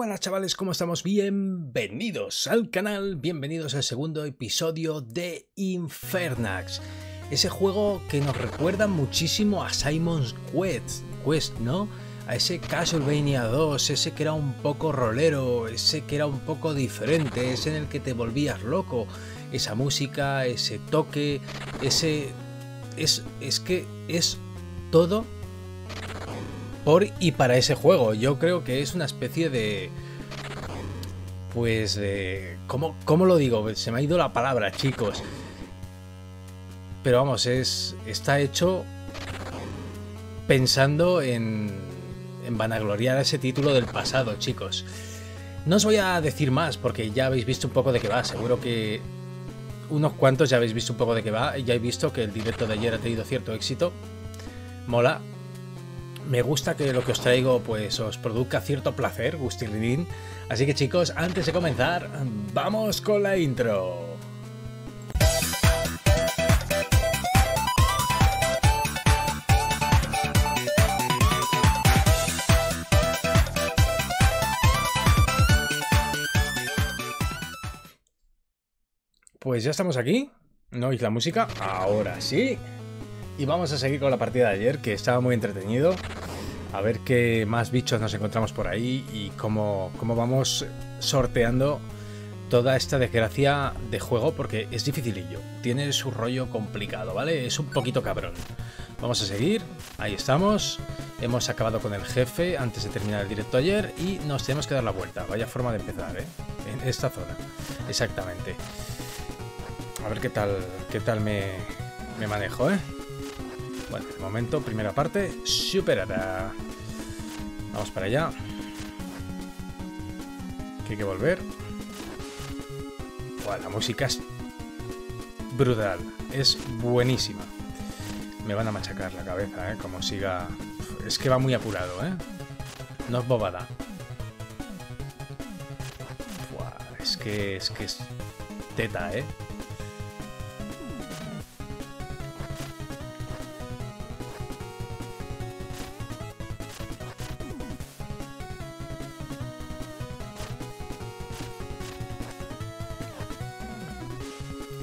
Buenas chavales, ¿cómo estamos? Bienvenidos al canal, bienvenidos al segundo episodio de Infernax. Ese juego que nos recuerda muchísimo a Simon's Quest, Quest ¿no? A ese Castlevania 2, ese que era un poco rolero, ese que era un poco diferente, ese en el que te volvías loco. Esa música, ese toque, ese... Es, es que es todo por y para ese juego. Yo creo que es una especie de... Pues... Eh, ¿cómo, ¿Cómo lo digo? Se me ha ido la palabra, chicos. Pero vamos, es está hecho pensando en, en vanagloriar ese título del pasado, chicos. No os voy a decir más porque ya habéis visto un poco de qué va. Seguro que unos cuantos ya habéis visto un poco de qué va. Ya he visto que el directo de ayer ha tenido cierto éxito. Mola me gusta que lo que os traigo pues os produzca cierto placer, gustilín. Así que chicos, antes de comenzar, vamos con la intro. Pues ya estamos aquí. ¿No oís la música? Ahora sí. Y vamos a seguir con la partida de ayer, que estaba muy entretenido. A ver qué más bichos nos encontramos por ahí y cómo, cómo vamos sorteando toda esta desgracia de juego, porque es dificilillo. Tiene su rollo complicado, ¿vale? Es un poquito cabrón. Vamos a seguir. Ahí estamos. Hemos acabado con el jefe antes de terminar el directo ayer y nos tenemos que dar la vuelta. Vaya forma de empezar, ¿eh? En esta zona. Exactamente. A ver qué tal, qué tal me, me manejo, ¿eh? Bueno, de momento, primera parte superada. Vamos para allá. Que hay que volver. la música es brutal. Es buenísima. Me van a machacar la cabeza, ¿eh? Como siga... Es que va muy apurado, ¿eh? No es bobada. es que es que es teta, ¿eh?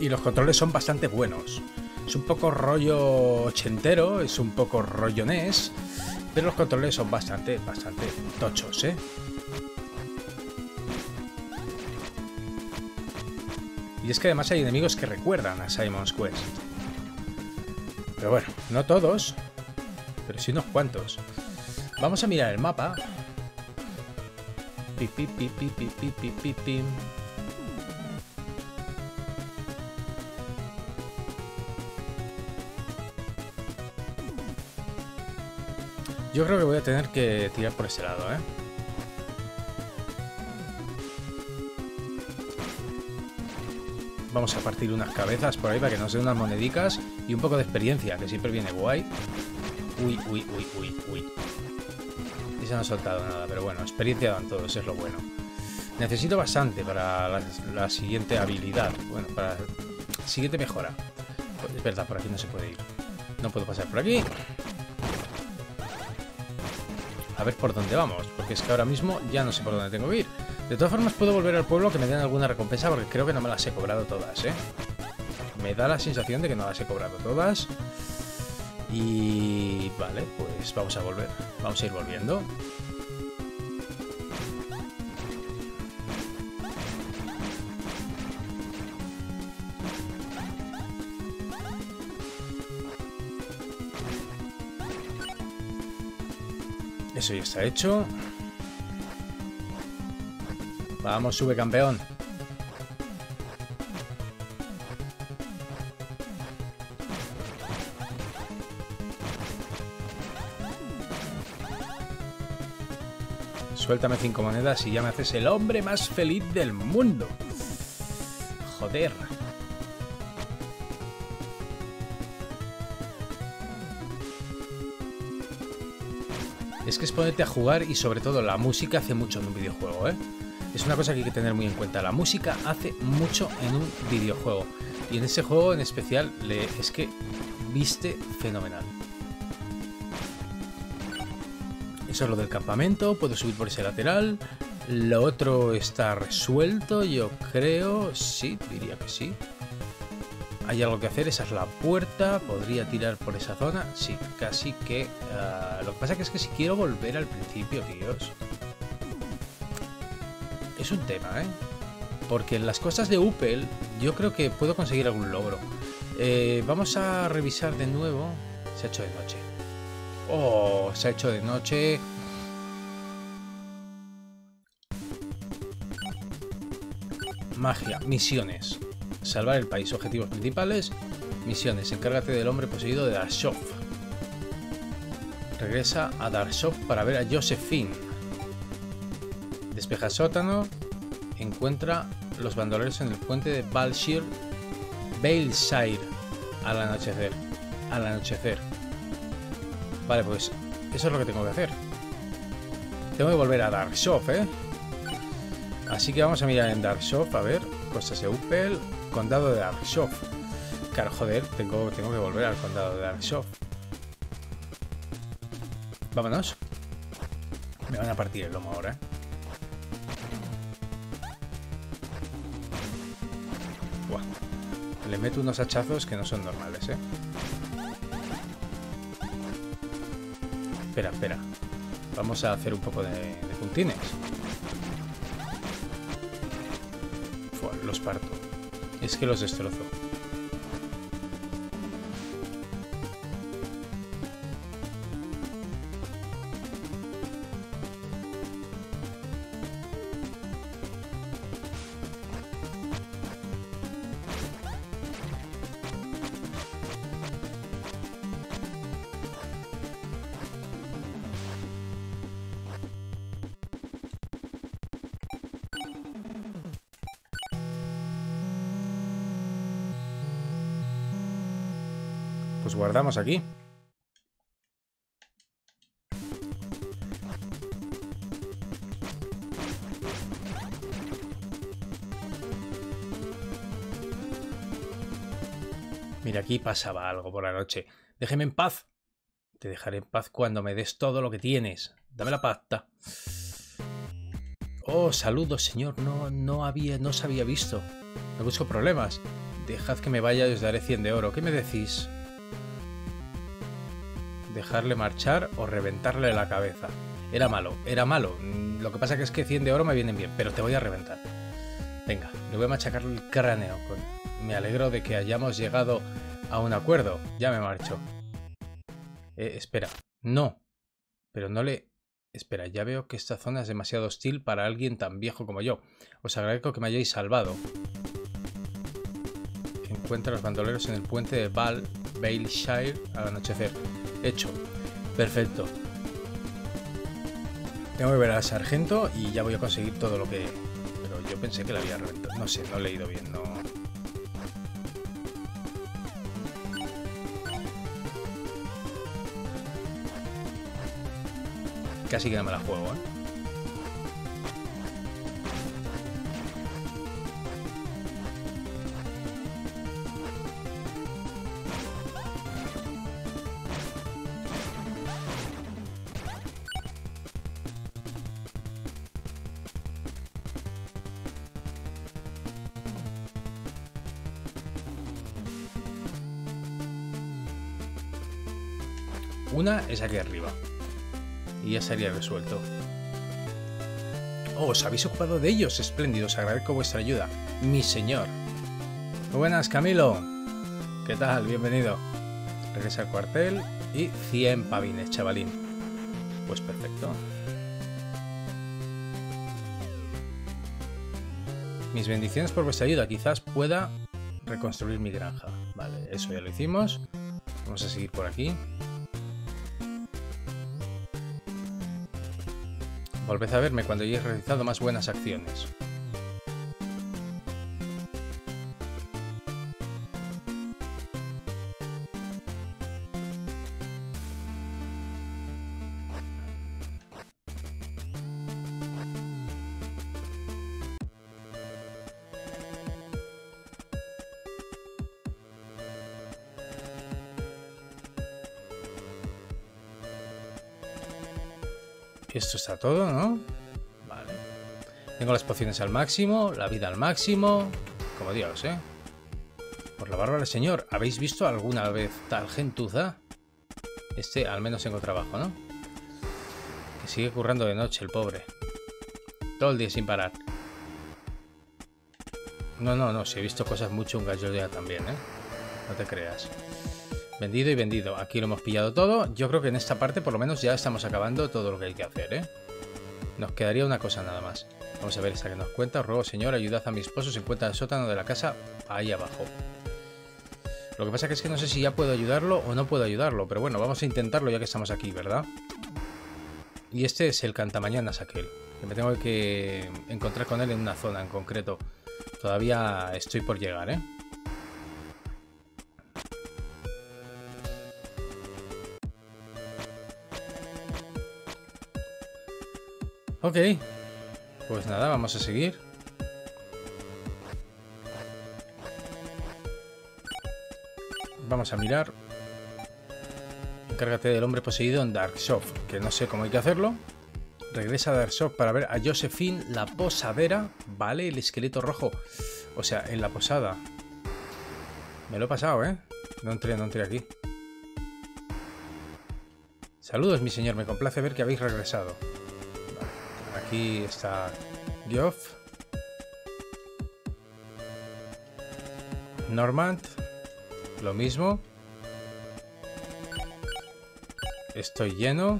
Y los controles son bastante buenos. Es un poco rollo ochentero, es un poco rollo NES, pero los controles son bastante, bastante tochos, ¿eh? Y es que además hay enemigos que recuerdan a Simon's Quest. Pero bueno, no todos, pero sí unos cuantos. Vamos a mirar el mapa. Pi, Yo creo que voy a tener que tirar por ese lado, ¿eh? Vamos a partir unas cabezas por ahí para que nos den unas monedicas y un poco de experiencia, que siempre viene guay. Uy, uy, uy, uy, uy. Y se no ha soltado nada, pero bueno, experiencia dan todos, es lo bueno. Necesito bastante para la, la siguiente habilidad. Bueno, para la siguiente mejora. Es verdad, por aquí no se puede ir. No puedo pasar por aquí a ver por dónde vamos, porque es que ahora mismo ya no sé por dónde tengo que ir. De todas formas puedo volver al pueblo que me den alguna recompensa porque creo que no me las he cobrado todas, ¿eh? Me da la sensación de que no las he cobrado todas. Y... vale, pues vamos a volver. Vamos a ir volviendo. Eso ya está hecho. Vamos, sube campeón. Suéltame cinco monedas y ya me haces el hombre más feliz del mundo. Joder. Es que es ponerte a jugar y sobre todo la música hace mucho en un videojuego, ¿eh? Es una cosa que hay que tener muy en cuenta. La música hace mucho en un videojuego. Y en ese juego en especial le, es que viste fenomenal. Eso es lo del campamento. Puedo subir por ese lateral. Lo otro está resuelto, yo creo. Sí, diría que sí. Hay algo que hacer, esa es la puerta. Podría tirar por esa zona. Sí, casi que... ah, lo que pasa que es que si quiero volver al principio, tíos... Es un tema, ¿eh? Porque en las cosas de Upel yo creo que puedo conseguir algún logro. Eh, vamos a revisar de nuevo. Se ha hecho de noche. Oh, se ha hecho de noche. Magia, misiones. Salvar el país, objetivos principales. Misiones, encárgate del hombre poseído de Darshov. Regresa a Darshov para ver a Josephine. Despeja sótano. Encuentra los bandoleros en el puente de Balshir. Baleshire. Al anochecer. Al anochecer. Vale, pues eso es lo que tengo que hacer. Tengo que volver a Darkshop, ¿eh? Así que vamos a mirar en Darkshop, a ver. Cosas de Upel, condado de Darkshop. Claro, joder, tengo, tengo que volver al condado de Darkshop. Vámonos. Me van a partir el lomo ahora, ¿eh? Buah. Le meto unos hachazos que no son normales, ¿eh? Espera, espera. Vamos a hacer un poco de, de puntines. Que los destrozo. Guardamos aquí. Mira, aquí pasaba algo por la noche. Déjeme en paz. Te dejaré en paz cuando me des todo lo que tienes. Dame la pasta. Oh, saludos, señor. No, no había, no se había visto. No busco problemas. Dejad que me vaya y os daré 100 de oro. ¿Qué me decís? Dejarle marchar o reventarle la cabeza. Era malo, era malo. Mm, Lo que pasa es que 100 de oro me vienen bien, pero te voy a reventar. Venga, le voy a machacar el cráneo. Me alegro de que hayamos llegado a un acuerdo. Ya me marcho. Eh, espera. No. Pero no le... Espera, ya veo que esta zona es demasiado hostil para alguien tan viejo como yo. Os agradezco que me hayáis salvado. Encuentra a los bandoleros en el puente de Val, Baleshire al anochecer. Hecho. Perfecto. Tengo que ver al sargento y ya voy a conseguir todo lo que... Pero yo pensé que la había reventado. No sé, no he leído bien, no... Casi que no me la juego, ¿eh? Es aquí arriba. Y ya sería resuelto. Oh, os habéis ocupado de ellos. Espléndido, os agradezco vuestra ayuda. Mi señor. Buenas, Camilo. ¿Qué tal? Bienvenido. Regresa al cuartel y 100 pavines, chavalín. Pues perfecto. Mis bendiciones por vuestra ayuda. Quizás pueda reconstruir mi granja. Vale, eso ya lo hicimos. Vamos a seguir por aquí. Volved a verme cuando hayáis realizado más buenas acciones. Todo, ¿no? Vale. Tengo las pociones al máximo, la vida al máximo. Como Dios, ¿eh? Por la bárbara, señor, ¿habéis visto alguna vez tal gentuza? Este al menos tengo trabajo, ¿no? Que sigue currando de noche el pobre. Todo el día sin parar. No, no, no, si he visto cosas mucho un gallo ya también, ¿eh? No te creas. Vendido y vendido. Aquí lo hemos pillado todo. Yo creo que en esta parte por lo menos ya estamos acabando todo lo que hay que hacer, ¿eh? Nos quedaría una cosa nada más. Vamos a ver esta que nos cuenta. Ruego, señor, ayudad a mi esposo. Se encuentra en el sótano de la casa ahí abajo. Lo que pasa que es que no sé si ya puedo ayudarlo o no puedo ayudarlo. Pero bueno, vamos a intentarlo ya que estamos aquí, ¿verdad? Y este es el cantamañanas aquel. Que me tengo que encontrar con él en una zona en concreto. Todavía estoy por llegar, ¿eh? Ok. Pues nada, vamos a seguir. Vamos a mirar. Encárgate del hombre poseído en Darksoft, que no sé cómo hay que hacerlo. Regresa a Darksoft para ver a Josephine la posadera. Vale, el esqueleto rojo. O sea, en la posada. Me lo he pasado, ¿eh? No entré, no entré aquí. Saludos, mi señor. Me complace ver que habéis regresado. Aquí está Geoff. Normand. Lo mismo. Estoy lleno.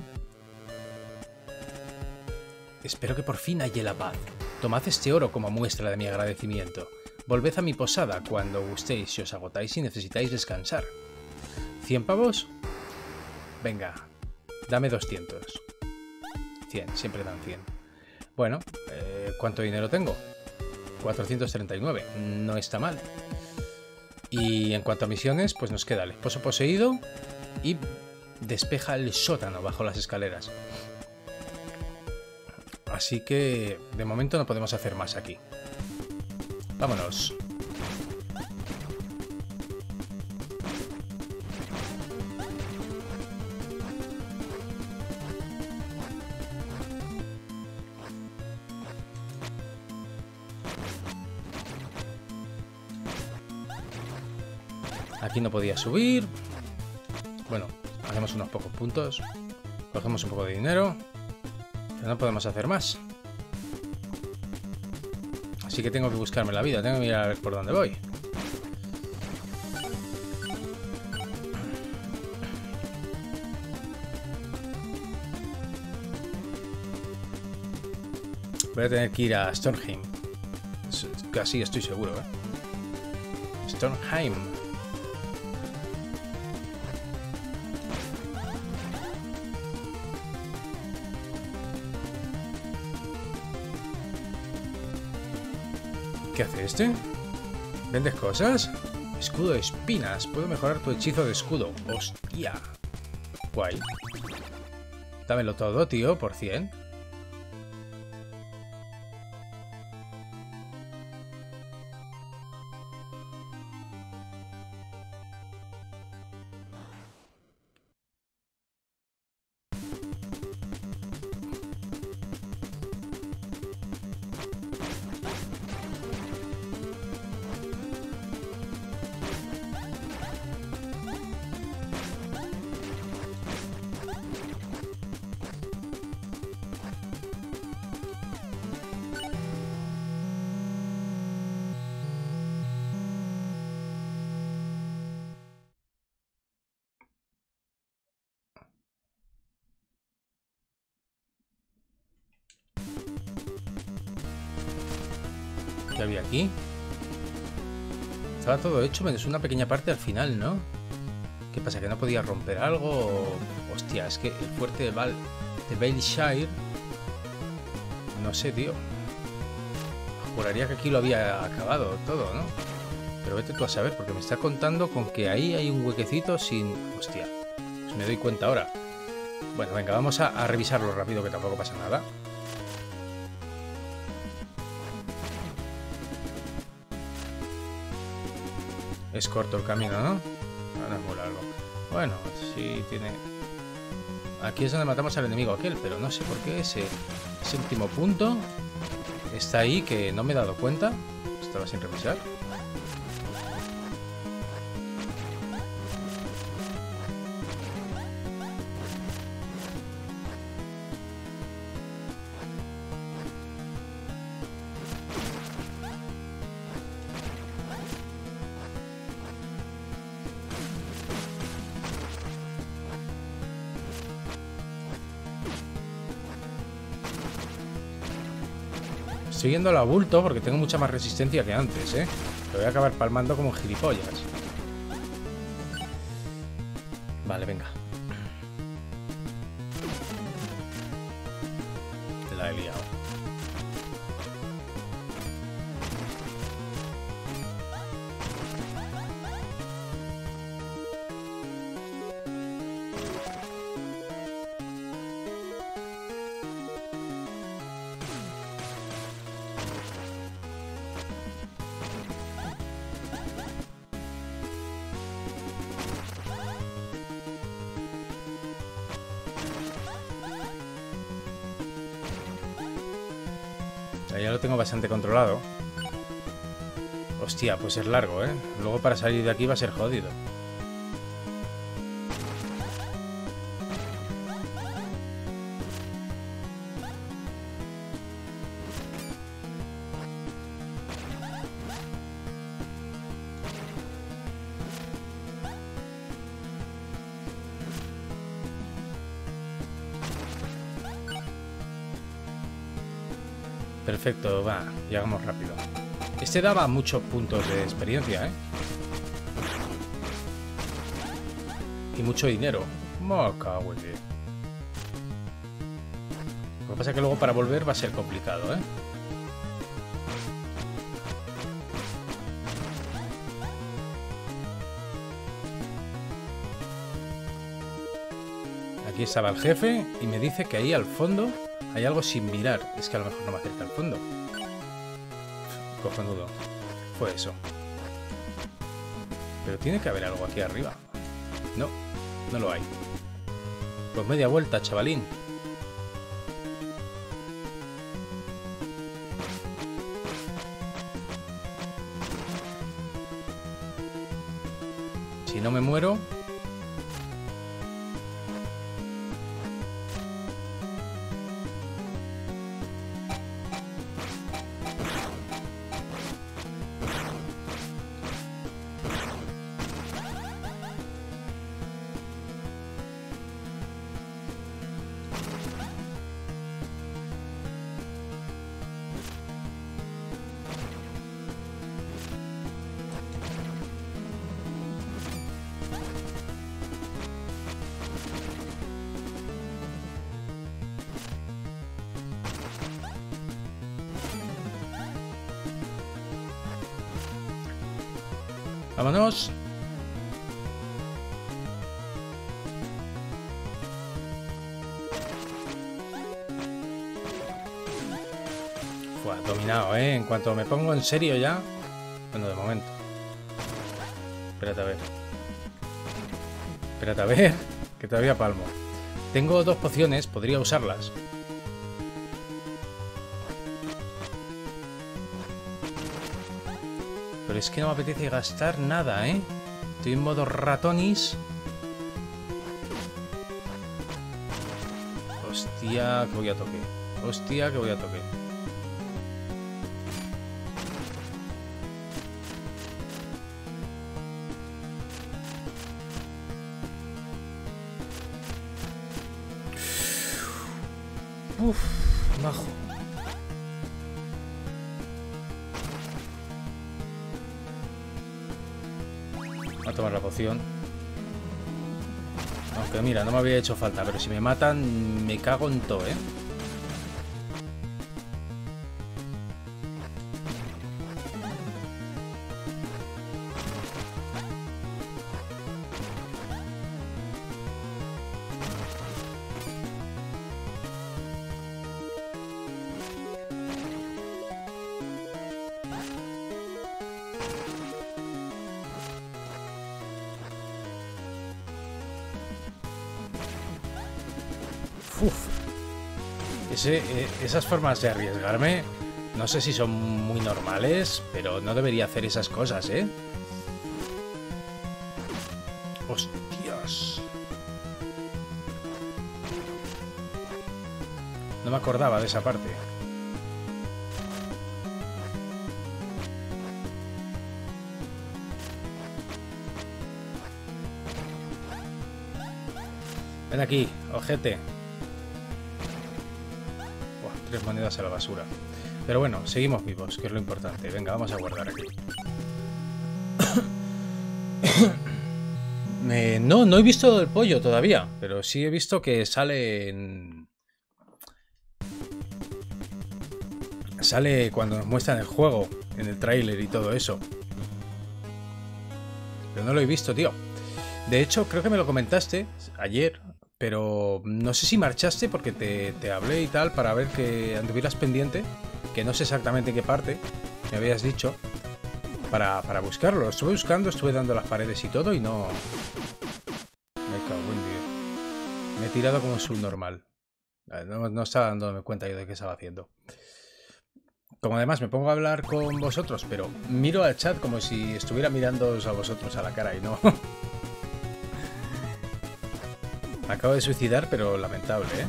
Espero que por fin halle la paz. Tomad este oro como muestra de mi agradecimiento. Volved a mi posada cuando gustéis si os agotáis y necesitáis descansar. ¿100 pavos? Venga, dame 200. 100, siempre dan 100. Bueno, eh, ¿cuánto dinero tengo? 439, no está mal. Y en cuanto a misiones, pues nos queda el esposo poseído y despeja el sótano bajo las escaleras. Así que de momento no podemos hacer más aquí. Vámonos. Aquí no podía subir. Bueno, hacemos unos pocos puntos. Cogemos un poco de dinero. Pero no podemos hacer más. Así que tengo que buscarme la vida. Tengo que mirar a ver por dónde voy. Voy a tener que ir a Stornheim. Casi estoy seguro, ¿eh? Stornheim. ¿Qué hace este? ¿Vendes cosas? Escudo de espinas. Puedo mejorar tu hechizo de escudo. ¡Hostia! Guay. Dámelo todo, tío, por 100. Todo hecho, menos una pequeña parte al final, ¿no? ¿Qué pasa? ¿Que no podía romper algo? Hostia, es que el fuerte de, Val de Baleshire... No sé, tío. Juraría que aquí lo había acabado todo, ¿no? Pero vete tú a saber, porque me está contando con que ahí hay un huequecito sin... Hostia, pues me doy cuenta ahora. Bueno, venga, vamos a revisarlo rápido, que tampoco pasa nada. Es corto el camino, ¿no? No, es muy largo. Bueno, sí tiene... Aquí es donde matamos al enemigo aquel, pero no sé por qué ese, ese último punto está ahí que no me he dado cuenta. Estaba sin revisar. Estoy yendo al abulto porque tengo mucha más resistencia que antes, ¿eh? Lo voy a acabar palmando como gilipollas. Vale, venga. Bastante controlado. Hostia, pues es largo, ¿eh? Luego para salir de aquí va a ser jodido. Perfecto, va, llegamos rápido. Este daba muchos puntos de experiencia, ¿eh? Y mucho dinero. Moca, güey. Lo que pasa es que luego para volver va a ser complicado, ¿eh? Aquí estaba el jefe y me dice que ahí al fondo hay algo sin mirar. Es que a lo mejor no me acerca al fondo. Cojonudo. Fue eso. Pero tiene que haber algo aquí arriba. No, no lo hay. Pues media vuelta, chavalín. Si no me muero, cuanto me pongo en serio ya... Bueno, de momento. Espérate a ver. Espérate a ver. Que todavía palmo. Tengo dos pociones, podría usarlas. Pero es que no me apetece gastar nada, ¿eh? Estoy en modo ratonis. Hostia, que voy a toque. Hostia, que voy a toque. Había hecho falta, pero si me matan, me cago en todo, ¿eh? Esas formas de arriesgarme No sé si son muy normales, pero no debería hacer esas cosas, ¿eh? Hostias. No me acordaba de esa parte. Ven aquí, ojete. Monedas a la basura. Pero bueno, seguimos vivos, que es lo importante. Venga, vamos a guardar aquí. no, no he visto el pollo todavía, pero sí he visto que sale en... Sale cuando nos muestran el juego, en el tráiler y todo eso. Pero no lo he visto, tío. De hecho, creo que me lo comentaste ayer, pero no sé si marchaste porque te, te hablé y tal para ver que anduvieras pendiente, que no sé exactamente qué parte me habías dicho, para, para buscarlo. Estuve buscando, estuve dando las paredes y todo y no... Me cago en Me he tirado como subnormal. No, no estaba dándome cuenta yo de qué estaba haciendo. Como además me pongo a hablar con vosotros, pero miro al chat como si estuviera mirándoos a vosotros a la cara y no... acabo de suicidar, pero lamentable, ¿eh?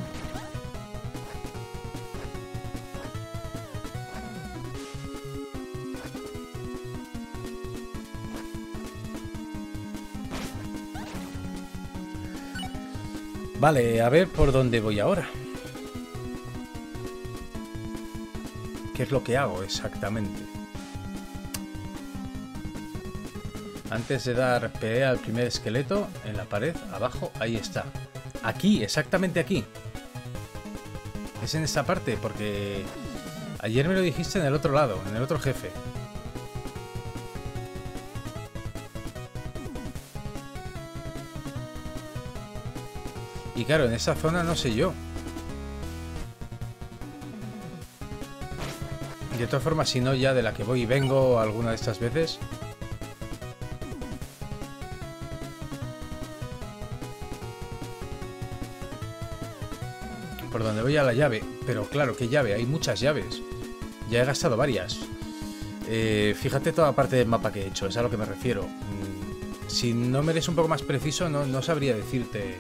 Vale, a ver por dónde voy ahora. ¿Qué es lo que hago exactamente? Antes de dar pelea al primer esqueleto, en la pared, abajo, ahí está. Aquí, exactamente aquí. Es en esta parte, porque ayer me lo dijiste en el otro lado, en el otro jefe. Y claro, en esa zona no sé yo. De todas formas, si no, ya de la que voy y vengo alguna de estas veces, la llave. Pero claro, ¿qué llave? Hay muchas llaves. Ya he gastado varias. Eh, fíjate toda parte del mapa que he hecho, es a lo que me refiero. Mm, si no me eres un poco más preciso, no, no sabría decirte...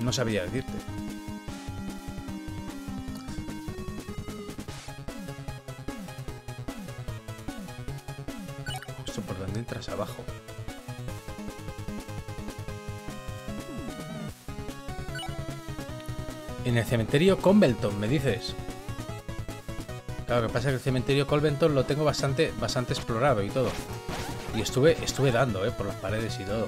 No sabría decirte. Esto por donde entras abajo. En el cementerio Convelton, me dices. Claro, lo que pasa es que el cementerio Colventon lo tengo bastante, bastante explorado y todo. Y estuve, estuve dando, ¿eh? Por las paredes y todo.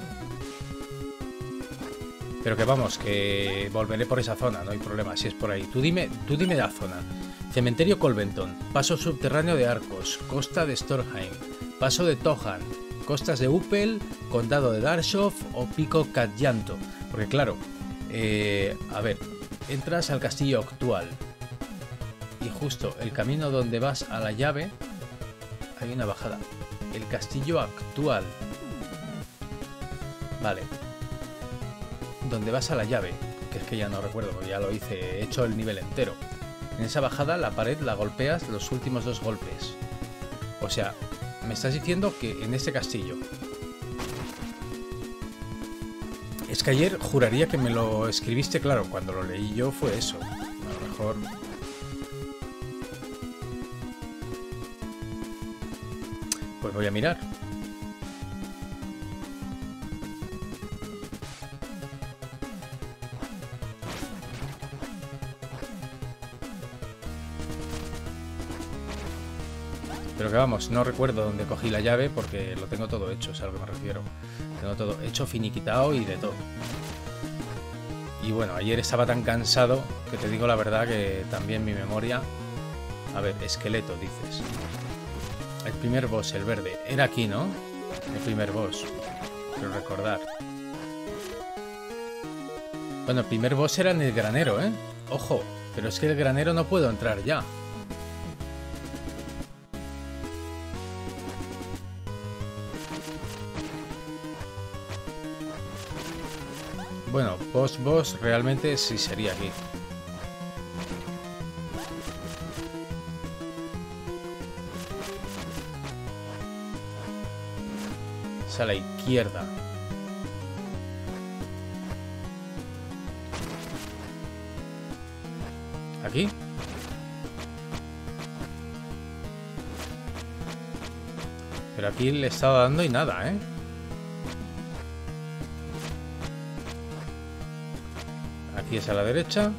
Pero que vamos, que volveré por esa zona, no hay problema, si es por ahí. Tú dime, tú dime la zona. Cementerio Colventon, paso subterráneo de Arcos, costa de Storheim, paso de Tohan, costas de Uppel, condado de Darshov o pico Katyanto. Porque claro, eh, a ver, entras al castillo actual. Y justo el camino donde vas a la llave, hay una bajada. El castillo actual. Vale. Donde vas a la llave, que es que ya no recuerdo, porque ya lo hice, he hecho el nivel entero. En esa bajada la pared la golpeas los últimos dos golpes. O sea, me estás diciendo que en este castillo que ayer juraría que me lo escribiste, claro, cuando lo leí yo fue eso. A lo mejor... Pues voy a mirar. Pero que vamos, no recuerdo dónde cogí la llave porque lo tengo todo hecho, es a lo que me refiero. Tengo todo hecho, finiquitado y de todo. Y bueno, ayer estaba tan cansado que te digo la verdad que también mi memoria... A ver, esqueleto, dices. El primer boss, el verde. Era aquí, ¿no? El primer boss. Quiero recordar. Bueno, el primer boss era en el granero, ¿eh? Ojo, pero es que el granero no puedo entrar ya. Boss, boss, realmente sí sería aquí. Es a la izquierda. ¿Aquí? Pero aquí le estaba dando y nada, ¿eh? Aquí es a la derecha.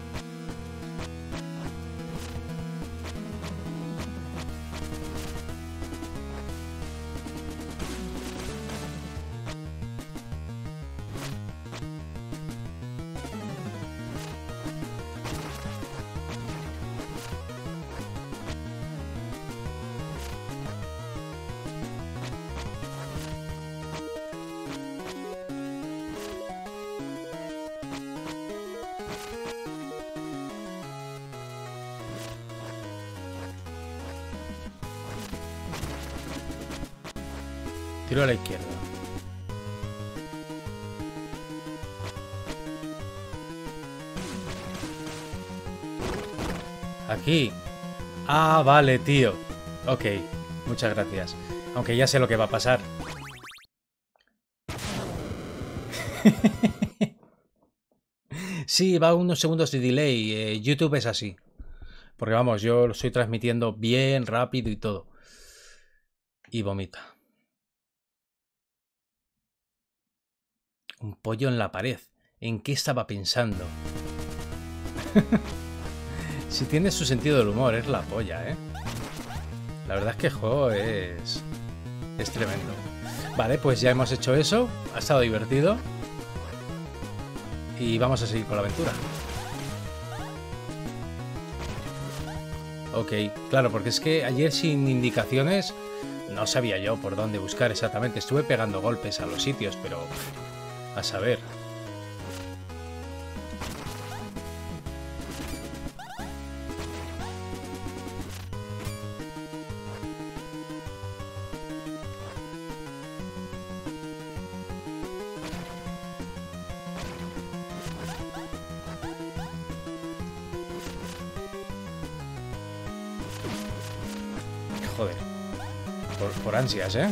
Vale, tío. Ok, muchas gracias. Aunque ya sé lo que va a pasar. sí, va unos segundos de delay. Eh, YouTube es así. Porque vamos, yo lo estoy transmitiendo bien, rápido y todo. Y vomita. Un pollo en la pared. ¿En qué estaba pensando? si tiene su sentido del humor, es la polla, ¿eh? La verdad es que el juego es... Es tremendo. Vale, pues ya hemos hecho eso. Ha estado divertido. Y vamos a seguir con la aventura. Ok, claro, porque es que ayer sin indicaciones no sabía yo por dónde buscar exactamente. Estuve pegando golpes a los sitios, pero a saber. ¿Eh?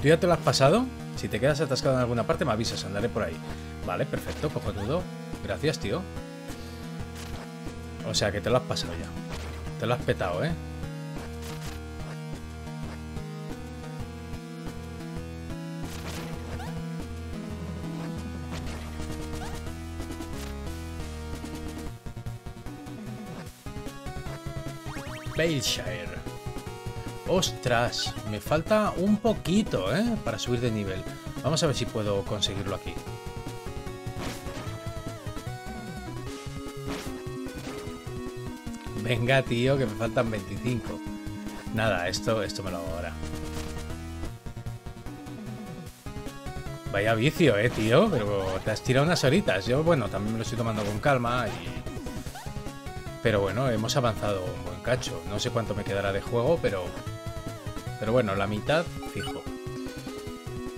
¿Tú ya te lo has pasado? Si te quedas atascado en alguna parte me avisas, andaré por ahí. Vale, perfecto, cojonudo. Gracias, tío. O sea que te lo has pasado ya. Te lo has petado, ¿eh? Baleshire. Ostras, me falta un poquito, ¿eh? Para subir de nivel. Vamos a ver si puedo conseguirlo aquí. Venga, tío, que me faltan 25. Nada, esto, esto me lo hago ahora. Vaya vicio, eh, tío. Pero te has tirado unas horitas. Yo, bueno, también me lo estoy tomando con calma y... Pero bueno, hemos avanzado cacho. No sé cuánto me quedará de juego, pero... Pero bueno, la mitad, fijo.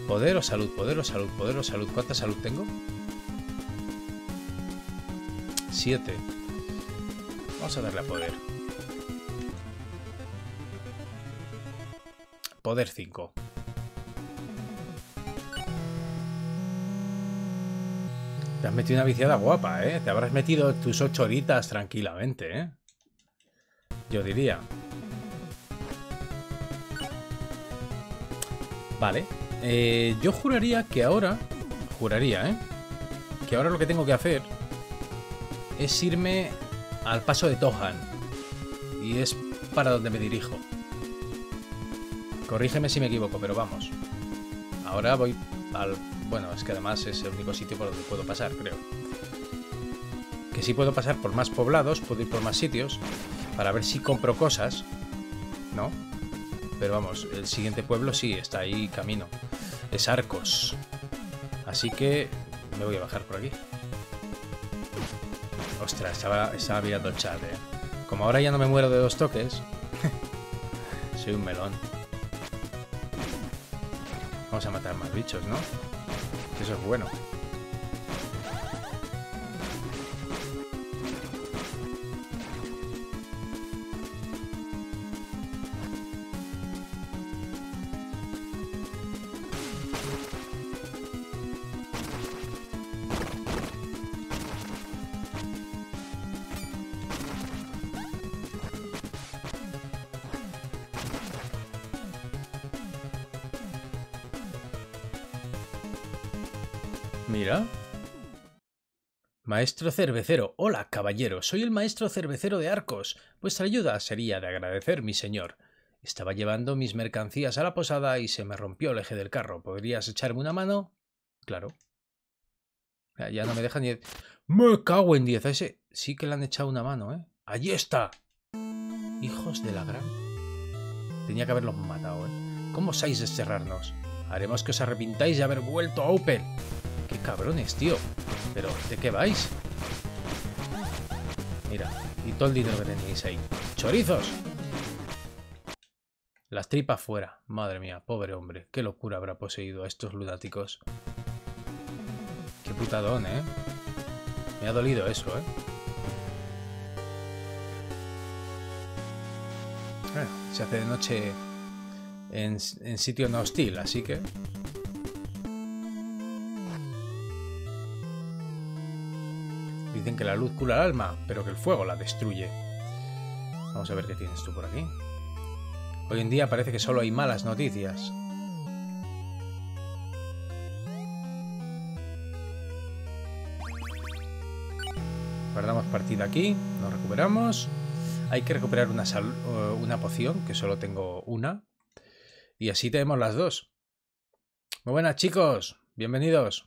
Poder o salud, poder o salud, poder o salud. ¿Cuánta salud tengo? Siete. Vamos a darle a poder. Poder 5. Te has metido una viciada guapa, ¿eh? Te habrás metido tus ocho horitas tranquilamente, ¿eh? Yo diría. Vale. Eh, yo juraría que ahora... Juraría, ¿eh? Que ahora lo que tengo que hacer es irme al paso de Tohan. Y es para donde me dirijo. Corrígeme si me equivoco, pero vamos. Ahora voy al... Bueno, es que además es el único sitio por donde puedo pasar, creo. Que si puedo pasar por más poblados, puedo ir por más sitios, para ver si compro cosas, ¿no? Pero vamos, el siguiente pueblo sí, está ahí camino. Es Arcos. Así que me voy a bajar por aquí. Ostras, estaba, estaba mirando el chat, eh. Como ahora ya no me muero de dos toques, soy un melón. Vamos a matar más bichos, ¿no? Eso es bueno. Maestro cervecero. Hola, caballero. Soy el maestro cervecero de Arcos. Vuestra ayuda sería de agradecer, mi señor. Estaba llevando mis mercancías a la posada y se me rompió el eje del carro. ¿Podrías echarme una mano? Claro. Ya no me deja ni... Me cago en diez. ese sí que le han echado una mano, ¿eh? ¡Allí está! Hijos de la gran... Tenía que haberlos matado, ¿eh? ¿Cómo osáis desterrarnos? Haremos que os arrepintáis de haber vuelto a Opel. ¡Qué cabrones, tío! Pero, ¿de qué vais? Mira, y todo el dinero que tenéis ahí. ¡Chorizos! Las tripas fuera. Madre mía, pobre hombre. Qué locura habrá poseído a estos lunáticos. Qué putadón, ¿eh? Me ha dolido eso, ¿eh? Bueno, se hace de noche en, en sitio no hostil, así que... Dicen que la luz cura el alma, pero que el fuego la destruye. Vamos a ver qué tienes tú por aquí. Hoy en día parece que solo hay malas noticias. Guardamos partida aquí, nos recuperamos. Hay que recuperar una, eh, poción, que solo tengo una. Y así tenemos las dos. Muy buenas chicos, bienvenidos.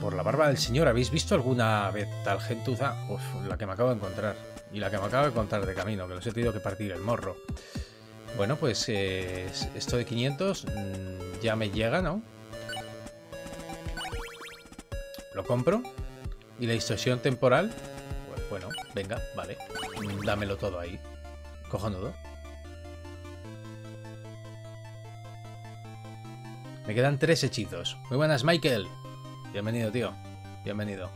Por la barba del señor, ¿habéis visto alguna vez tal gentuza? Uf, la que me acabo de encontrar. Y la que me acabo de contar de camino, que los he tenido que partir el morro. Bueno, pues eh, esto de 500 mm, ya me llega, ¿no? Lo compro. Y la distorsión temporal, pues bueno, venga, vale. Dámelo todo ahí. Cojonudo. Me quedan tres hechizos. Muy buenas, Michael. Bienvenido, tío. Bienvenido.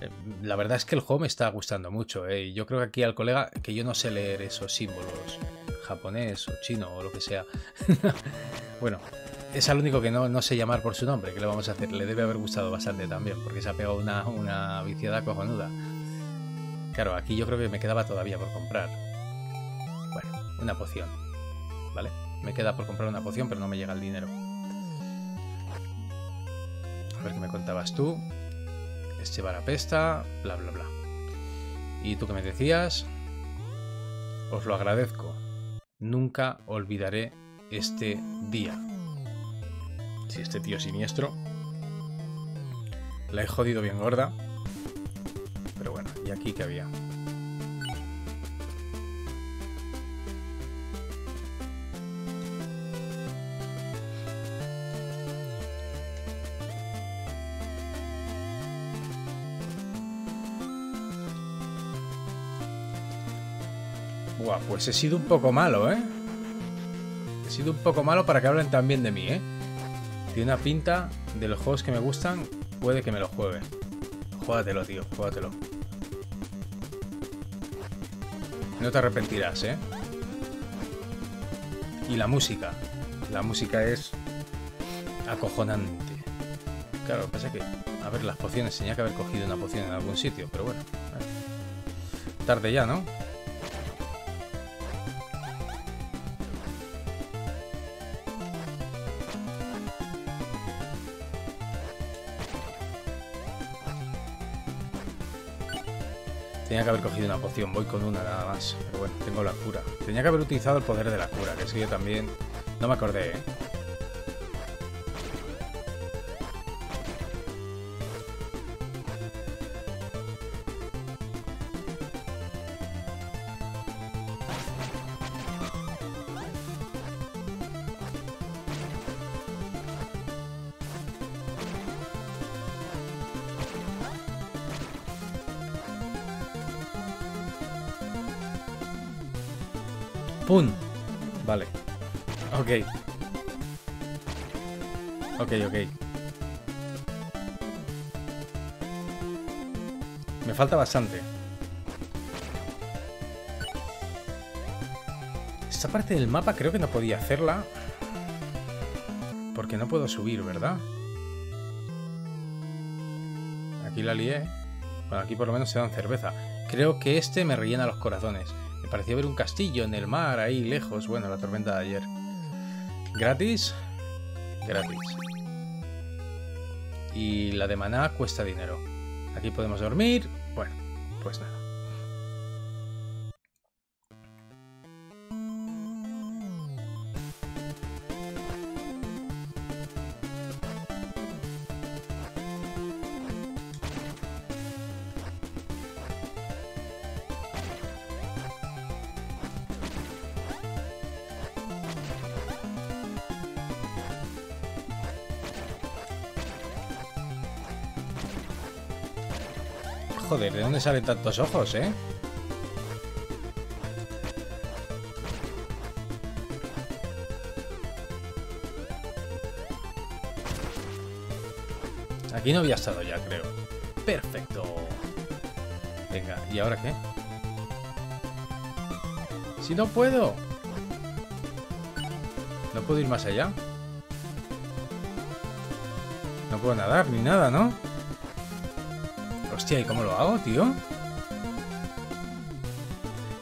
Eh, la verdad es que el juego me está gustando mucho. ¿eh? Yo creo que aquí al colega, que yo no sé leer esos símbolos japonés o chino o lo que sea. bueno, es al único que no, no, sé llamar por su nombre. ¿Qué le vamos a hacer? Le debe haber gustado bastante también, porque se ha pegado una, una viciada cojonuda. Claro, aquí yo creo que me quedaba todavía por comprar. Bueno, una poción. ¿Vale? Me queda por comprar una poción, pero no me llega el dinero. A ver qué me contabas tú. Es llevar a pesta, bla, bla, bla. ¿Y tú qué me decías? Os lo agradezco. Nunca olvidaré este día. Si este tío siniestro. La he jodido bien gorda. Pero bueno, ¿y aquí qué había? Pues he sido un poco malo, ¿eh? He sido un poco malo para que hablen también de mí, ¿eh? Tiene una pinta de los juegos que me gustan, puede que me lo juegue. Juégatelo, tío, juégatelo. No te arrepentirás, ¿eh? Y la música. La música es acojonante. Claro, pasa que, a ver, las pociones, tenía que haber cogido una poción en algún sitio, pero bueno. Tarde ya, ¿no? Tenía que haber cogido una poción, voy con una nada más. Pero bueno, tengo la cura. Tenía que haber utilizado el poder de la cura, que es que yo también... No me acordé, ¿eh? ¡Pum! Vale. Ok. Ok, ok. Me falta bastante. Esta parte del mapa creo que no podía hacerla. Porque no puedo subir, ¿verdad? Aquí la lié. Bueno, aquí por lo menos se dan cerveza. Creo que este me rellena los corazones. Parecía ver un castillo en el mar, ahí lejos. Bueno, la tormenta de ayer. Gratis. gratis. Y la de maná cuesta dinero. Aquí podemos dormir. Bueno, pues nada. ¿De dónde salen tantos ojos, eh? Aquí no había estado ya, creo. Perfecto. Venga, ¿y ahora qué? Si no puedo. No puedo ir más allá. No puedo nadar ni nada, ¿no? ¿Y cómo lo hago, tío?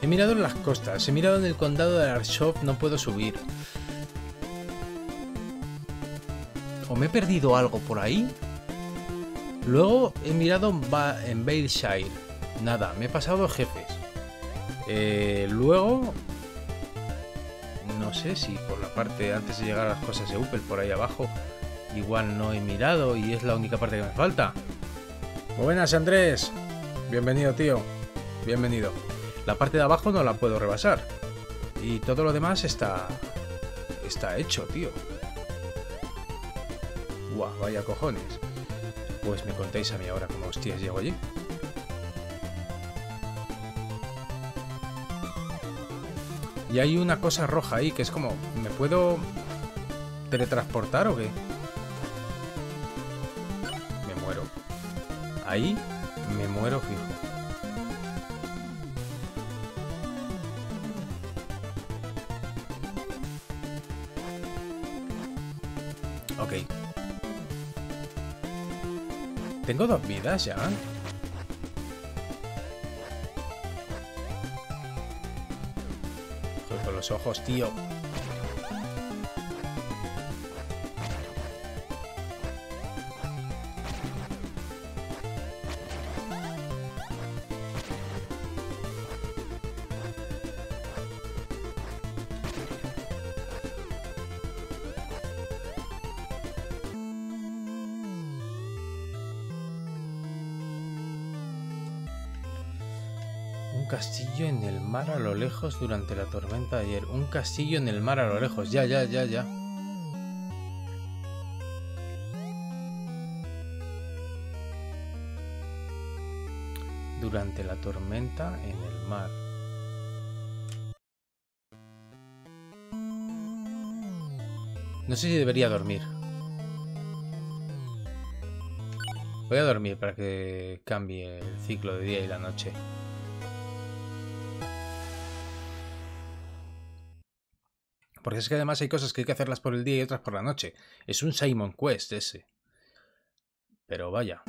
He mirado en las costas, he mirado en el condado de Arshop, no puedo subir. ¿O me he perdido algo por ahí? Luego he mirado en Baleshire. Nada, me he pasado jefes. Eh, luego... No sé si por la parte antes de llegar a las cosas de Upel, por ahí abajo, igual no he mirado y es la única parte que me falta. Buenas, Andrés. Bienvenido, tío. Bienvenido. La parte de abajo no la puedo rebasar. Y todo lo demás está... Está hecho, tío. Guau, vaya cojones. Pues me contéis a mí ahora cómo hostias llego allí. Y hay una cosa roja ahí que es como... ¿Me puedo teletransportar o qué? Ahí me muero fijo. Ok. Tengo dos vidas ya. Con los ojos, tío. Mar a lo lejos durante la tormenta de ayer. Un castillo en el mar a lo lejos. Ya, ya, ya, ya. Durante la tormenta en el mar. No sé si debería dormir. Voy a dormir para que cambie el ciclo de día y la noche. Es que además hay cosas que hay que hacerlas por el día y otras por la noche. Es un Simon Quest ese. Pero vaya.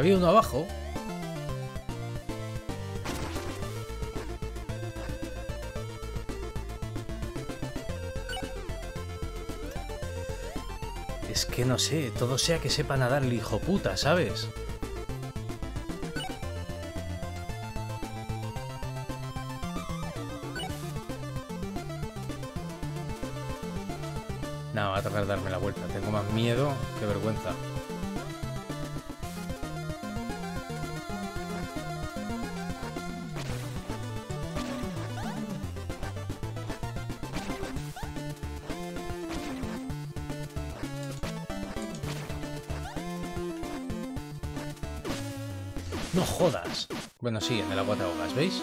Había uno abajo. Es que no sé, todo sea que sepa nadar el hijo puta, ¿sabes? No, va a tratar de darme la vuelta. Tengo más miedo que vergüenza. Jodas. Bueno, sí, en el agua te ahogas, ¿veis?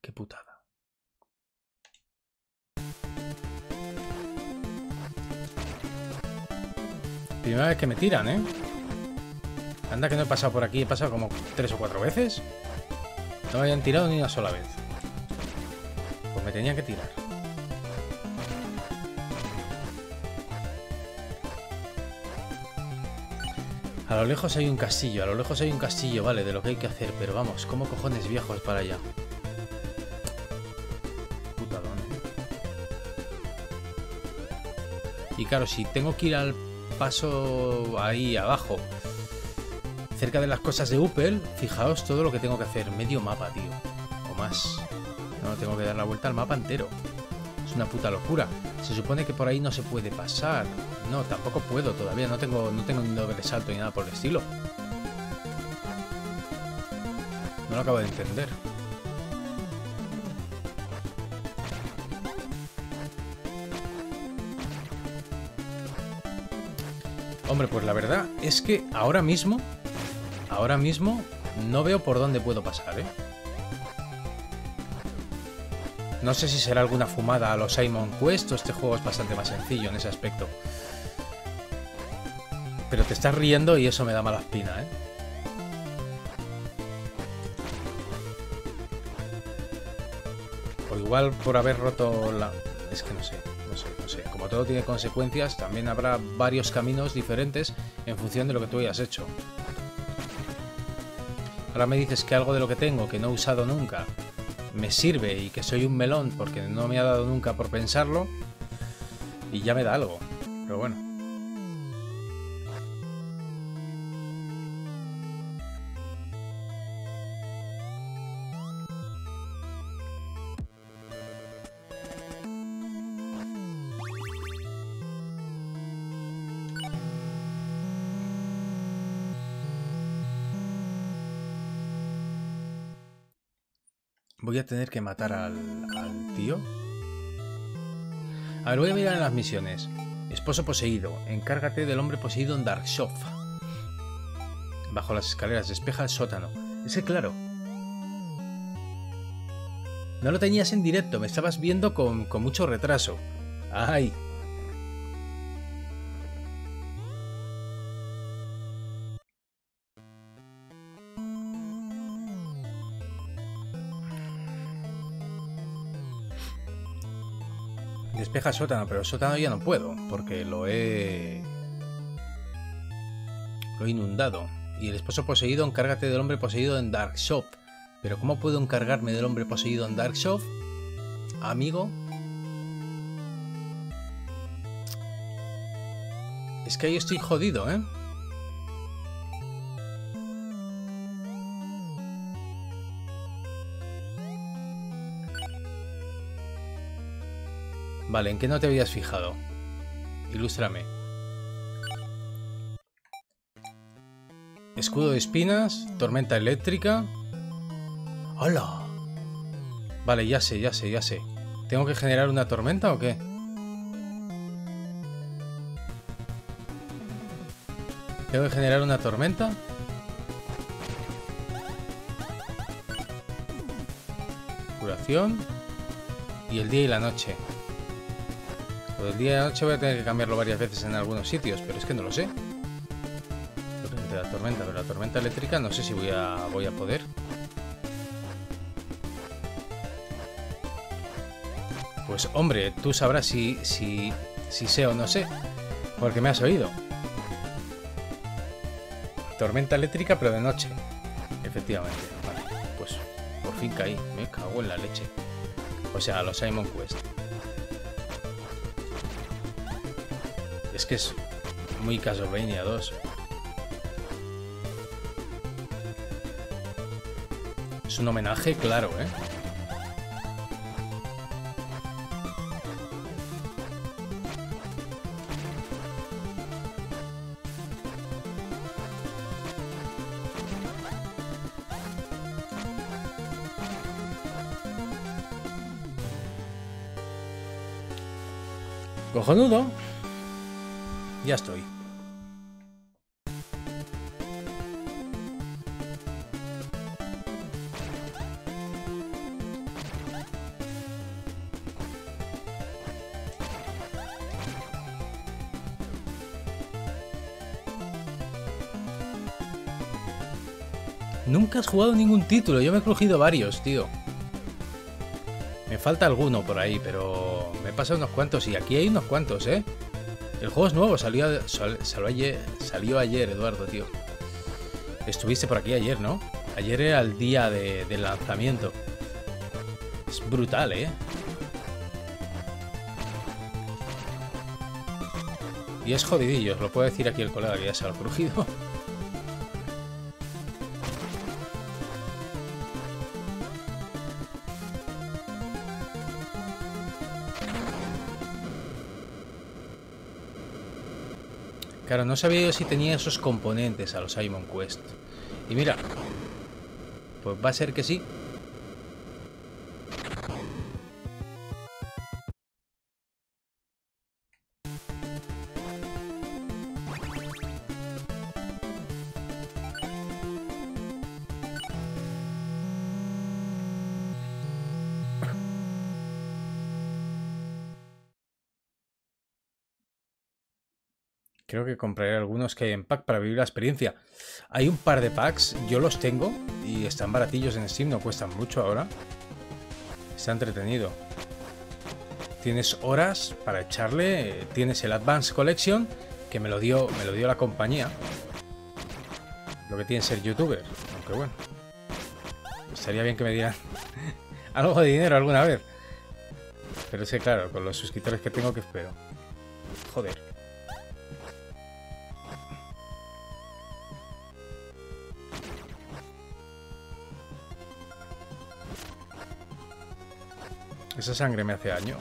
Qué putada. Primera vez que me tiran, ¿eh? Anda que no he pasado por aquí, he pasado como tres o cuatro veces. No me habían tirado ni una sola vez. Pues me tenían que tirar. Lo lejos hay un castillo, a lo lejos hay un castillo, vale, de lo que hay que hacer, pero vamos, ¿cómo cojones viejos para allá? Putadón. Y claro, si tengo que ir al paso ahí abajo, cerca de las cosas de Upel, fijaos todo lo que tengo que hacer, medio mapa, tío, o más. No, tengo que dar la vuelta al mapa entero. Es una puta locura. Se supone que por ahí no se puede pasar. No, tampoco puedo todavía. No tengo, no tengo ni doble salto ni nada por el estilo. No lo acabo de entender. Hombre, pues la verdad es que ahora mismo, ahora mismo no veo por dónde puedo pasar, ¿eh? No sé si será alguna fumada a los Simon Quest o este juego es bastante más sencillo en ese aspecto. Pero te estás riendo y eso me da mala espina, ¿eh? O igual por haber roto la... Es que no sé, no sé, no sé. Como todo tiene consecuencias, también habrá varios caminos diferentes en función de lo que tú hayas hecho. Ahora me dices que algo de lo que tengo, que no he usado nunca, me sirve y que soy un melón porque no me ha dado nunca por pensarlo y ya me da algo. Pero bueno. Voy a tener que matar al, al tío. A ver, voy a mirar en las misiones. Esposo poseído. Encárgate del hombre poseído en Darkshop. Bajo las escaleras. Despeja el sótano. Ese claro. No lo tenías en directo. Me estabas viendo con, con mucho retraso. ¡Ay! Despeja sótano, pero sótano ya no puedo, porque lo he... Lo he inundado. Y el esposo poseído, encárgate del hombre poseído en Dark Shop. Pero ¿cómo puedo encargarme del hombre poseído en Dark Shop? Amigo. Es que ahí estoy jodido, ¿eh? Vale, ¿en qué no te habías fijado? Ilústrame. Escudo de espinas, tormenta eléctrica. ¡Hola! Vale, ya sé, ya sé, ya sé. ¿Tengo que generar una tormenta o qué? ¿Tengo que generar una tormenta? Curación. Y el día y la noche. Lo del día y la noche voy a tener que cambiarlo varias veces en algunos sitios, pero es que no lo sé. La tormenta, la tormenta eléctrica no sé si voy a, voy a poder. Pues hombre, tú sabrás si, si, si sé o no sé, porque me has oído. Tormenta eléctrica, pero de noche. Efectivamente. Vale, pues por fin caí. Me cago en la leche. O sea, los Simon Quest. Que es muy Castlevania 2. Es un homenaje, claro, ¿eh? Cojonudo. Ya estoy. Nunca has jugado ningún título, yo me he crujido varios, tío. Me falta alguno por ahí, pero me he pasado unos cuantos y aquí hay unos cuantos, ¿eh? El juego nuevo, salió, salió, ayer, salió ayer, Eduardo, tío. Estuviste por aquí ayer, ¿no? Ayer era el día de, del lanzamiento. Es brutal, ¿eh? Y es jodidillo, os lo puede decir aquí el colega que ya se ha crujido. Claro, no sabía yo si tenía esos componentes a los Simon Quest. Y mira, pues va a ser que sí. Compraré algunos que hay en pack para vivir la experiencia. Hay un par de packs, yo los tengo y están baratillos en Steam, no cuestan mucho ahora. Está entretenido. Tienes horas para echarle, tienes el Advanced Collection que me lo dio, me lo dio la compañía. Lo que tiene ser youtuber, aunque bueno. Estaría bien que me dieran algo de dinero alguna vez. Pero es claro, con los suscriptores que tengo que espero. Joder. Esa sangre me hace daño.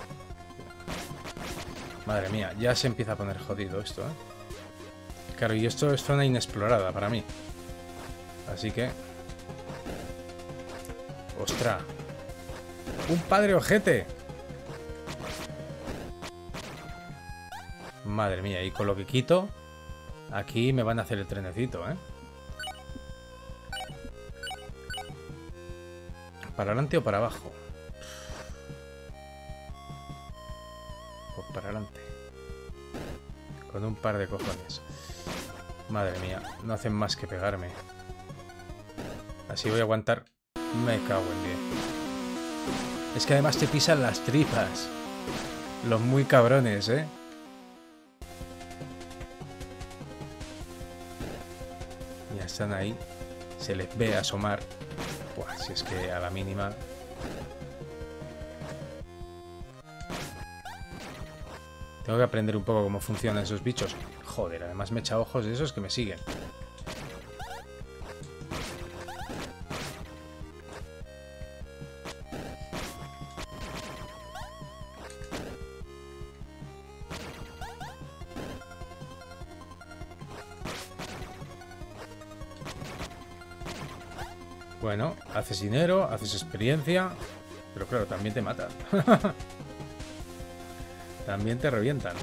Madre mía, ya se empieza a poner jodido esto, ¿eh? Claro, y esto es zona inexplorada para mí. Así que... ¡Ostras! ¡Un padre ojete! Madre mía, y con lo que quito... Aquí me van a hacer el trenecito, ¿eh? ¿Para adelante o para abajo? Un par de cojones. Madre mía, no hacen más que pegarme. Así voy a aguantar. Me cago en bien. Es que además te pisan las tripas. Los muy cabrones, ¿eh? Ya están ahí. Se les ve asomar. Buah, si es que a la mínima Tengo que aprender un poco cómo funcionan esos bichos. Joder, además me echa ojos de esos que me siguen. Bueno, haces dinero, haces experiencia, pero claro, también te mata. También te revientan.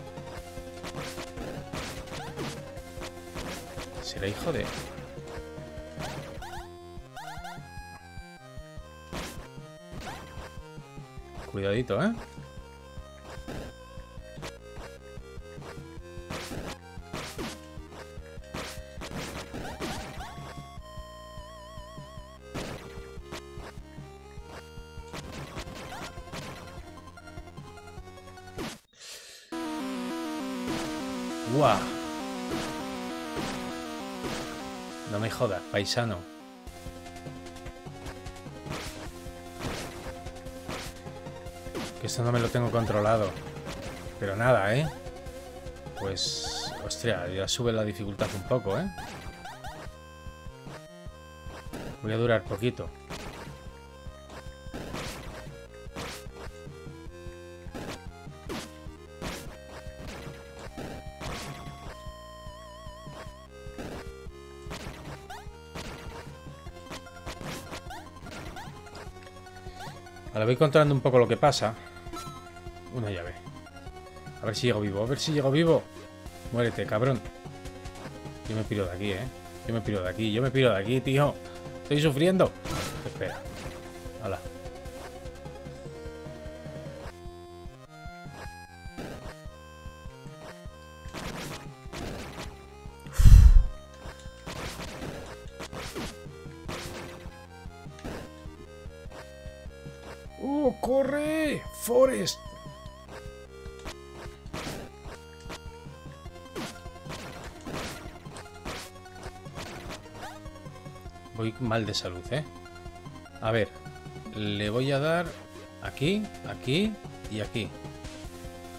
Será hijo de... Cuidadito, ¿eh? Paisano. Que esto no me lo tengo controlado. Pero nada, ¿eh? Pues... Hostia, ya sube la dificultad un poco, ¿eh? Voy a durar poquito. Voy controlando un poco lo que pasa. Una llave. A ver si llego vivo, a ver si llego vivo. Muérete, cabrón. Yo me piro de aquí, ¿eh? Yo me piro de aquí, yo me piro de aquí, tío. Estoy sufriendo. Espera. De salud, ¿eh? A ver, le voy a dar aquí, aquí y aquí.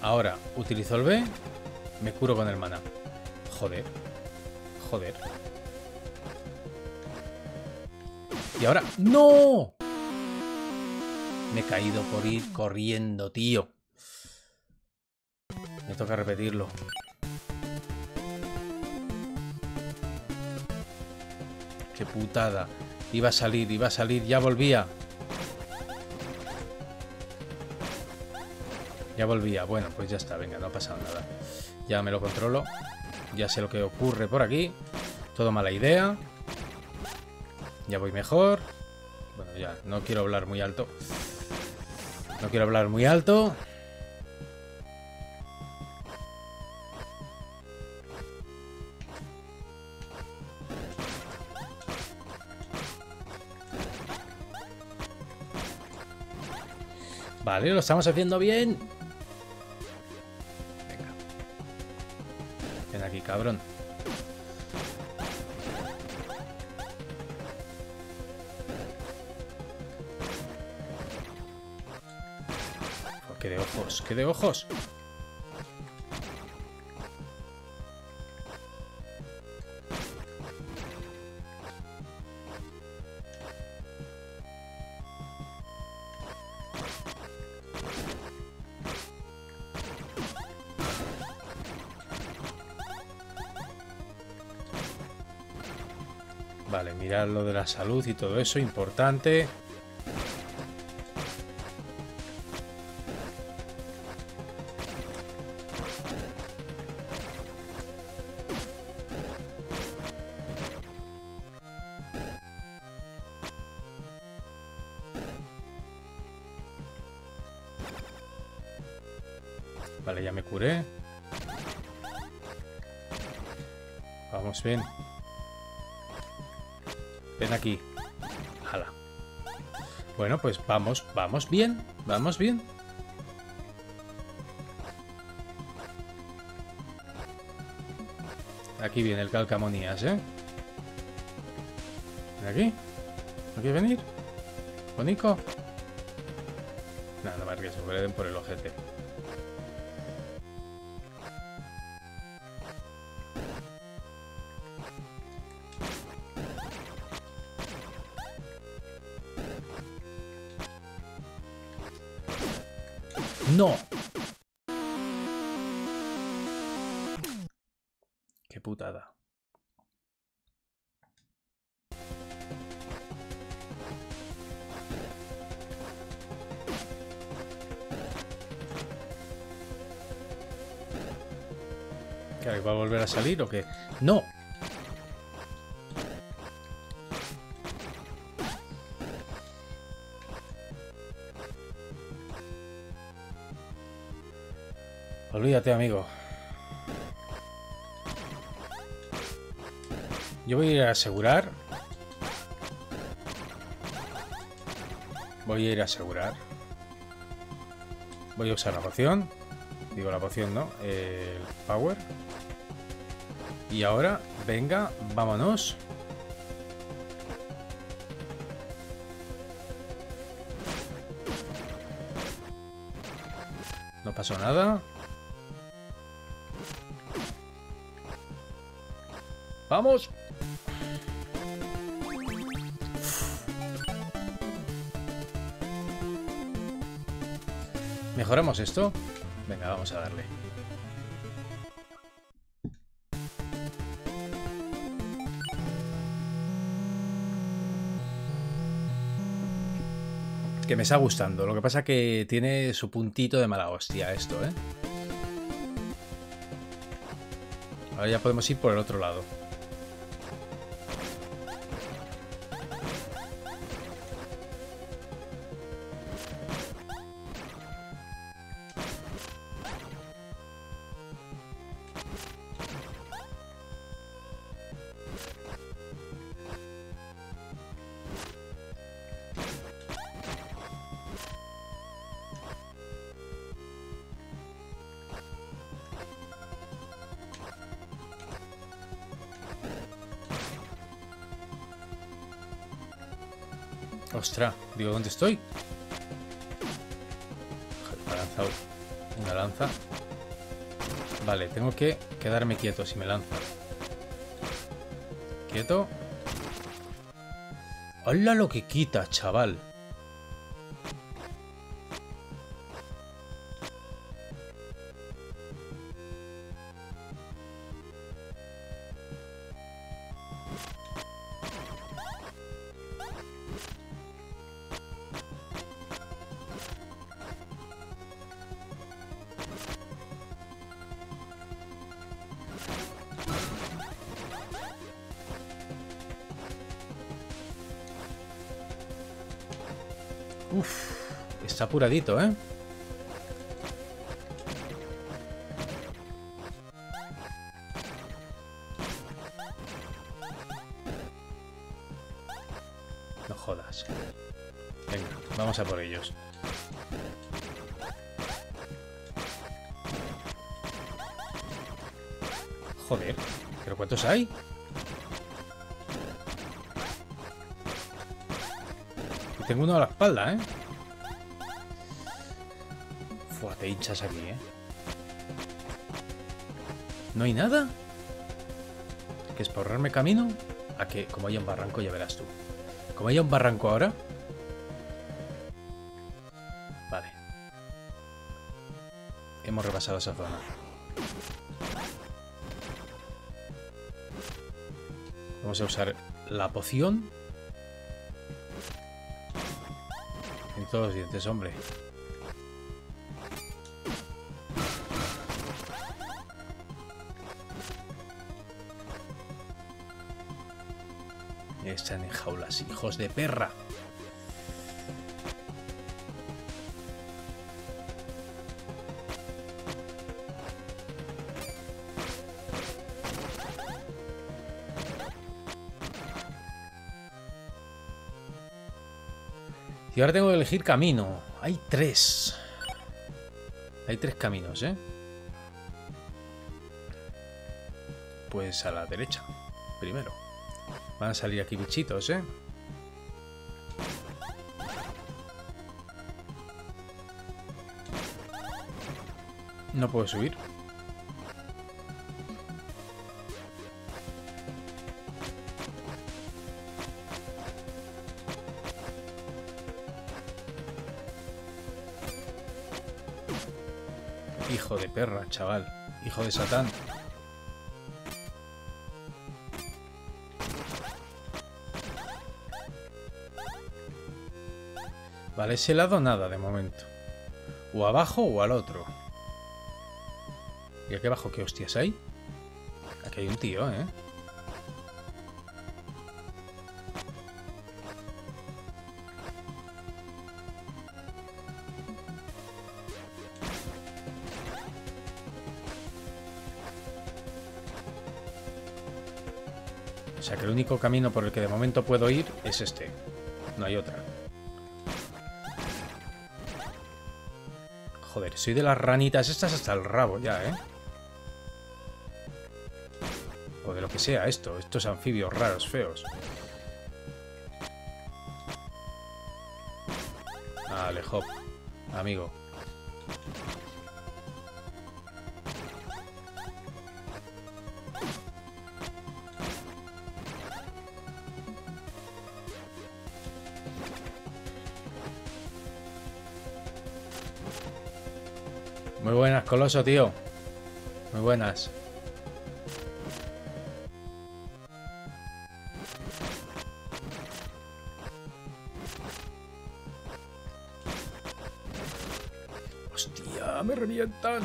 Ahora, utilizo el B, me curo con el mana. Joder. Joder. Y ahora... ¡No! Me he caído por ir corriendo, tío. Me toca repetirlo. Qué putada. Iba a salir, iba a salir, ya volvía. Ya volvía. Bueno, pues ya está, venga, no ha pasado nada. Ya me lo controlo. Ya sé lo que ocurre por aquí. Todo mala idea. Ya voy mejor. Bueno, ya, no quiero hablar muy alto. No quiero hablar muy alto. Lo estamos haciendo bien. Venga. Ven aquí, cabrón. Oh, ¡Qué de ojos! ¡Qué de ojos! Salud y todo eso, importante. Pues vamos, vamos bien. Vamos bien. Aquí viene el calcamonías, ¿eh? ¿Ven aquí? ¿No quiere venir? ¿Bonico? Nada, no más que se den por el ojete. Salir o qué? ¡No! Olvídate, amigo. Yo voy a ir a asegurar. Voy a ir a asegurar. Voy a usar la poción. Digo la poción, ¿no? El power. Y ahora, venga, vámonos. No pasó nada. ¡Vamos! ¿Mejoramos esto? Venga, vamos a darle. Que me está gustando. Lo que pasa que tiene su puntito de mala hostia esto, ¿eh? Ahora ya podemos ir por el otro lado. ¿Dónde estoy? Una lanza. Vale, tengo que quedarme quieto si me lanza. Quieto. ¡Hola lo que quita, chaval! Apuradito, ¿eh? No jodas. Venga, vamos a por ellos. Joder, ¿pero cuántos hay? Tengo uno a la espalda, ¿eh? Hinchas aquí, ¿eh? ¿No hay nada? ¿Que es por camino? A que, como haya un barranco, ya verás tú. Como haya un barranco ahora... Vale. Hemos repasado esa zona. Vamos a usar la poción todos los dientes, hombre. Jaulas, hijos de perra. Y ahora tengo que elegir camino. Hay tres. Hay tres caminos, ¿eh? Pues a la derecha, primero. Van a salir aquí bichitos, ¿eh? No puedo subir. Hijo de perra, chaval. Hijo de Satán. Vale, ese lado nada de momento. O abajo o al otro. ¿Y aquí abajo qué hostias hay? Aquí hay un tío, ¿eh? O sea que el único camino por el que de momento puedo ir es este. No hay otra. Joder, soy de las ranitas estas hasta el rabo ya, ¿eh? O de lo que sea esto. Estos anfibios raros, feos. Vale, hop. Amigo. Coloso, tío. Muy buenas. Hostia, me revientan.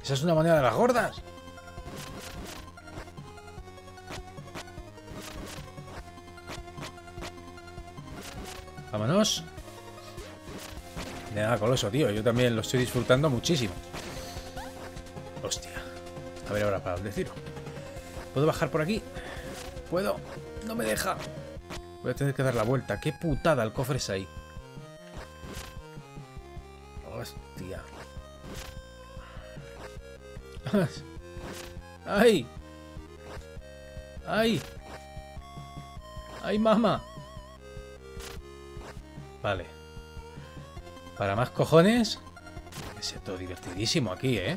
Esa es una moneda de las gordas. Coloso, tío. Yo también lo estoy disfrutando muchísimo. Hostia. A ver ahora para dónde tiro. ¿Puedo bajar por aquí? ¿Puedo? No me deja. Voy a tener que dar la vuelta. ¡Qué putada el cofre es ahí! Hostia. ¡Ay! ¡Ay! ¡Ay, mamá! Vale. Para más cojones. Es todo divertidísimo aquí, ¿eh?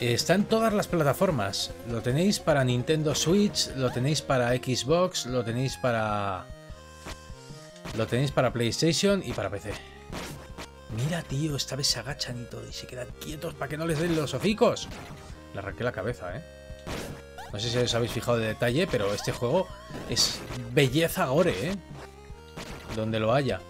Está en todas las plataformas. Lo tenéis para Nintendo Switch, lo tenéis para Xbox, lo tenéis para... Lo tenéis para PlayStation y para PC. Mira, tío, esta vez se agachan y todo y se quedan quietos para que no les den los hocicos. Le arranqué la cabeza, ¿eh? No sé si os habéis fijado de detalle, pero este juego es belleza gore, ¿eh? Donde lo haya.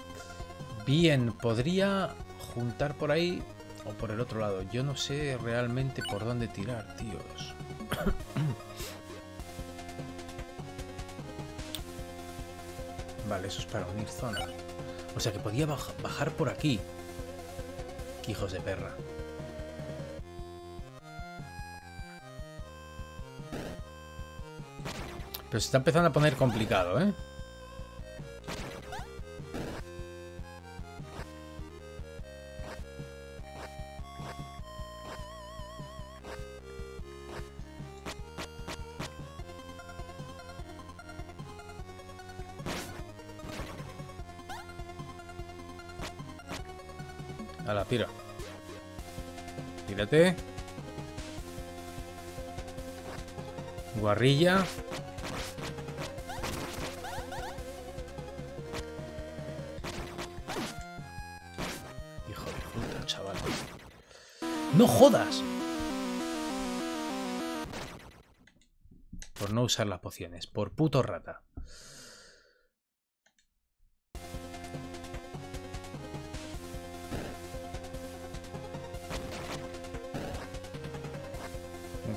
Bien, podría juntar por ahí o por el otro lado. Yo no sé realmente por dónde tirar, tíos. vale, eso es para unir zonas. O sea que podía bajar por aquí. Hijos de perra. Pero se está empezando a poner complicado, ¿eh? Usar las pociones. Por puto rata.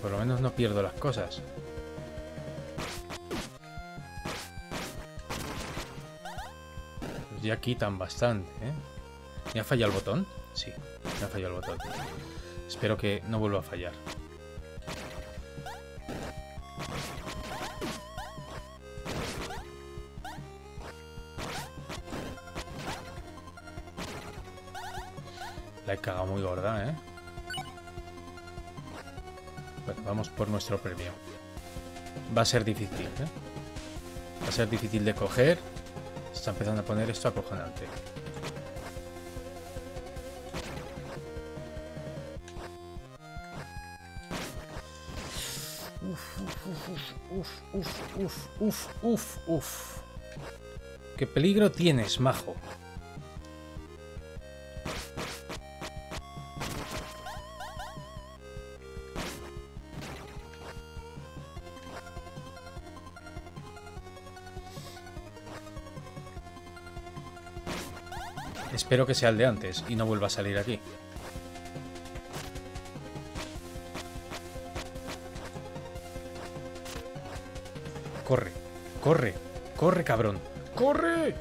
Por lo menos no pierdo las cosas. Ya quitan bastante, ¿eh? ¿Me ha fallado el botón? Sí, me ha fallado el botón. Espero que no vuelva a fallar. Por nuestro premio. Va a ser difícil, ¿eh? Va a ser difícil de coger. Se está empezando a poner esto acojonante. Uf, uf, uf, uf, uf, uf, uf, uf. ¿Qué peligro tienes, majo? Espero que sea el de antes y no vuelva a salir aquí. Corre, corre, corre, cabrón. ¡Corre!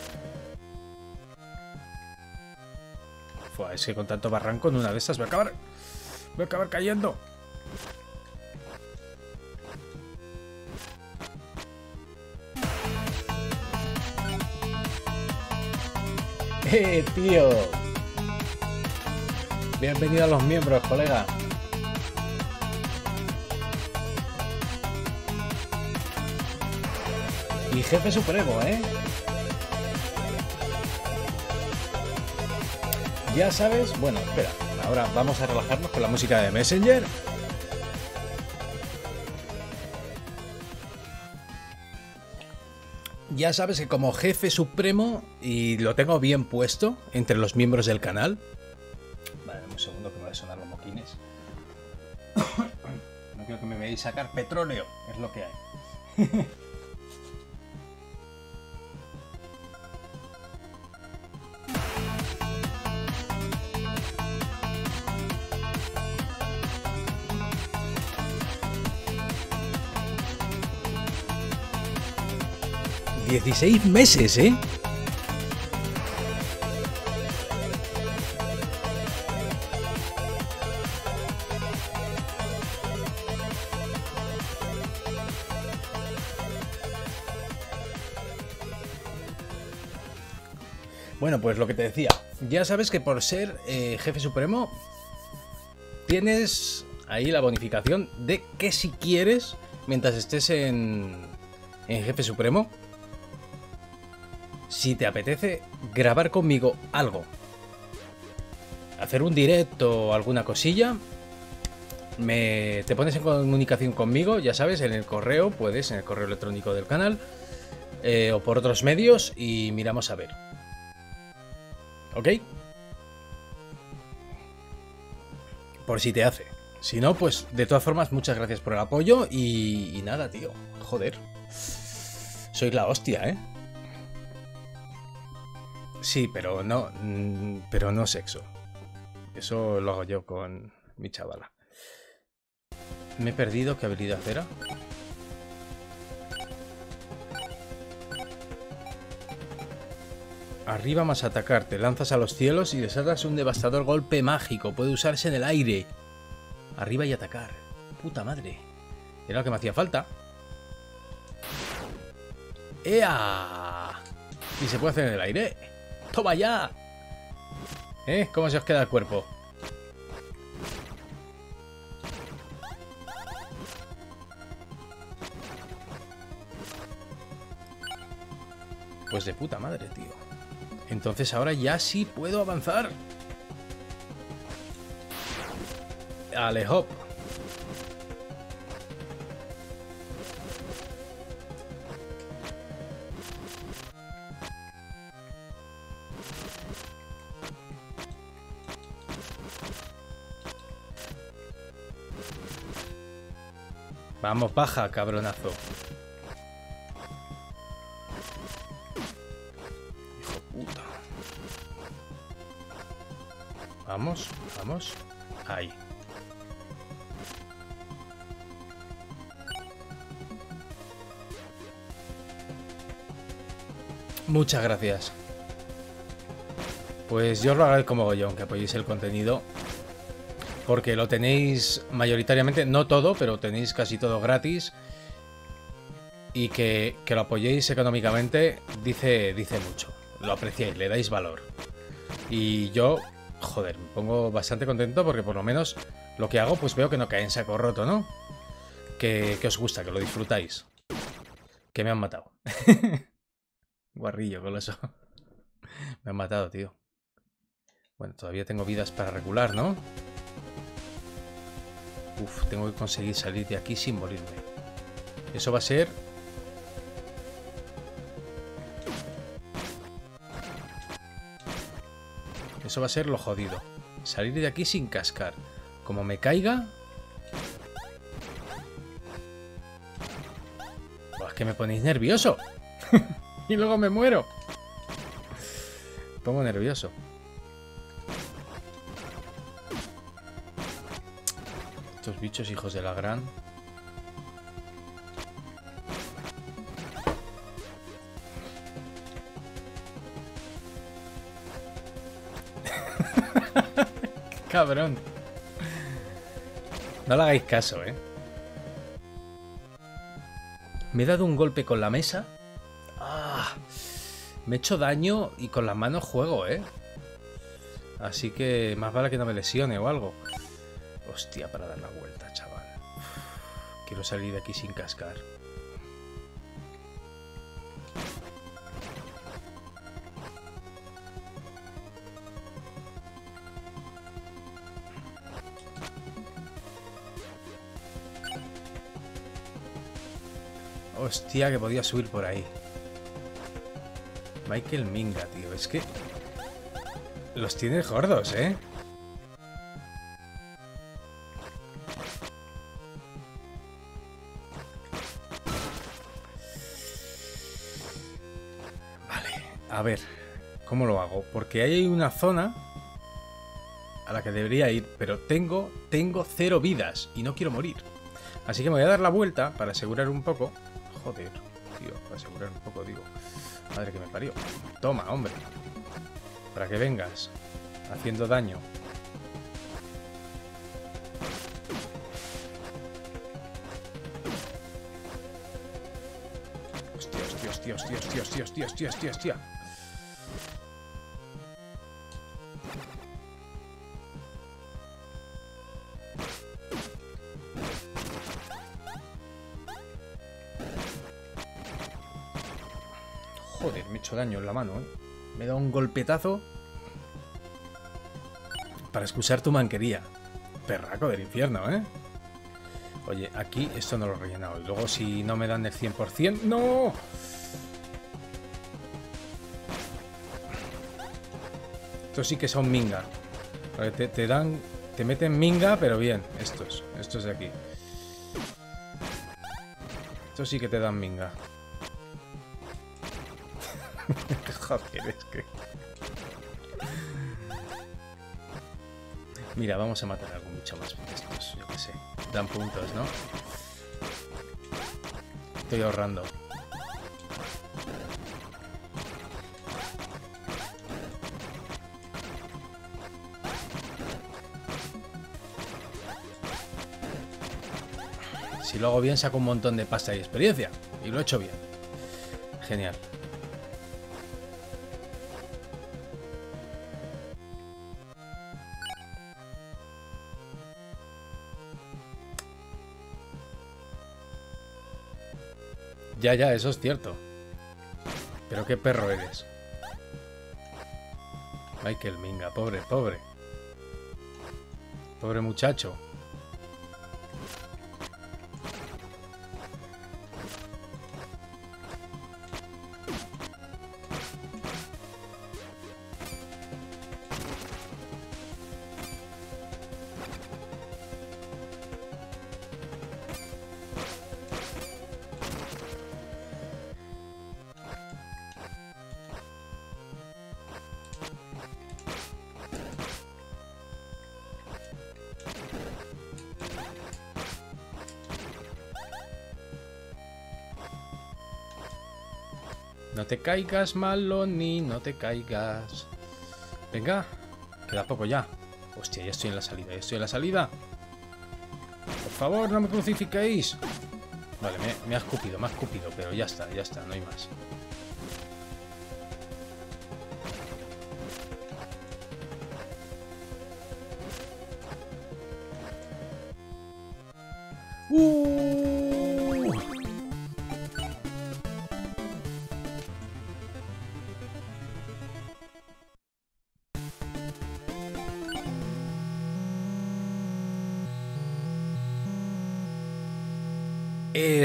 Fua, es que con tanto barranco en una de estas voy a acabar... Voy a acabar cayendo. ¡Eh, tío! Bienvenido a los miembros, colega. Y jefe supremo, ¿eh? Ya sabes... Bueno, espera. Ahora vamos a relajarnos con la música de Messenger. Ya sabes que como jefe supremo, y lo tengo bien puesto entre los miembros del canal. Vale, un segundo que me voy a sonar los moquines. No quiero que me veáis sacar petróleo, es lo que hay. 16 meses, ¿eh? Bueno, pues lo que te decía, ya sabes que por ser eh, jefe supremo tienes ahí la bonificación de que si quieres, mientras estés en jefe supremo, si te apetece grabar conmigo algo, hacer un directo o alguna cosilla, me, te pones en comunicación conmigo, ya sabes, en el correo, puedes, en el correo electrónico del canal, eh, o por otros medios, y miramos a ver. ¿Ok? Por si te hace. Si no, pues de todas formas, muchas gracias por el apoyo y, y nada, tío. Joder. Soy la hostia, ¿eh? Sí, pero no, mm, pero no sexo. Eso lo hago yo con mi chavala. Me he perdido. ¿Qué habilidad era? Arriba más atacar. Te lanzas a los cielos y desatas un devastador golpe mágico. Puede usarse en el aire. Arriba y atacar. Puta madre. Era lo que me hacía falta. ¡Ea! Y se puede hacer en el aire. ¡Toma ya! ¿Eh? ¿Cómo se os queda el cuerpo? Pues de puta madre, tío. Entonces ahora ya sí puedo avanzar. Ale, hop. Vamos, baja, cabronazo. Hijo puta. Vamos, vamos. Ahí. Muchas gracias. Pues yo os lo agradezco mogollón que apoyéis el contenido. Porque lo tenéis mayoritariamente, no todo, pero tenéis casi todo gratis. Y que, que lo apoyéis económicamente dice, dice mucho. Lo apreciáis, le dais valor. Y yo, joder, me pongo bastante contento porque por lo menos lo que hago, pues veo que no cae en saco roto, ¿no? Que, que os gusta, que lo disfrutáis. Que me han matado. Guarrillo, coloso. Me han matado, tío. Bueno, todavía tengo vidas para regular, ¿no? Uf, tengo que conseguir salir de aquí sin morirme. Eso va a ser... Eso va a ser lo jodido. Salir de aquí sin cascar. Como me caiga... Buah, es que me ponéis nervioso. y luego me muero. Me pongo nervioso. Estos bichos hijos de la gran. Cabrón. No le hagáis caso, ¿eh? Me he dado un golpe con la mesa. ¡Ah! Me he hecho daño y con las manos juego, ¿eh? Así que más vale que no me lesione o algo. Hostia, para dar la vuelta, chaval. Quiero salir de aquí sin cascar. Hostia, que podía subir por ahí. Michael Minga, tío. Es que... Los tiene gordos, ¿eh? A ver, ¿cómo lo hago? Porque hay una zona a la que debería ir, pero tengo, tengo cero vidas y no quiero morir. Así que me voy a dar la vuelta para asegurar un poco. Joder, tío, para asegurar un poco, digo. Madre que me parió. Toma, hombre. Para que vengas haciendo daño. Hostia, hostia, hostia, hostia, hostia, hostia, hostia, hostia, hostia. Mano, ¿eh? Me da un golpetazo para excusar tu manquería. Perraco del infierno, ¿eh? Oye, aquí esto no lo he rellenado. Y luego si no me dan el 100%... ¡No! Estos sí que son minga. Te, dan... Te meten minga, pero bien. Estos. Estos de aquí. Estos sí que te dan minga. Joder, es que... Mira, vamos a matar algún bicho más de estos, yo qué sé. Dan puntos, ¿no? Estoy ahorrando. Si lo hago bien, saco un montón de pasta y experiencia. Y lo he hecho bien. Genial. Ya, ya, eso es cierto. Pero qué perro eres. Michael Minga, pobre, pobre. Pobre muchacho. Caigas, Maloni, no te caigas. Venga, queda poco ya. Hostia, ya estoy en la salida, ya estoy en la salida. Por favor, no me crucifiquéis. Vale, me, me ha escupido, me ha escupido, pero ya está, ya está, no hay más.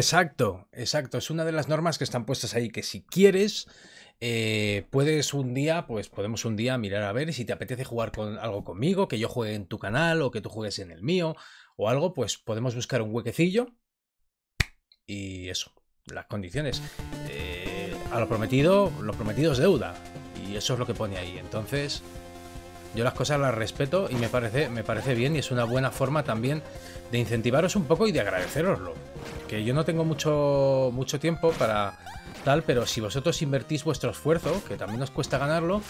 Exacto, exacto. Es una de las normas que están puestas ahí, que si quieres, eh, puedes un día, pues podemos un día mirar a ver si te apetece jugar con algo conmigo, que yo juegue en tu canal o que tú juegues en el mío o algo, pues podemos buscar un huequecillo y eso, las condiciones. Eh, a lo prometido, lo prometido es deuda y eso es lo que pone ahí. Entonces, yo las cosas las respeto y me parece, me parece bien y es una buena forma también de incentivaros un poco y de agradeceroslo. Que yo no tengo mucho, mucho tiempo para tal, pero si vosotros invertís vuestro esfuerzo, que también os cuesta ganarlo,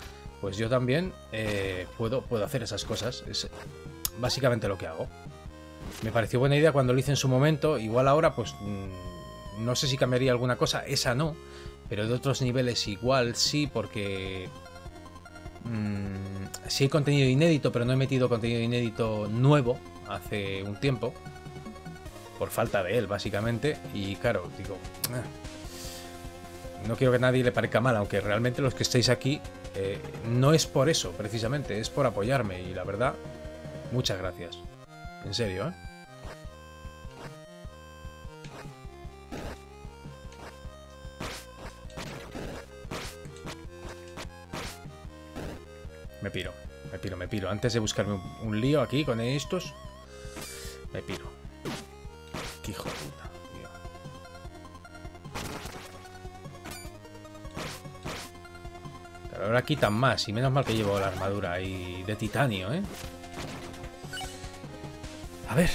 pues yo también eh, puedo, puedo hacer esas cosas. Es básicamente lo que hago. Me pareció buena idea cuando lo hice en su momento. Igual ahora, pues mmm, no sé si cambiaría alguna cosa. Esa no. Pero de otros niveles igual sí, porque... Mmm, sí hay contenido inédito, pero no he metido contenido inédito nuevo hace un tiempo. Por falta de él, básicamente. Y claro, digo... No quiero que nadie le parezca mal, aunque realmente los que estáis aquí eh, no es por eso, precisamente, es por apoyarme. Y la verdad, muchas gracias. En serio, ¿eh? Me piro, me piro, me piro. Antes de buscarme un, lío aquí con estos, me piro. Qué hijo de puta. Pero ahora quitan más y menos mal que llevo la armadura ahí de titanio, ¿eh? A ver.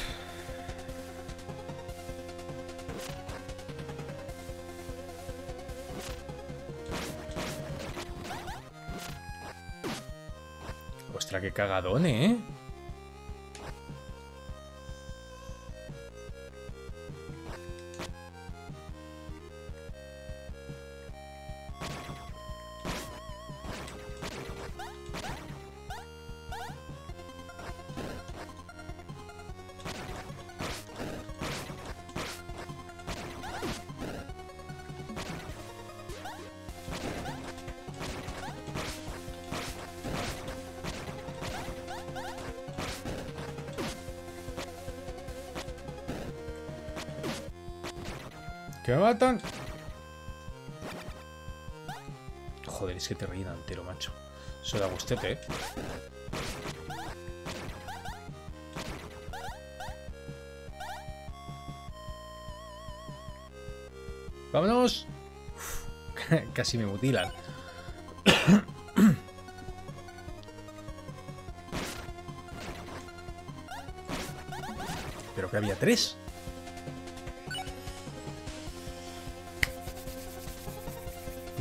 Qué cagadón, ¿eh? ¿Eh? ¡Vámonos! casi me mutilan. ¿Pero que había tres?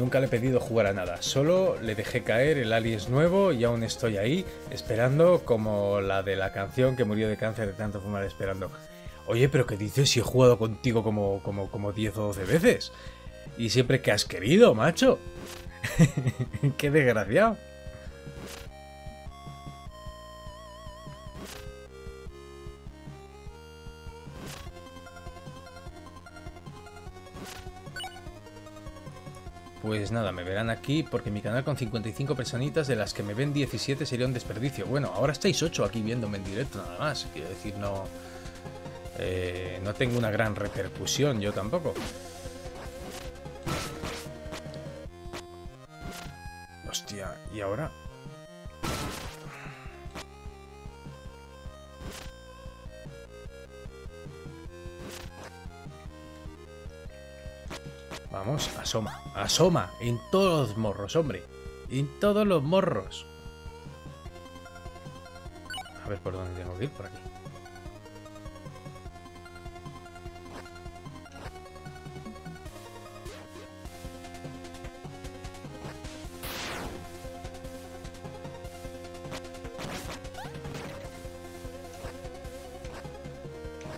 Nunca le he pedido jugar a nada, solo le dejé caer el Alias nuevo y aún estoy ahí, esperando como la de la canción que murió de cáncer de tanto fumar esperando. Oye, pero ¿qué dices si he jugado contigo como, como, como 10 o 12 veces? Y siempre que has querido, macho. Qué desgraciado. Pues nada, me verán aquí porque mi canal con 55 personitas de las que me ven 17 sería un desperdicio. Bueno, ahora estáis 8 aquí viéndome en directo nada más. Quiero decir, no... Eh, no tengo una gran repercusión yo tampoco. Hostia, ¿y ahora? Asoma, asoma, en todos los morros, hombre. En todos los morros. A ver por dónde tengo que ir, por aquí.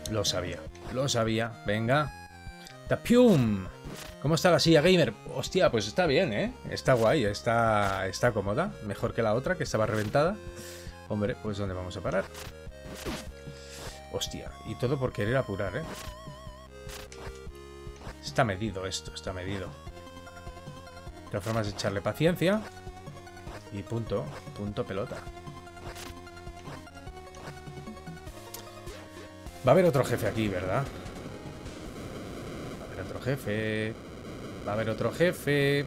Lo sabía, lo sabía. Venga. ¡Tapium! ¿Cómo está la silla gamer? Hostia, pues está bien, ¿eh? Está guay, está, está cómoda. Mejor que la otra, que estaba reventada. Hombre, pues ¿dónde vamos a parar? Hostia, y todo por querer apurar, ¿eh? Está medido esto, está medido. De todas formas, echarle paciencia. Y punto, punto pelota. Va a haber otro jefe aquí, ¿verdad? Va a haber otro jefe. Va a haber otro jefe.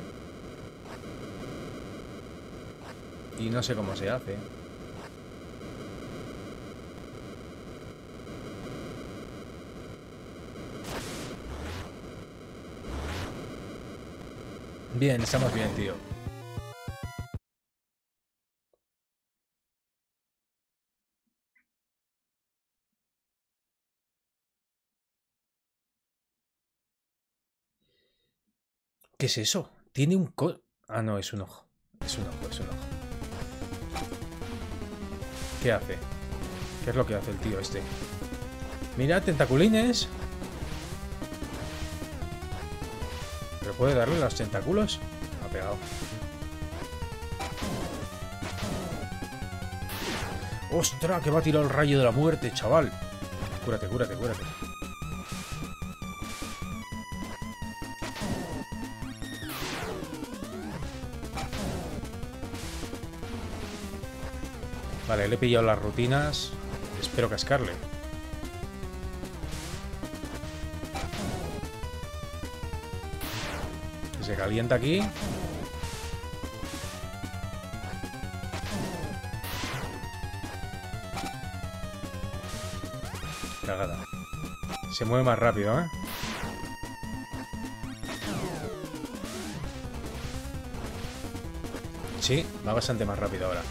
Y no sé cómo se hace. Bien, estamos bien, tío. Es eso? Tiene un co... Ah, no, es un ojo. Es un ojo, es un ojo. ¿Qué hace? ¿Qué es lo que hace el tío este? Mira, tentaculines. ¿Pero puede darle los tentáculos? Ha pegado. ¡Ostras! Que va a tirar el rayo de la muerte, chaval. Cúrate, cúrate, cúrate. Vale, le he pillado las rutinas. Espero cascarle. Se calienta aquí. Cagada. Se mueve más rápido, ¿eh? Sí, va bastante más rápido ahora.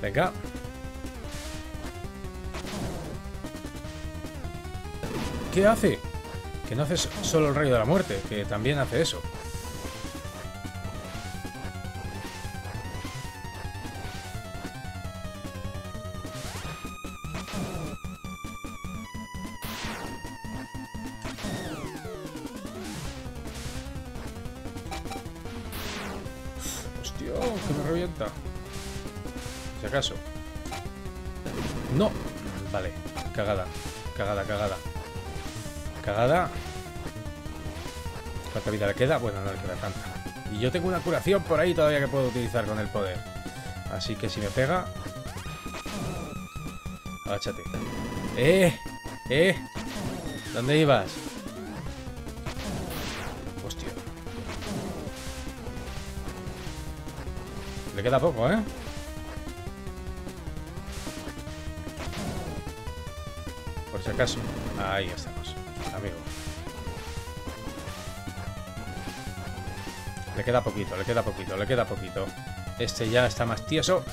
Venga. ¿Qué hace? Que no hace solo el rayo de la muerte, que también hace eso. queda, bueno, no le queda tanta. Y yo tengo una curación por ahí todavía que puedo utilizar con el poder. Así que si me pega... Agáchate. ¡Eh! ¡Eh! ¿Dónde ibas? Hostia. Le queda poco, ¿eh? Por si acaso. Ahí está. Le queda poquito, le queda poquito, le queda poquito. Este ya está más tieso.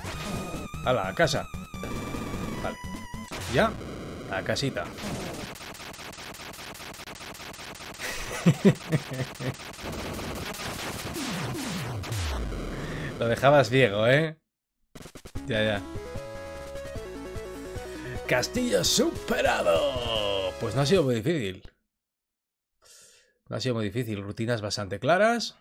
A la casa. Vale. Ya. A casita. Lo dejabas ciego, ¿eh? Ya, ya. Castillo superado. Pues no ha sido muy difícil. No ha sido muy difícil. Rutinas bastante claras.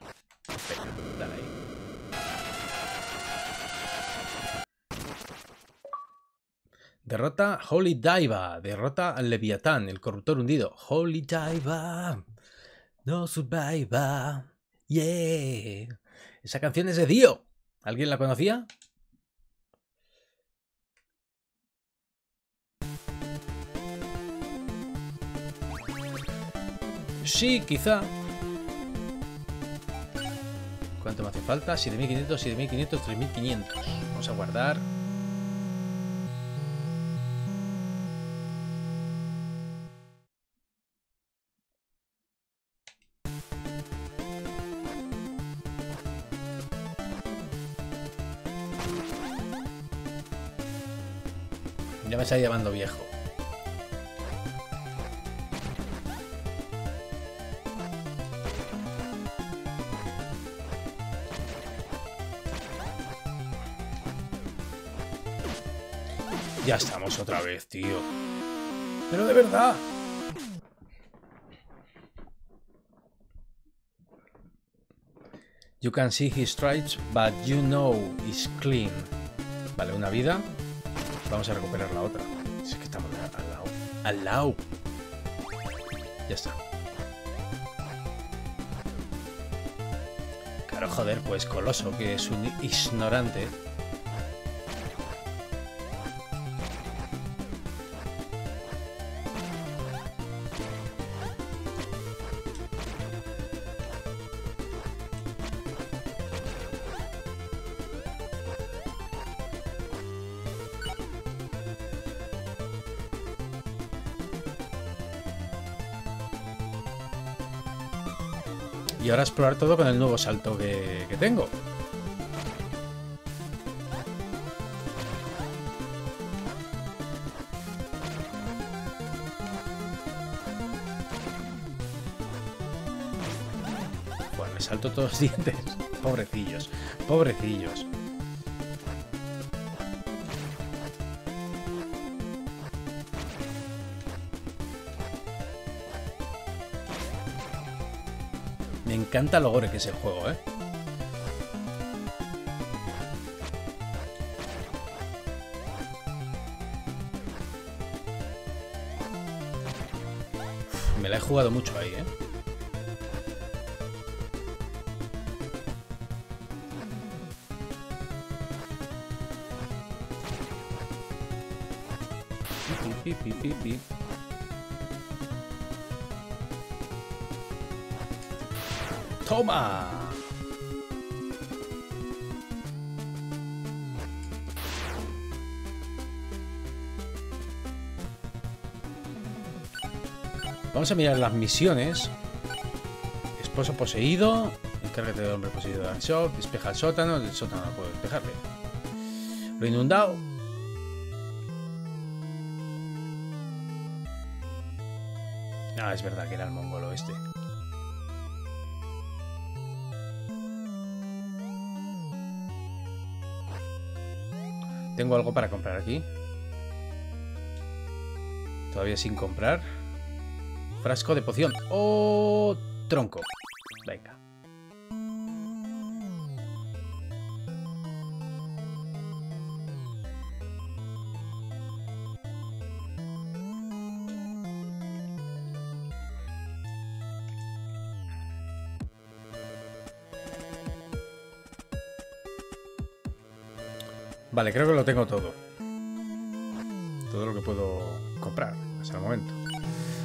Derrota Holy Diva. Derrota al Leviatán, el corruptor hundido. Holy Diva. No survivor. Yeah. Esa canción es de Dio. ¿Alguien la conocía? Sí, quizá. ¿Cuánto me hace falta? 7500, 7500, 3500. Vamos a guardar. Está llamando viejo. Ya estamos otra vez, tío. Pero de verdad. You can see his stripes, but you know he's clean. Vale, una vida. Vamos a recuperar la otra. Es que estamos al lado. Al lado. Ya está. Claro, joder, pues Coloso, que es un ignorante. Y ahora explorar todo con el nuevo salto que, tengo. Bueno, me salto todos los dientes. Pobrecillos, pobrecillos. Encanta lo que es el juego, ¿eh? Me la he jugado mucho ahí, ¿eh? ¡Toma! Vamos a mirar las misiones. Esposo poseído. Encárgate del hombre poseído de shock. Despeja el sótano. El sótano no puedo despejarle. Lo inundado. Ah, es verdad que era el mongolo Tengo algo para comprar aquí. Todavía sin comprar. Frasco de poción. ¡Oh! Tronco. Venga. Vale, creo que lo tengo todo. Todo lo que puedo comprar hasta el momento.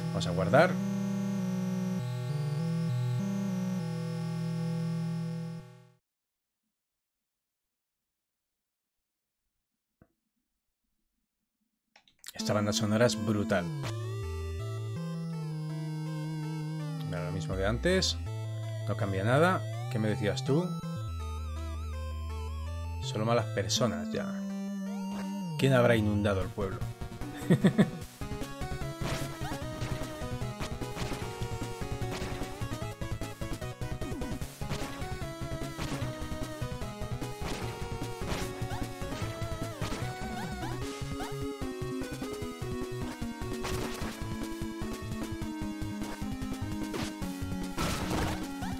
Vamos a guardar. Esta banda sonora es brutal. Era lo mismo que antes. No cambia nada. ¿Qué me decías tú? Solo malas personas ya. ¿Quién habrá inundado el pueblo?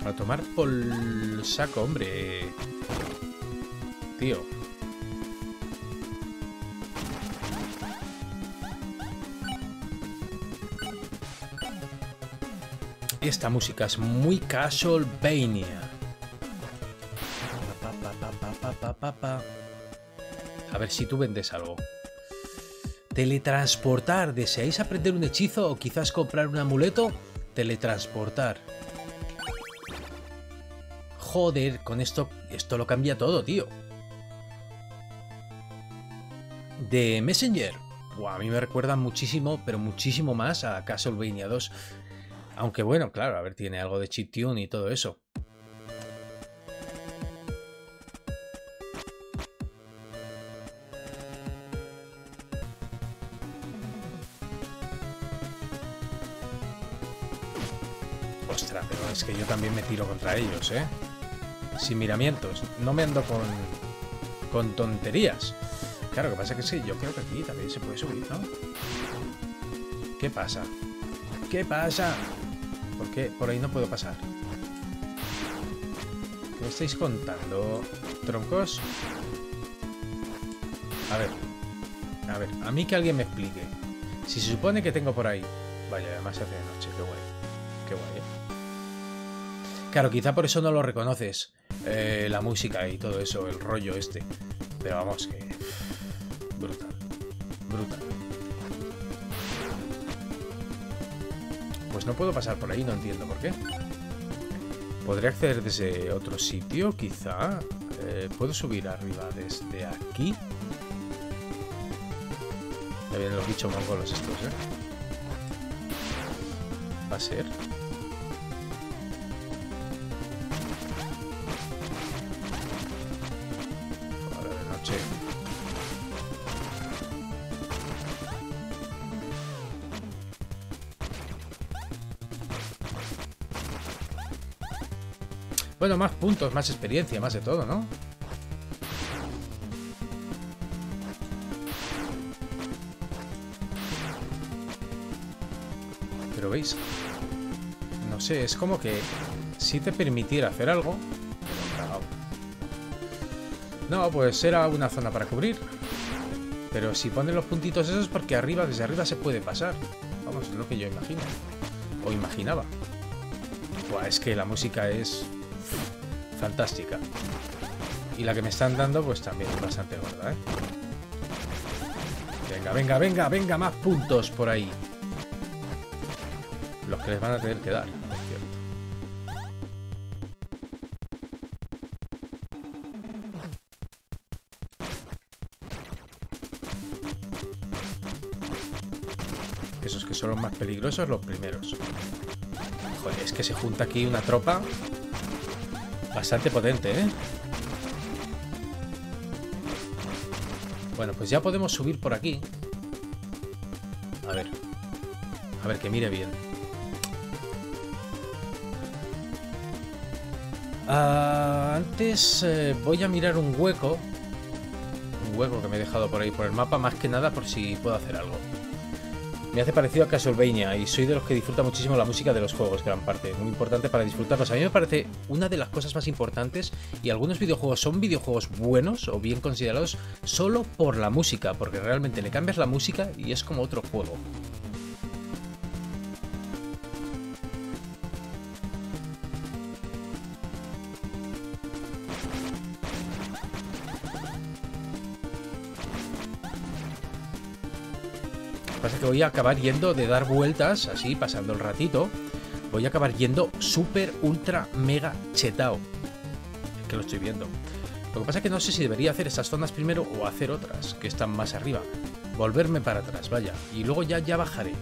A tomar por saco, hombre. Esta música es muy Castlevania. A ver si tú vendes algo. Teletransportar. ¿Deseáis aprender un hechizo o quizás comprar un amuleto? Teletransportar. Joder, con esto, esto lo cambia todo, tío. De Messenger. a mí me recuerda muchísimo, pero muchísimo más a Castlevania 2. Aunque bueno, claro, a ver, tiene algo de chiptune y todo eso. Ostras, pero es que yo también me tiro contra ellos, ¿eh? sin miramientos. No me ando con, con tonterías. Claro, que pasa que sí, yo creo que aquí también se puede subir, ¿no? ¿Qué pasa? ¿Qué pasa? ¿Por qué por ahí no puedo pasar? ¿Qué me estáis contando? ¿Troncos? A ver. A ver, a mí que alguien me explique. Si se supone que tengo por ahí... Vaya, además hace de noche, qué guay. Qué guay, ¿eh? Claro, quizá por eso no lo reconoces. Eh, la música y todo eso, el rollo este. Pero vamos, que... no puedo pasar por ahí, no entiendo por qué. ¿Podría acceder desde otro sitio, quizá? Eh, ¿Puedo subir arriba desde aquí? Ya vienen los bichos mongolos estos, ¿eh? ¿Va a ser? Bueno, más puntos, más experiencia, más de todo, ¿no? Pero veis, no sé, es como que si te permitiera hacer algo... No, pues era una zona para cubrir. Pero si ponen los puntitos esos es porque arriba, desde arriba se puede pasar. Vamos, es lo que yo imagino. O imaginaba. Buah, es que la música es fantástica. Y la que me están dando, pues también bastante gorda, ¿eh? Venga, venga, venga, venga, más puntos por ahí. Los que les van a tener que dar, por cierto. Esos que son los más peligrosos, los primeros. Joder, es que se junta aquí una tropa Bastante potente, ¿eh? Bueno, pues ya podemos subir por aquí. A ver. A ver, que mire bien. Ah, antes eh, voy a mirar un hueco. Un hueco que me he dejado por ahí por el mapa, más que nada por si puedo hacer algo. Me hace parecido a Castlevania y soy de los que disfruta muchísimo la música de los juegos, gran parte. Muy importante para disfrutarlos. A mí me parece una de las cosas más importantes y algunos videojuegos son videojuegos buenos o bien considerados solo por la música, porque realmente le cambias la música y es como otro juego. Voy a acabar yendo de dar vueltas, así, pasando el ratito. Voy a acabar yendo super, ultra, mega chetao. Que lo estoy viendo. Lo que pasa es que no sé si debería hacer esas zonas primero o hacer otras, que están más arriba. volverme para atrás, vaya. Y luego ya, ya bajaré.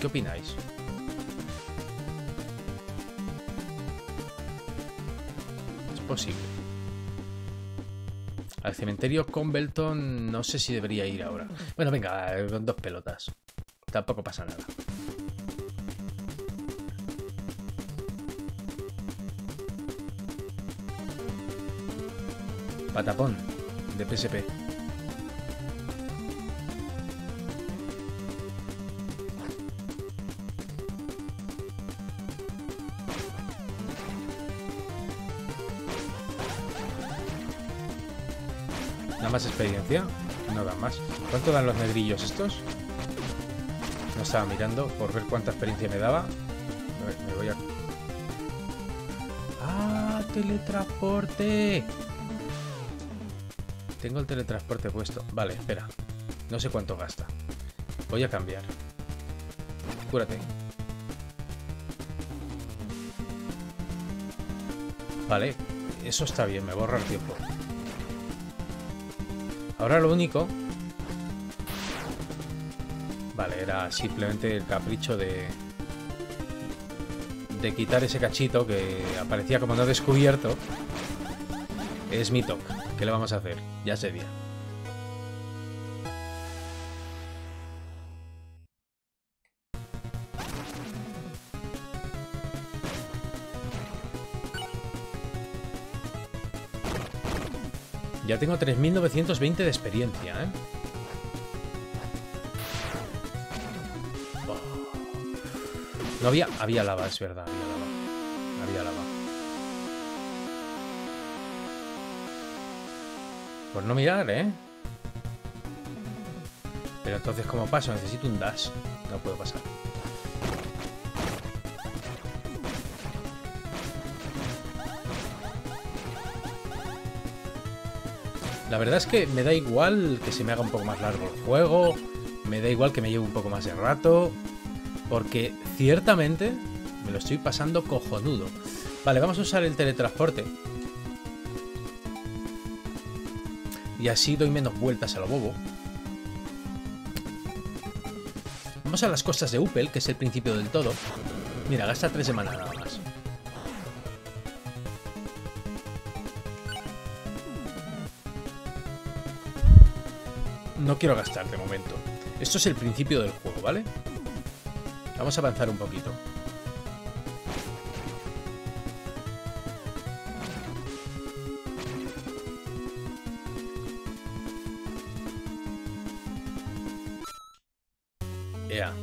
¿Qué opináis? Es posible. Al cementerio Conbelton no sé si debería ir ahora. Bueno, venga, con dos pelotas. Tampoco pasa nada. Patapón, de PSP. Más experiencia? No da más. ¿Cuánto dan los negrillos estos? No estaba mirando por ver cuánta experiencia me daba. A ver, me voy a... ¡Ah! ¡Teletransporte! Tengo el teletransporte puesto. Vale, espera. No sé cuánto gasta. Voy a cambiar. Cúrate. Vale, eso está bien, me borra el tiempo. Ahora lo único... Vale, era simplemente el capricho de... De quitar ese cachito que aparecía como no descubierto. Es mi toque. ¿Qué le vamos a hacer? Ya sería. Ya tengo 3.920 de experiencia, ¿eh? Oh. No había... Había lava, es verdad, había lava. Había lava. Por no mirar, ¿eh? Pero entonces, ¿cómo paso? Necesito un dash. No puedo pasar. La verdad es que me da igual que se me haga un poco más largo el juego. Me da igual que me lleve un poco más de rato. Porque ciertamente me lo estoy pasando cojonudo. Vale, vamos a usar el teletransporte. Y así doy menos vueltas a lo bobo. Vamos a las costas de Upel, que es el principio del todo. Mira, gasta tres semanas nada quiero gastar de momento. Esto es el principio del juego, ¿vale? Vamos a avanzar un poquito. Ea.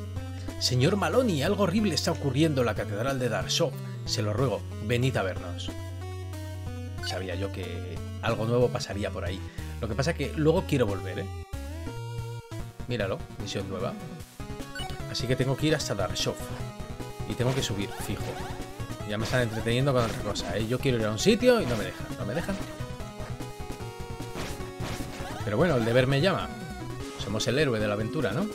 Señor Maloney, algo horrible está ocurriendo en la catedral de Darshop. Se lo ruego, venid a vernos. Sabía yo que algo nuevo pasaría por ahí. Lo que pasa es que luego quiero volver, ¿eh? Míralo, misión nueva. Así que tengo que ir hasta Darshop. Y tengo que subir, fijo. Ya me están entreteniendo con otra cosa, ¿eh? Yo quiero ir a un sitio y no me dejan. ¿No me dejan? Pero bueno, el deber me llama. Somos el héroe de la aventura, ¿no?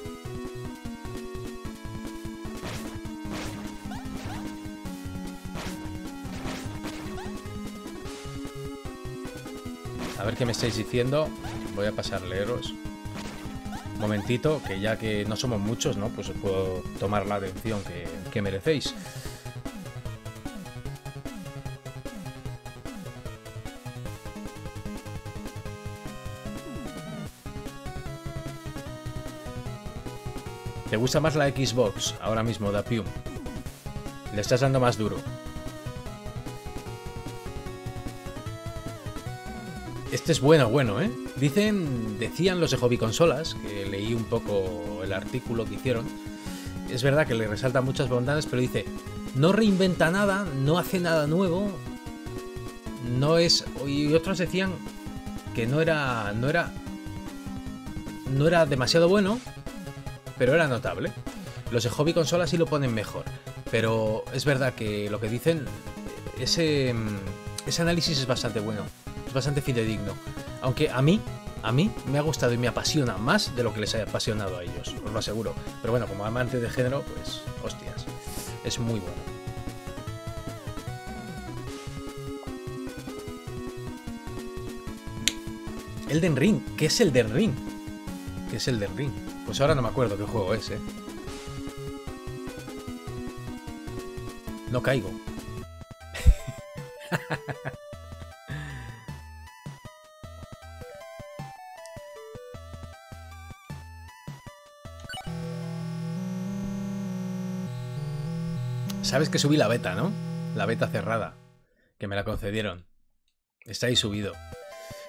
A ver qué me estáis diciendo. Voy a pasar leeros. Momentito, que ya que no somos muchos, ¿no? Pues os puedo tomar la atención que, que merecéis. ¿Te gusta más la Xbox ahora mismo, Dapium? Le estás dando más duro. Este es bueno, bueno, ¿eh? Dicen, decían los de Hobby Consolas, que un poco el artículo que hicieron. Es verdad que le resalta muchas bondades, pero dice, no reinventa nada, no hace nada nuevo, no es... Y otros decían que no era... no era... no era demasiado bueno, pero era notable. Los de Hobby Consolas sí lo ponen mejor, pero es verdad que lo que dicen, ese, ese análisis es bastante bueno, es bastante fidedigno. Aunque a mí, a mí me ha gustado y me apasiona más de lo que les haya apasionado a ellos, os lo aseguro. Pero bueno, como amante de género, pues hostias, es muy bueno. Elden Ring, ¿qué es Elden Ring? que es el del ring. Pues ahora no me acuerdo qué juego es, ¿eh? No caigo. Sabes que subí la beta, ¿no? La beta cerrada. Que me la concedieron. Está ahí subido.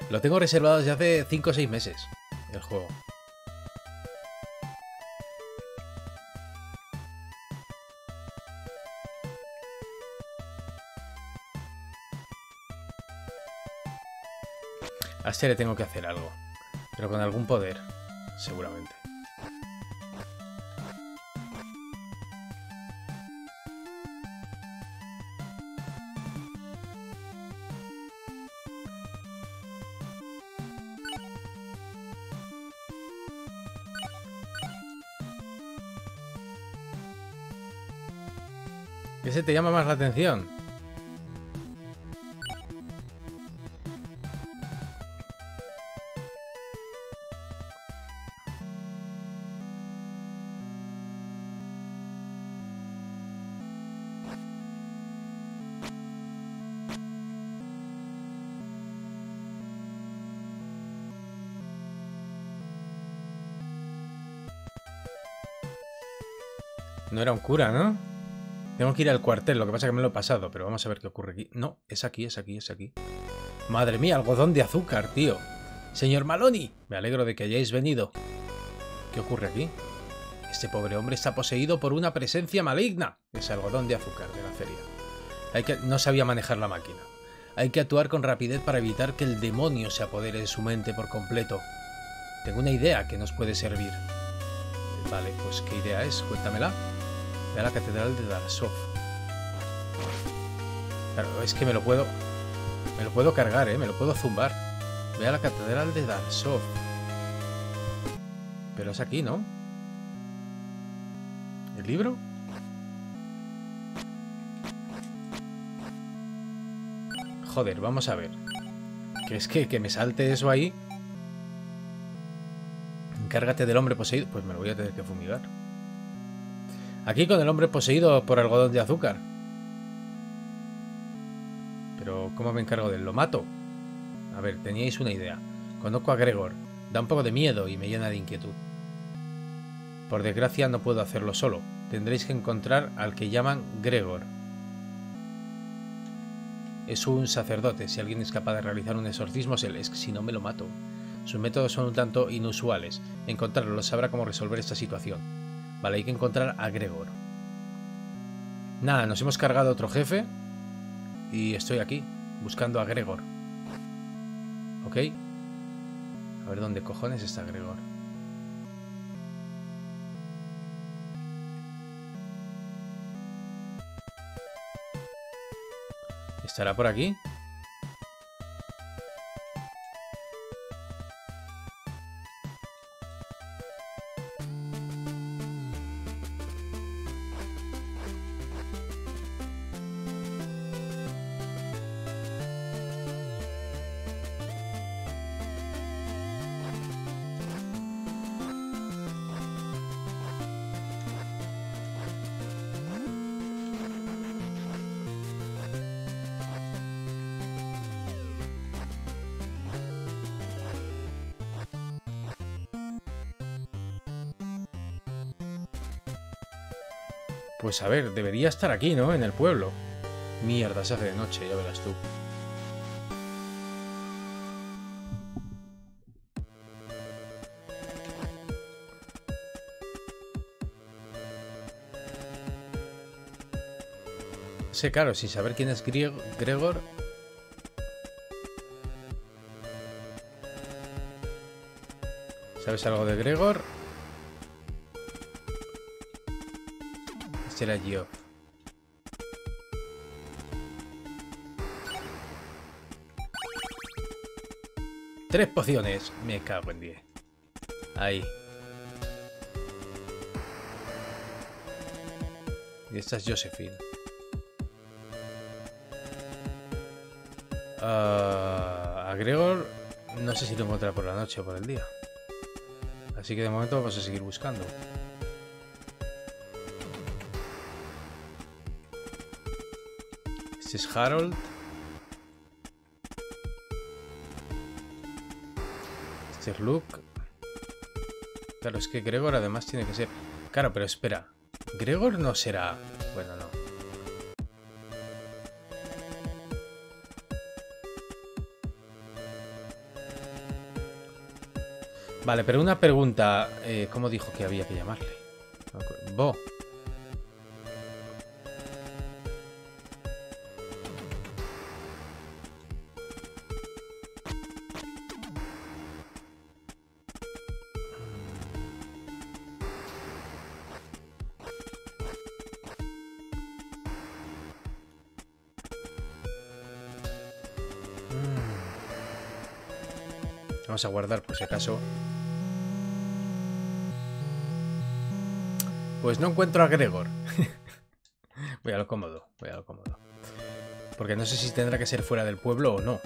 Lo tengo reservado desde hace 5 o 6 meses. El juego. A este le tengo que hacer algo. Pero con algún poder. Seguramente. Llama más la atención? No era un cura, ¿no? Tengo que ir al cuartel, lo que pasa es que me lo he pasado, pero vamos a ver qué ocurre aquí. No, es aquí, es aquí, es aquí. Madre mía, algodón de azúcar, tío. Señor Maloney, me alegro de que hayáis venido. ¿Qué ocurre aquí? Este pobre hombre está poseído por una presencia maligna. Es algodón de azúcar de la feria. Hay que... No sabía manejar la máquina. Hay que actuar con rapidez para evitar que el demonio se apodere de su mente por completo. Tengo una idea que nos puede servir. Vale, pues ¿qué idea es? Cuéntamela a la catedral de Darsov. Claro, es que me lo puedo... Me lo puedo cargar, ¿eh? Me lo puedo zumbar. Ve a la catedral de Darsov. Pero es aquí, ¿no? ¿El libro? Joder, vamos a ver. Que es que, que me salte eso ahí. Encárgate del hombre poseído. Pues me lo voy a tener que fumigar. Aquí con el hombre poseído por algodón de azúcar. Pero, ¿cómo me encargo de él? ¿Lo mato? A ver, teníais una idea. Conozco a Gregor. Da un poco de miedo y me llena de inquietud. Por desgracia no puedo hacerlo solo. Tendréis que encontrar al que llaman Gregor. Es un sacerdote. Si alguien es capaz de realizar un exorcismo es él. Que si no me lo mato. Sus métodos son un tanto inusuales. Encontrarlo sabrá cómo resolver esta situación. Vale, hay que encontrar a Gregor. Nada, nos hemos cargado otro jefe. Y estoy aquí, buscando a Gregor. ¿Ok? A ver dónde cojones está Gregor. ¿Estará por aquí? Pues a ver, debería estar aquí, ¿no? En el pueblo. Mierda, se hace de noche, ya verás tú. Sí, claro, sin saber quién es Gregor. ¿Sabes algo de Gregor? Será yo. Tres pociones. Me cago en 10. Ahí. Y esta es Josephine. Uh, a Gregor no sé si lo encontrará por la noche o por el día. Así que de momento vamos a seguir buscando. Es Harold. Este es Luke. Claro, es que Gregor además tiene que ser... Claro, pero espera. Gregor no será... Bueno, no. Vale, pero una pregunta. Eh, ¿Cómo dijo que había que llamarle? Bo. Vamos a guardar por si acaso. Pues no encuentro a Gregor. voy a lo cómodo, voy a lo cómodo. Porque no sé si tendrá que ser fuera del pueblo o no.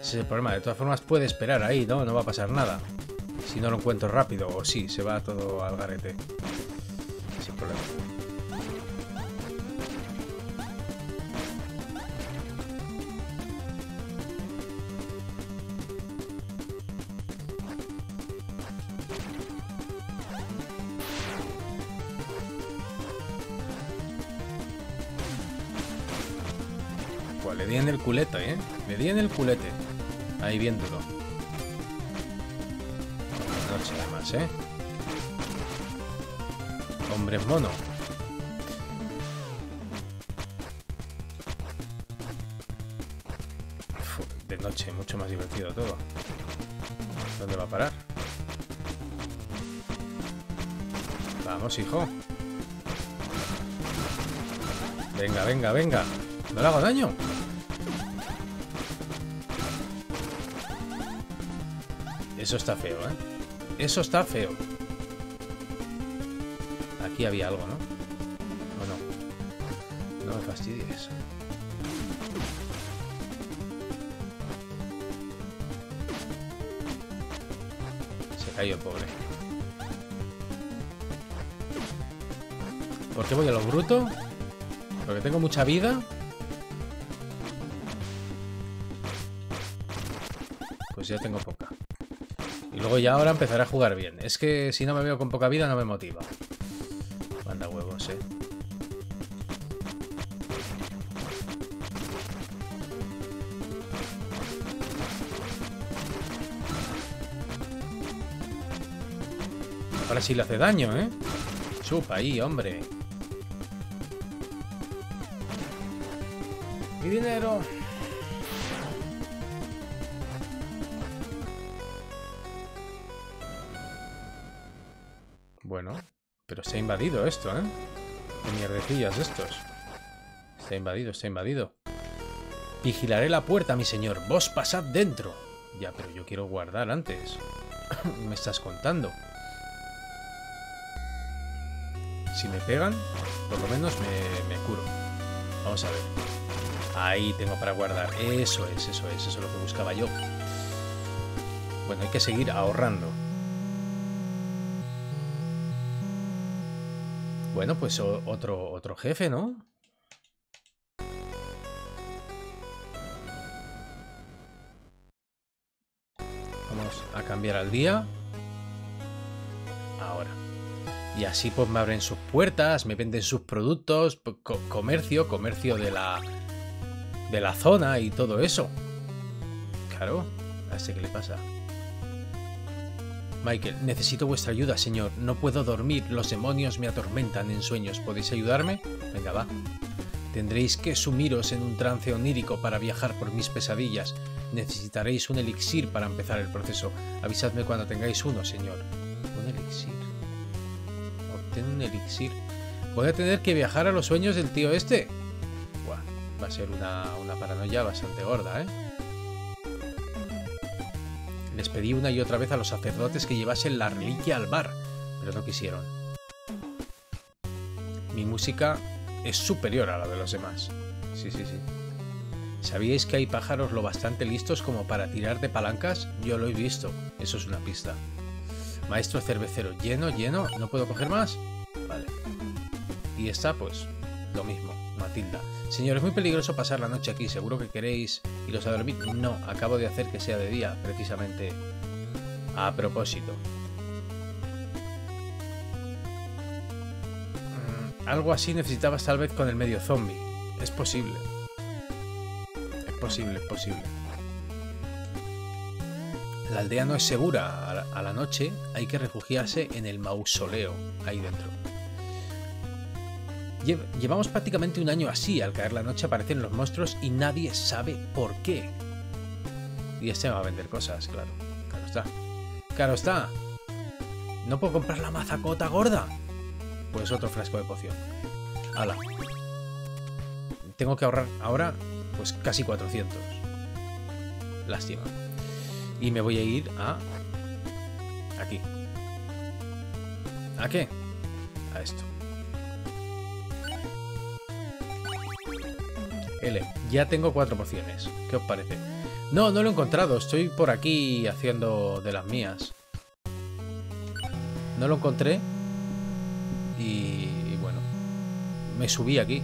Ese es el problema. De todas formas puede esperar ahí, ¿no? No va a pasar nada. Si no lo encuentro rápido. O sí, se va todo al garete. Sin problema. Di en el culete. Ahí bien duro. Noche además, ¿eh? Hombre mono. De noche, mucho más divertido todo. ¿Dónde va a parar? Vamos, hijo. Venga, venga, venga. ¿No le hago daño? Eso está feo, ¿eh? Eso está feo. Aquí había algo, ¿no? ¿O no? No me fastidies. Se cayó el pobre. ¿Por qué voy a lo bruto? Porque tengo mucha vida. Pues ya tengo poca. Luego ya ahora empezaré a jugar bien. Es que si no me veo con poca vida no me motiva. Manda huevos, eh. Ahora sí le hace daño, ¿eh? Chupa ahí, hombre. Mi dinero. Esto, ¿eh? De mierdecillas estos. Ha invadido, ha invadido. Vigilaré la puerta, mi señor. Vos pasad dentro. Ya, pero yo quiero guardar antes. me estás contando. Si me pegan, por lo menos me, me curo. Vamos a ver. Ahí tengo para guardar. Eso es, eso es, eso es lo que buscaba yo. Bueno, hay que seguir ahorrando. Bueno, pues otro, otro jefe, ¿no? Vamos a cambiar al día. Ahora. Y así pues me abren sus puertas, me venden sus productos, comercio, comercio de la de la zona y todo eso. Claro, a este qué le pasa. Michael, necesito vuestra ayuda, señor. No puedo dormir, los demonios me atormentan en sueños. ¿Podéis ayudarme? Venga, va. Tendréis que sumiros en un trance onírico para viajar por mis pesadillas. Necesitaréis un elixir para empezar el proceso. Avisadme cuando tengáis uno, señor. Un elixir. Obtén un elixir. Voy a tener que viajar a los sueños del tío este. Buah, va a ser una, una paranoia bastante gorda, ¿eh? Les pedí una y otra vez a los sacerdotes que llevasen la reliquia al bar, pero no quisieron. Mi música es superior a la de los demás. Sí, sí, sí. ¿Sabíais que hay pájaros lo bastante listos como para tirar de palancas? Yo lo he visto. Eso es una pista. Maestro cervecero, lleno, lleno. ¿No puedo coger más? Vale. Y esta, pues, lo mismo. Matilda. Señor, es muy peligroso pasar la noche aquí. ¿Seguro que queréis iros a dormir? No, acabo de hacer que sea de día, precisamente a propósito. Mm, algo así necesitabas tal vez con el medio zombie. Es posible. Es posible, es posible. La aldea no es segura. A la, a la noche hay que refugiarse en el mausoleo, ahí dentro. Lle- Llevamos prácticamente un año así. Al caer la noche aparecen los monstruos y nadie sabe por qué. Y este va a vender cosas, claro. Claro está. Claro está. ¿No puedo comprar la mazacota gorda? Pues otro frasco de poción. Hala. Tengo que ahorrar ahora, pues casi 400. Lástima. Y me voy a ir a... Aquí. ¿A qué? A esto. L. Ya tengo cuatro pociones. ¿Qué os parece? No, no lo he encontrado. Estoy por aquí haciendo de las mías. No lo encontré. Y, bueno. Me subí aquí.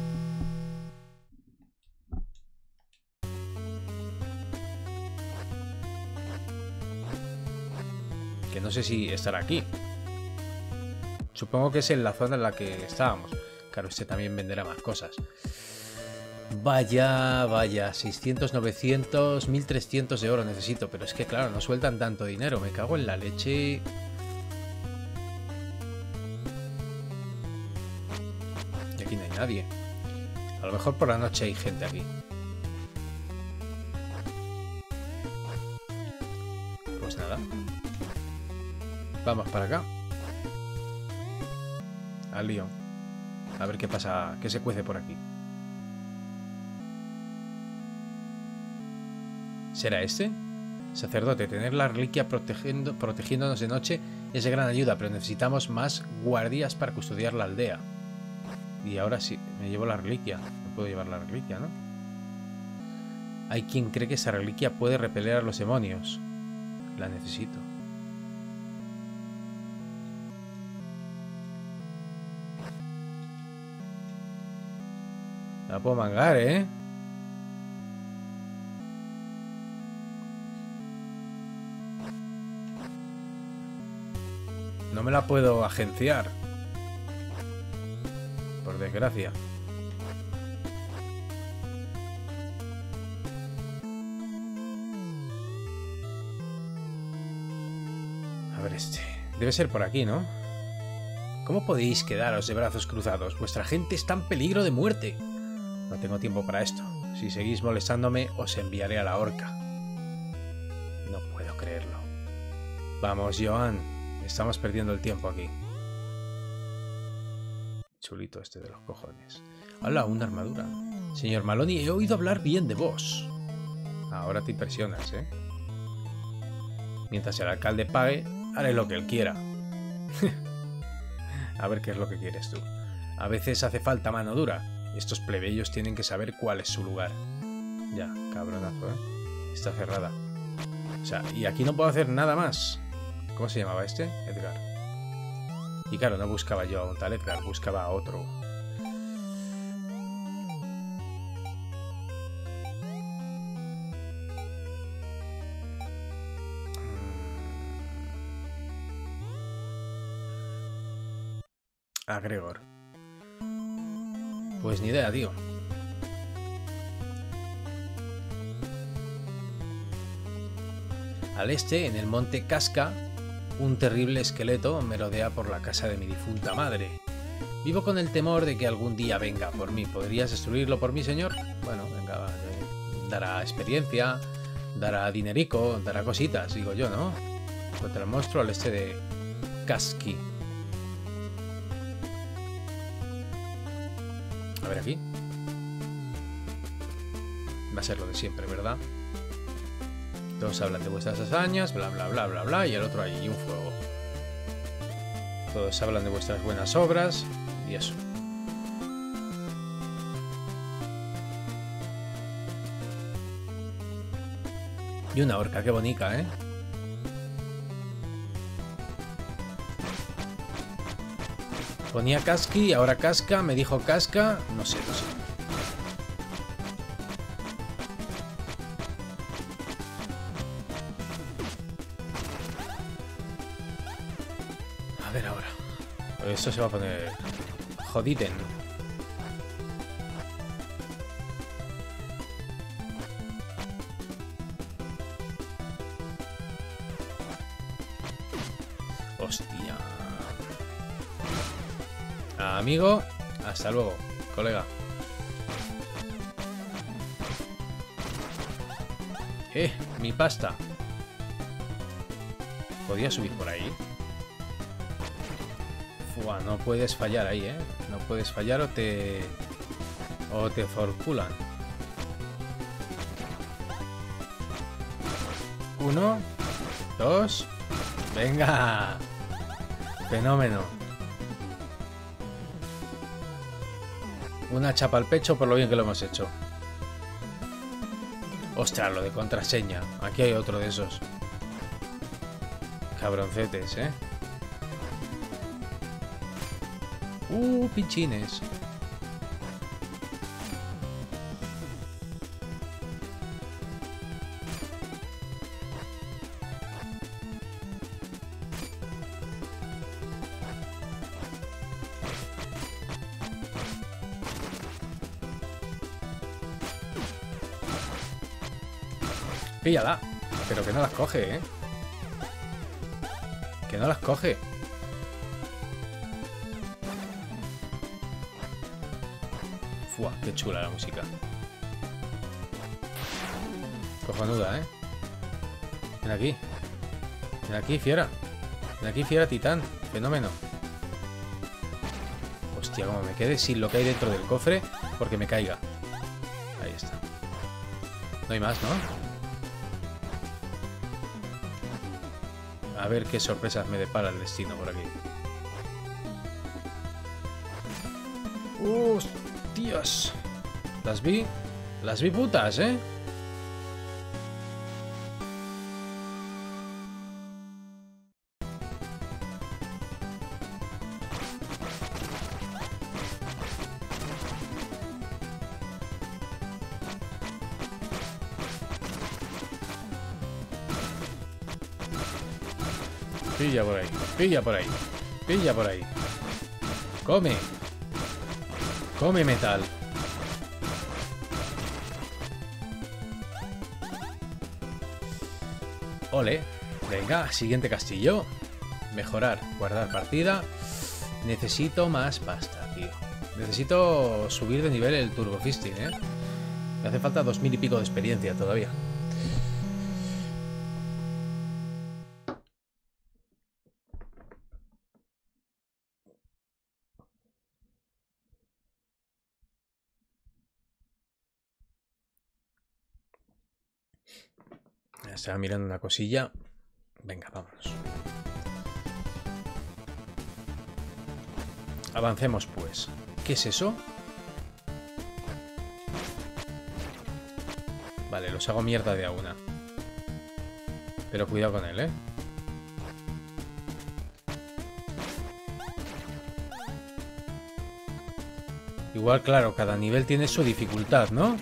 Que no sé si estará aquí. Supongo que es en la zona en la que estábamos. Claro, este también venderá más cosas. Vaya, vaya, 600, 900, 1300 de oro necesito, pero es que claro, no sueltan tanto dinero, me cago en la leche. Y aquí no hay nadie. A lo mejor por la noche hay gente aquí. Pues nada. Vamos para acá. Al lío. A ver qué pasa, qué se cuece por aquí. ¿Será este? Sacerdote, tener la reliquia protegiendo, protegiéndonos de noche es de gran ayuda, pero necesitamos más guardias para custodiar la aldea. Y ahora sí, me llevo la reliquia. No puedo llevar la reliquia, ¿no? Hay quien cree que esa reliquia puede repeler a los demonios. La necesito. La puedo mangar, ¿eh? Me la puedo agenciar. Por desgracia. A ver este. Debe ser por aquí, ¿no? ¿Cómo podéis quedaros de brazos cruzados? Vuestra gente está en peligro de muerte. No tengo tiempo para esto. Si seguís molestándome, os enviaré a la horca. No puedo creerlo. Vamos, Joan. Estamos perdiendo el tiempo aquí. Chulito este de los cojones. Hola, una armadura. Señor Maloney, he oído hablar bien de vos. Ahora te impresionas, ¿eh? Mientras el alcalde pague, haré lo que él quiera. A ver qué es lo que quieres tú. A veces hace falta mano dura. Estos plebeyos tienen que saber cuál es su lugar. Ya, cabronazo, ¿eh? Está cerrada. O sea, y aquí no puedo hacer nada más. ¿Cómo se llamaba este? Edgar. Y claro, no buscaba yo a un tal Edgar, buscaba a otro. A Gregor. Pues ni idea, tío. Al este, en el monte Casca, un terrible esqueleto merodea por la casa de mi difunta madre. Vivo con el temor de que algún día venga por mí. ¿Podrías destruirlo por mí, señor? Bueno, venga, dará experiencia, dará dinerico, dará cositas, digo yo, ¿no? Contra el monstruo al este de Kaski. A ver aquí. Va a ser lo de siempre, ¿verdad? Todos hablan de vuestras hazañas, bla bla bla bla bla, y el otro ahí, un fuego. Todos hablan de vuestras buenas obras, y eso. Y una orca, qué bonita, ¿eh? Ponía casqui, ahora casca, me dijo casca, no sé, no sé. Se va a poner joditen. Hostia. Amigo, hasta luego, colega. Eh, mi pasta. ¿Podía subir por ahí? No puedes fallar ahí, ¿eh? No puedes fallar o te... O te forculan. Uno, dos... ¡Venga! Fenómeno. Una chapa al pecho por lo bien que lo hemos hecho. Ostras, lo de contraseña. Aquí hay otro de esos. Cabroncetes, ¿eh? Uh, pinchines. Píllala. Pero que no las coge, ¿eh? Que no las coge. Chula la música. Cojonuda, ¿eh? Ven aquí. Ven aquí, fiera. Ven aquí, fiera titán. Fenómeno. Hostia, como me quede sin lo que hay dentro del cofre, porque me caiga. Ahí está. No hay más, ¿no? A ver qué sorpresas me depara el destino por aquí. ¡Hostias! Las vi... Las vi putas, ¿eh? Pilla por ahí, pilla por ahí, pilla por ahí. Come. Come metal. Venga, siguiente castillo. Mejorar, guardar partida. Necesito más pasta, tío. Necesito subir de nivel el Turbo Fisting, ¿eh? Me hace falta dos mil y pico de experiencia todavía. Estaba mirando una cosilla. Venga, vámonos. Avancemos pues. ¿Qué es eso? Vale, los hago mierda de a una. Pero cuidado con él, ¿eh? Igual, claro, cada nivel tiene su dificultad, ¿no?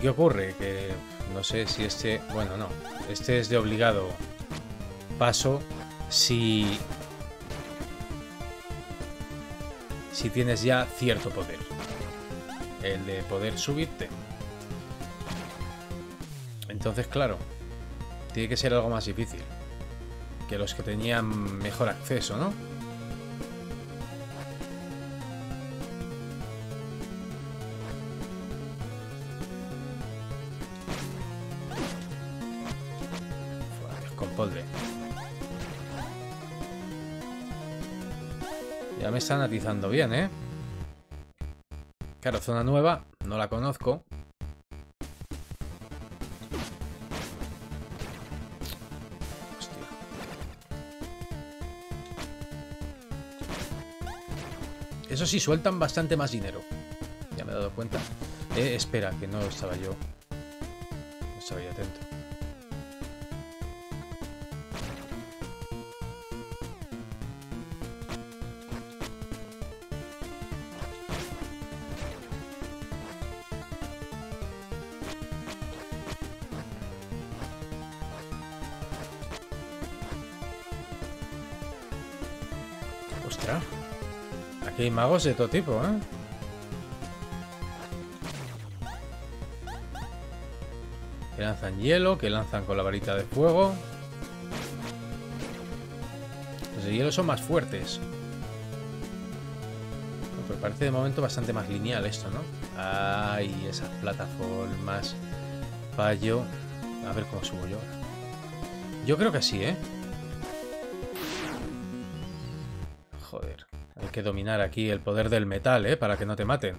Qué ocurre? Que no sé si este... Bueno, no. Este es de obligado paso si... Si tienes ya cierto poder. El de poder subirte. Entonces, claro, tiene que ser algo más difícil. Que los que tenían mejor acceso, ¿no? Están atizando bien, ¿eh? Claro, zona nueva, no la conozco. Hostia. Eso sí, sueltan bastante más dinero. Ya me he dado cuenta. Eh, espera, que no estaba yo. No estaba yo atento. Magos de todo tipo, ¿eh? Que lanzan hielo, que lanzan con la varita de fuego. Los de hielo son más fuertes. Pero parece de momento bastante más lineal esto, ¿no? Ay, esas plataformas. Fallo. A ver cómo subo yo. Yo creo que sí, ¿eh? Que dominar aquí el poder del metal, ¿eh? Para que no te maten.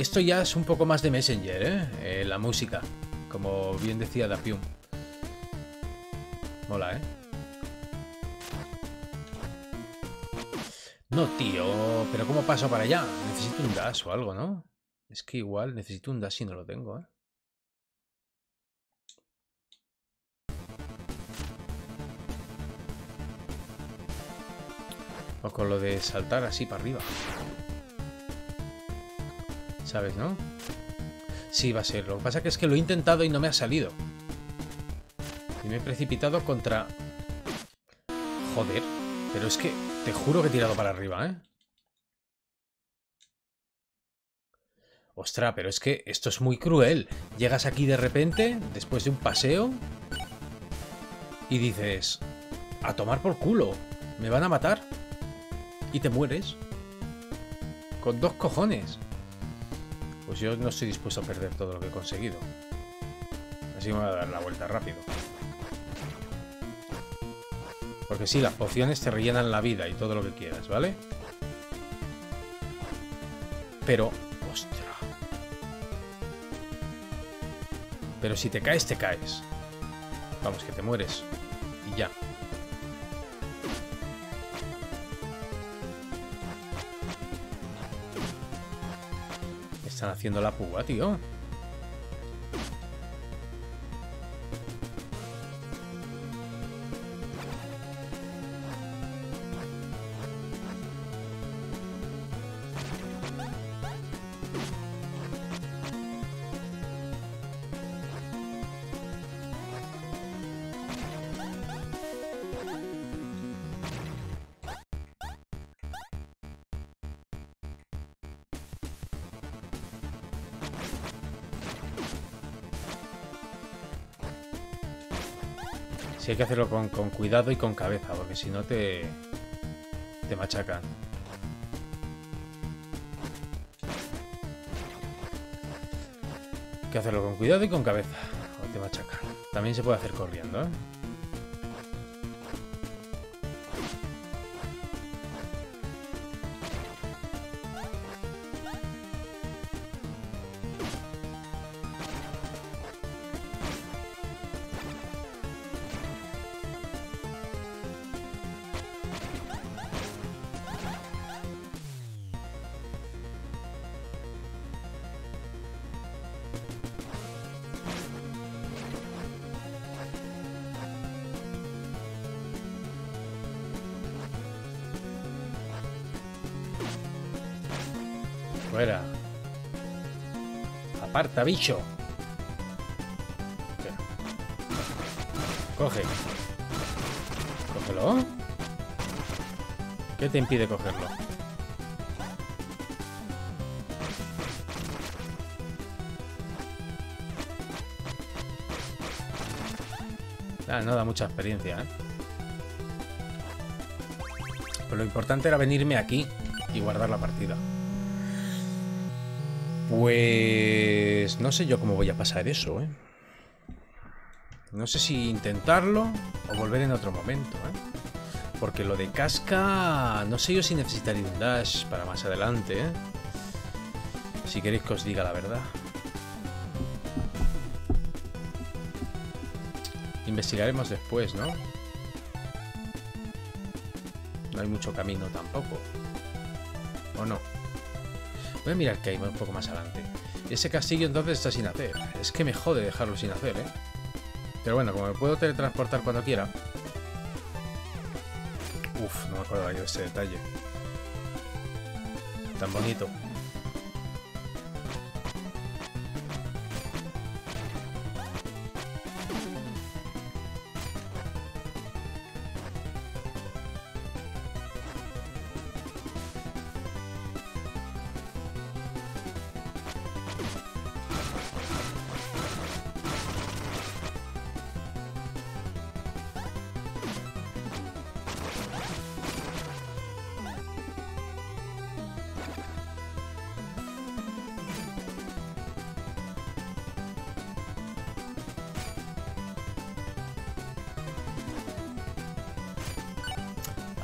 Esto ya es un poco más de Messenger, ¿eh? eh la música. Como bien decía Dapium. Mola, ¿eh? No, tío. ¿Pero cómo paso para allá? Necesito un dash o algo, ¿no? Es que igual necesito un dash si no lo tengo, ¿eh? O con lo de saltar así para arriba. ¿Sabes, no? Sí, va a ser. Lo que pasa es que lo he intentado y no me ha salido. Y me he precipitado contra... Joder. Pero es que te juro que he tirado para arriba, ¿eh? Ostras, pero es que esto es muy cruel. Llegas aquí de repente, después de un paseo, y dices... A tomar por culo. Me van a matar. Y te mueres. Con dos cojones. Pues yo no estoy dispuesto a perder todo lo que he conseguido. Así me voy a dar la vuelta rápido. Porque sí, las pociones te rellenan la vida y todo lo que quieras, ¿vale? Pero... Pero si te caes, te caes. Vamos, que te mueres. Y ya. están haciendo la púa, tío? Que hacerlo con, cuidado y con cabeza, porque si no te, te machacan. Hay que hacerlo con cuidado y con cabeza, o te machacan. También se puede hacer corriendo, ¿eh? Fuera. Aparta, bicho. Coge. Cógelo. ¿Qué te impide cogerlo? Ah, no da mucha experiencia, ¿eh? Pero lo importante era venirme aquí y guardar la partida. Pues no sé yo cómo voy a pasar eso, ¿eh? No sé si intentarlo o volver en otro momento, ¿eh? Porque lo de casca... No sé yo si necesitaría un dash para más adelante, ¿eh? Si queréis que os diga la verdad. Investigaremos después, ¿no? No hay mucho camino tampoco. Voy mirar que hay un poco más adelante. Ese castillo entonces está sin hacer. Es que me jode dejarlo sin hacer, ¿eh? Pero bueno, como me puedo teletransportar cuando quiera. Uf, no me acuerdo de ese detalle. Tan bonito.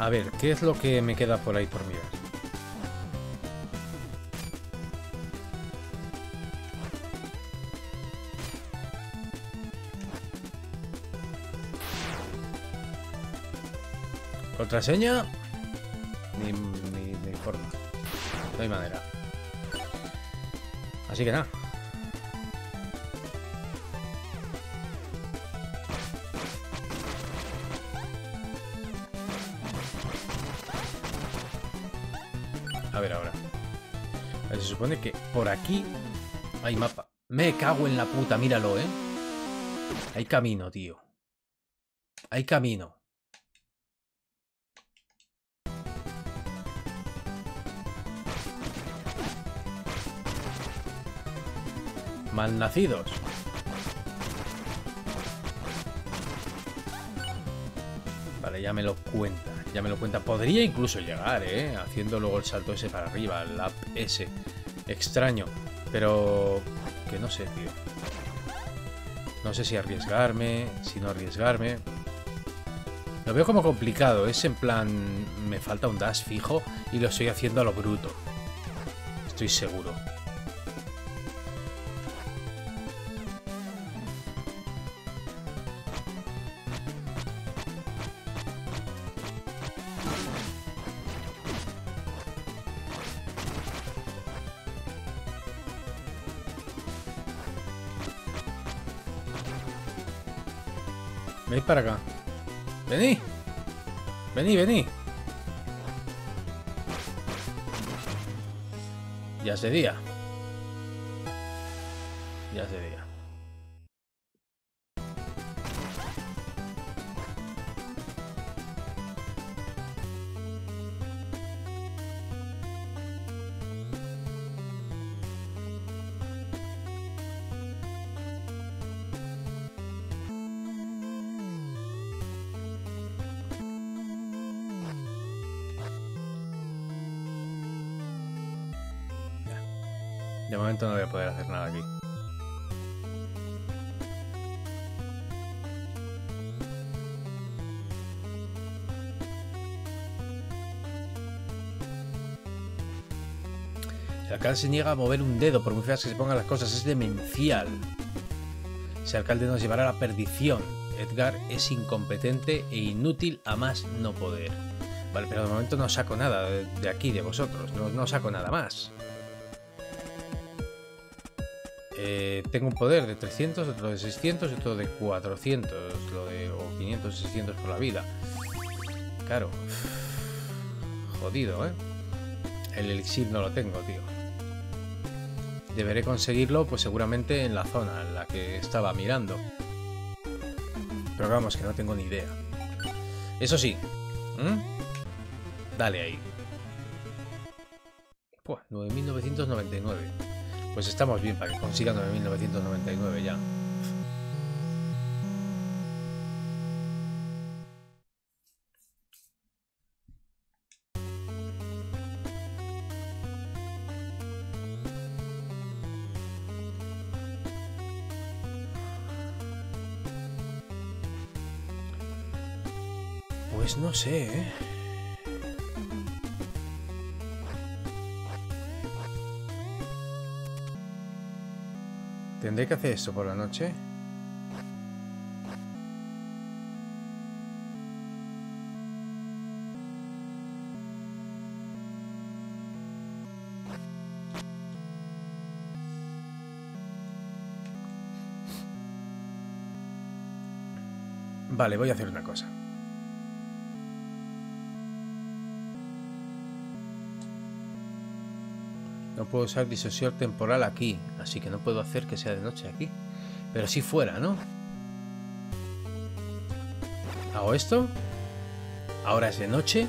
A ver, ¿qué es lo que me queda por ahí por mirar? ¿Contraseña? Ni, ni, ni forma. No hay manera. Así que nada. Supone que por aquí hay mapa. Me cago en la puta, míralo, ¿eh? Hay camino, tío. Hay camino. Malnacidos. Vale, ya me lo cuenta. Ya me lo cuenta. Podría incluso llegar, ¿eh? Haciendo luego el salto ese para arriba, el up ese. Extraño. Pero... Que no sé, tío. No sé si arriesgarme, si no arriesgarme. Lo veo como complicado. Es en plan... Me falta un dash fijo y lo estoy haciendo a lo bruto. Estoy seguro. Para acá. Vení. Vení, vení. Ya es se niega a mover un dedo, por muy feas que se pongan las cosas, es demencial. Ese alcalde nos llevará a la perdición. Edgar es incompetente e inútil a más no poder. Vale, pero de momento no saco nada de aquí, de vosotros. No, saco nada más. Eh, tengo un poder de 300, otro de 600 y otro de 400, lo de, o 500 y 600 por la vida. Claro. Jodido, ¿eh? El elixir no lo tengo, tío. Deberé conseguirlo, pues seguramente en la zona en la que estaba mirando. Pero vamos, que no tengo ni idea. Eso sí. Dale ahí. Pues 9.999. Pues estamos bien para que consiga 9.999 ya. ¿eh? Tendré que hacer esto por la noche. Vale, voy a hacer una cosa. No puedo usar disosión temporal aquí, así que no puedo hacer que sea de noche aquí. Pero si fuera, ¿no? Hago esto. Ahora es de noche.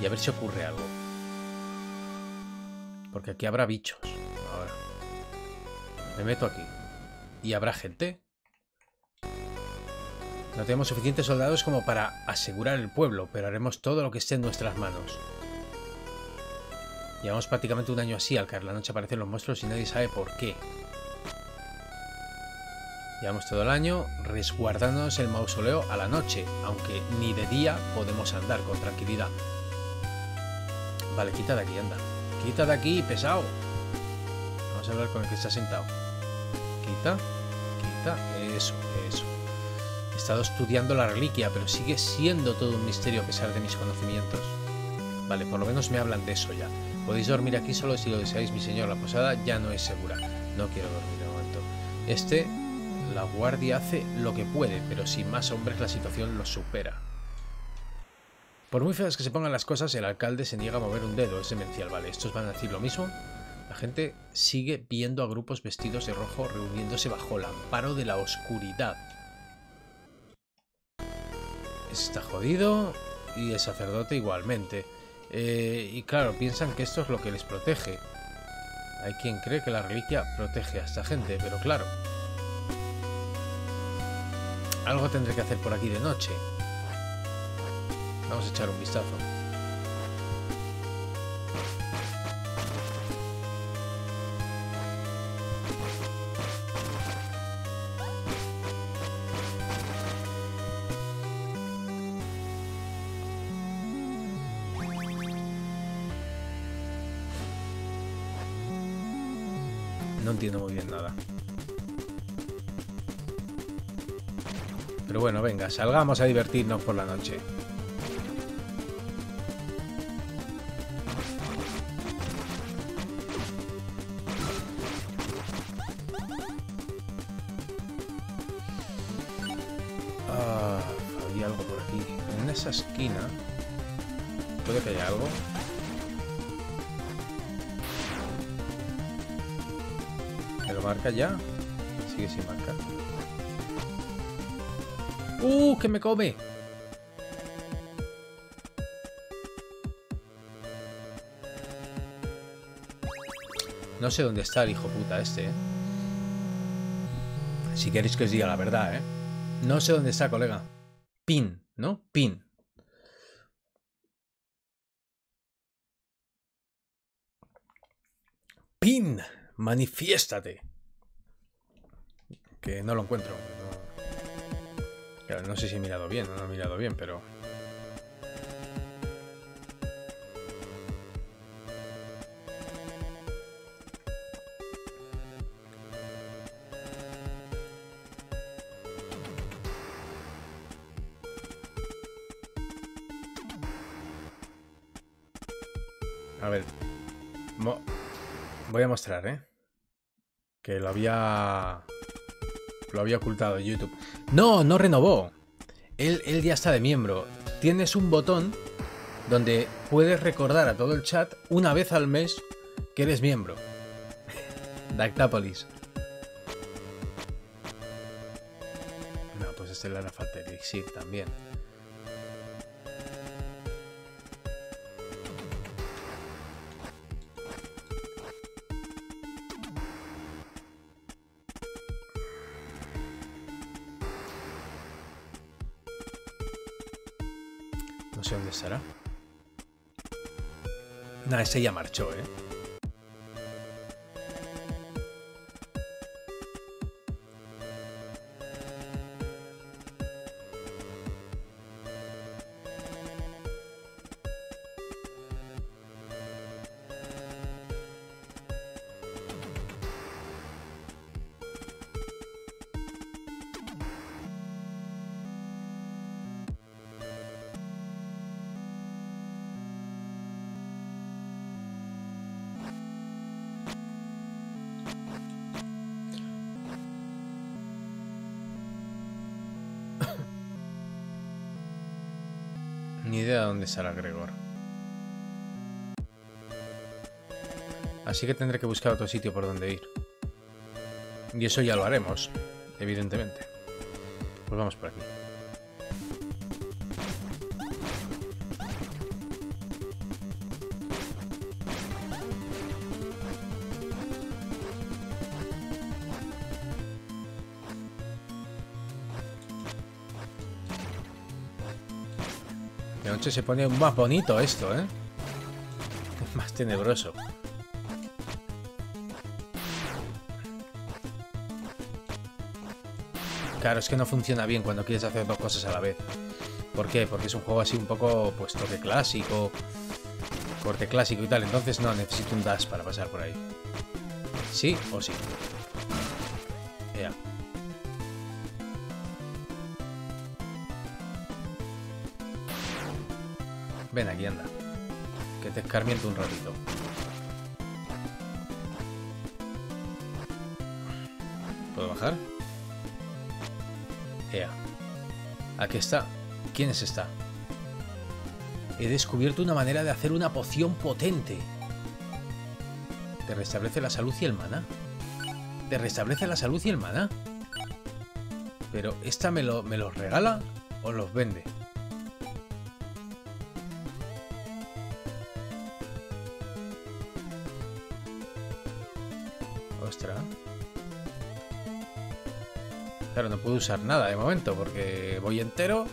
Y a ver si ocurre algo. Porque aquí habrá bichos. Ahora. Me meto aquí. ¿Y habrá gente? No tenemos suficientes soldados como para asegurar el pueblo, pero haremos todo lo que esté en nuestras manos. Llevamos prácticamente un año así, al caer la noche aparecen los monstruos y nadie sabe por qué. Llevamos todo el año resguardándonos el mausoleo a la noche, aunque ni de día podemos andar con tranquilidad. Vale, quita de aquí, anda. Quita de aquí, pesado. Vamos a hablar con el que está sentado. Quita, quita, eso, eso. He estado estudiando la reliquia, pero sigue siendo todo un misterio a pesar de mis conocimientos. Vale, por lo menos me hablan de eso ya. Podéis dormir aquí solo si lo deseáis, mi señor. La posada ya no es segura. No quiero dormir de momento. Este, la guardia hace lo que puede, pero sin más hombres la situación lo supera. Por muy feas que se pongan las cosas, el alcalde se niega a mover un dedo. Es demencial, ¿vale? ¿Estos van a decir lo mismo? La gente sigue viendo a grupos vestidos de rojo reuniéndose bajo el amparo de la oscuridad. Está jodido y el sacerdote igualmente. Eh, y claro, piensan que esto es lo que les protege. Hay quien cree que la reliquia protege a esta gente, pero claro. Algo tendré que hacer por aquí de noche. Vamos a echar un vistazo. Salgamos a divertirnos por la noche. Me come! No sé dónde está el hijo puta este, ¿eh? Si queréis que os diga la verdad, ¿eh? No sé dónde está, colega. Pin, ¿no? Pin. Pin, manifiéstate. Que no lo encuentro. No, sé si he mirado bien no he mirado bien, pero... A ver. Voy a mostrar, ¿eh? Que lo había... Lo había ocultado en YouTube. No, no renovó. Él, él ya está de miembro. Tienes un botón donde puedes recordar a todo el chat una vez al mes que eres miembro. Dactápolis. No, pues este hará falta Elixir también. Nah, ese ya marchó, ¿eh? Así que tendré que buscar otro sitio por donde ir. Y eso ya lo haremos, evidentemente. Pues vamos por aquí. De noche se pone más bonito esto, ¿eh? Más tenebroso. Claro, es que no funciona bien cuando quieres hacer dos cosas a la vez. ¿Por qué? Porque es un juego así un poco, pues, toque clásico, corte clásico y tal. Entonces no, necesito un dash para pasar por ahí. ¿Sí o sí? Ya. Ven aquí, anda. Que te escarmiento un ratito. ¿Puedo bajar? Ea. Aquí está. ¿Quién es esta? He descubierto una manera de hacer una poción potente. ¿Te restablece la salud y el mana? ¿Te restablece la salud y el mana? Pero, ¿esta me, lo, me los regala o los vende? Puedo usar nada de momento porque voy entero.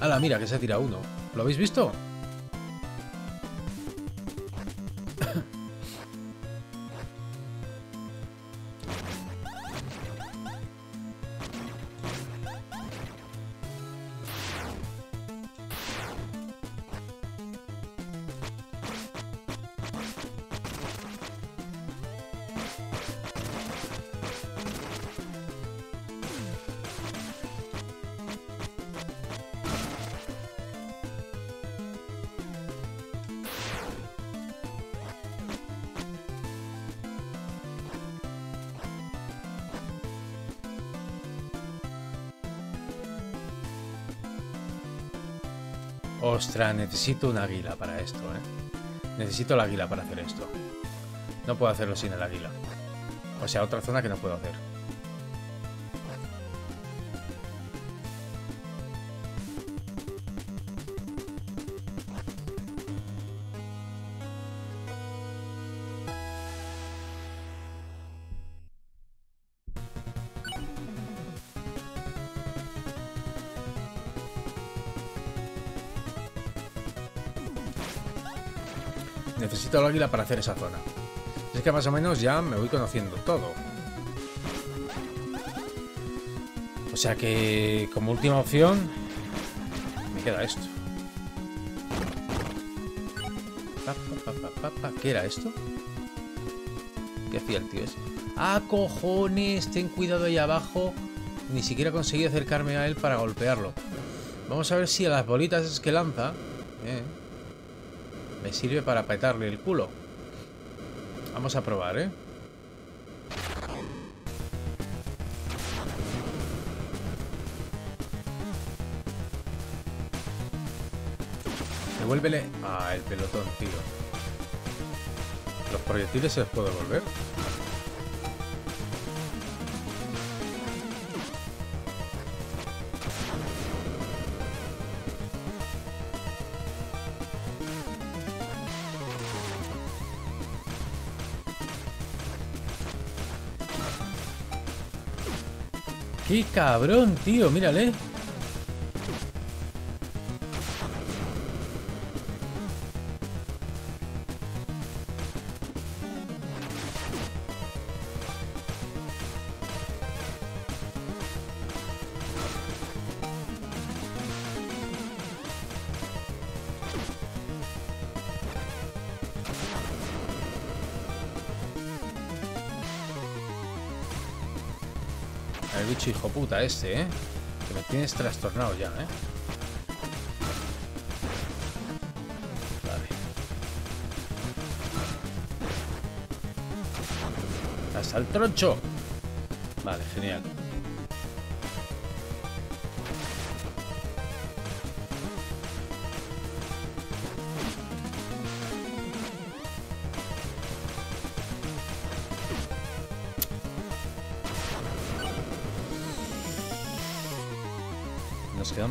¡Hala, mira que se ha tirado uno! ¿Lo habéis visto? Ostras, necesito un águila para esto, ¿eh? Necesito el águila para hacer esto. No puedo hacerlo sin el águila. O sea, otra zona que no puedo hacer. Para hacer esa zona. Es que más o menos ya me voy conociendo todo. O sea que como última opción me queda esto. ¿Qué era esto? ¿Qué hacía el tío ese? ¡Ah, cojones! Ten cuidado ahí abajo. Ni siquiera conseguí acercarme a él para golpearlo. Vamos a ver si a las bolitas que lanza... Eh, sirve para petarle el culo. Vamos a probar, ¿eh? Devuélvele... Ah, el pelotón, tío. ¿Los proyectiles se los puedo devolver? ¡Qué cabrón, tío! Mírale. Puta este, ¿eh? Que me tienes trastornado ya, ¿eh? Vale. Hasta el troncho. Vale, genial.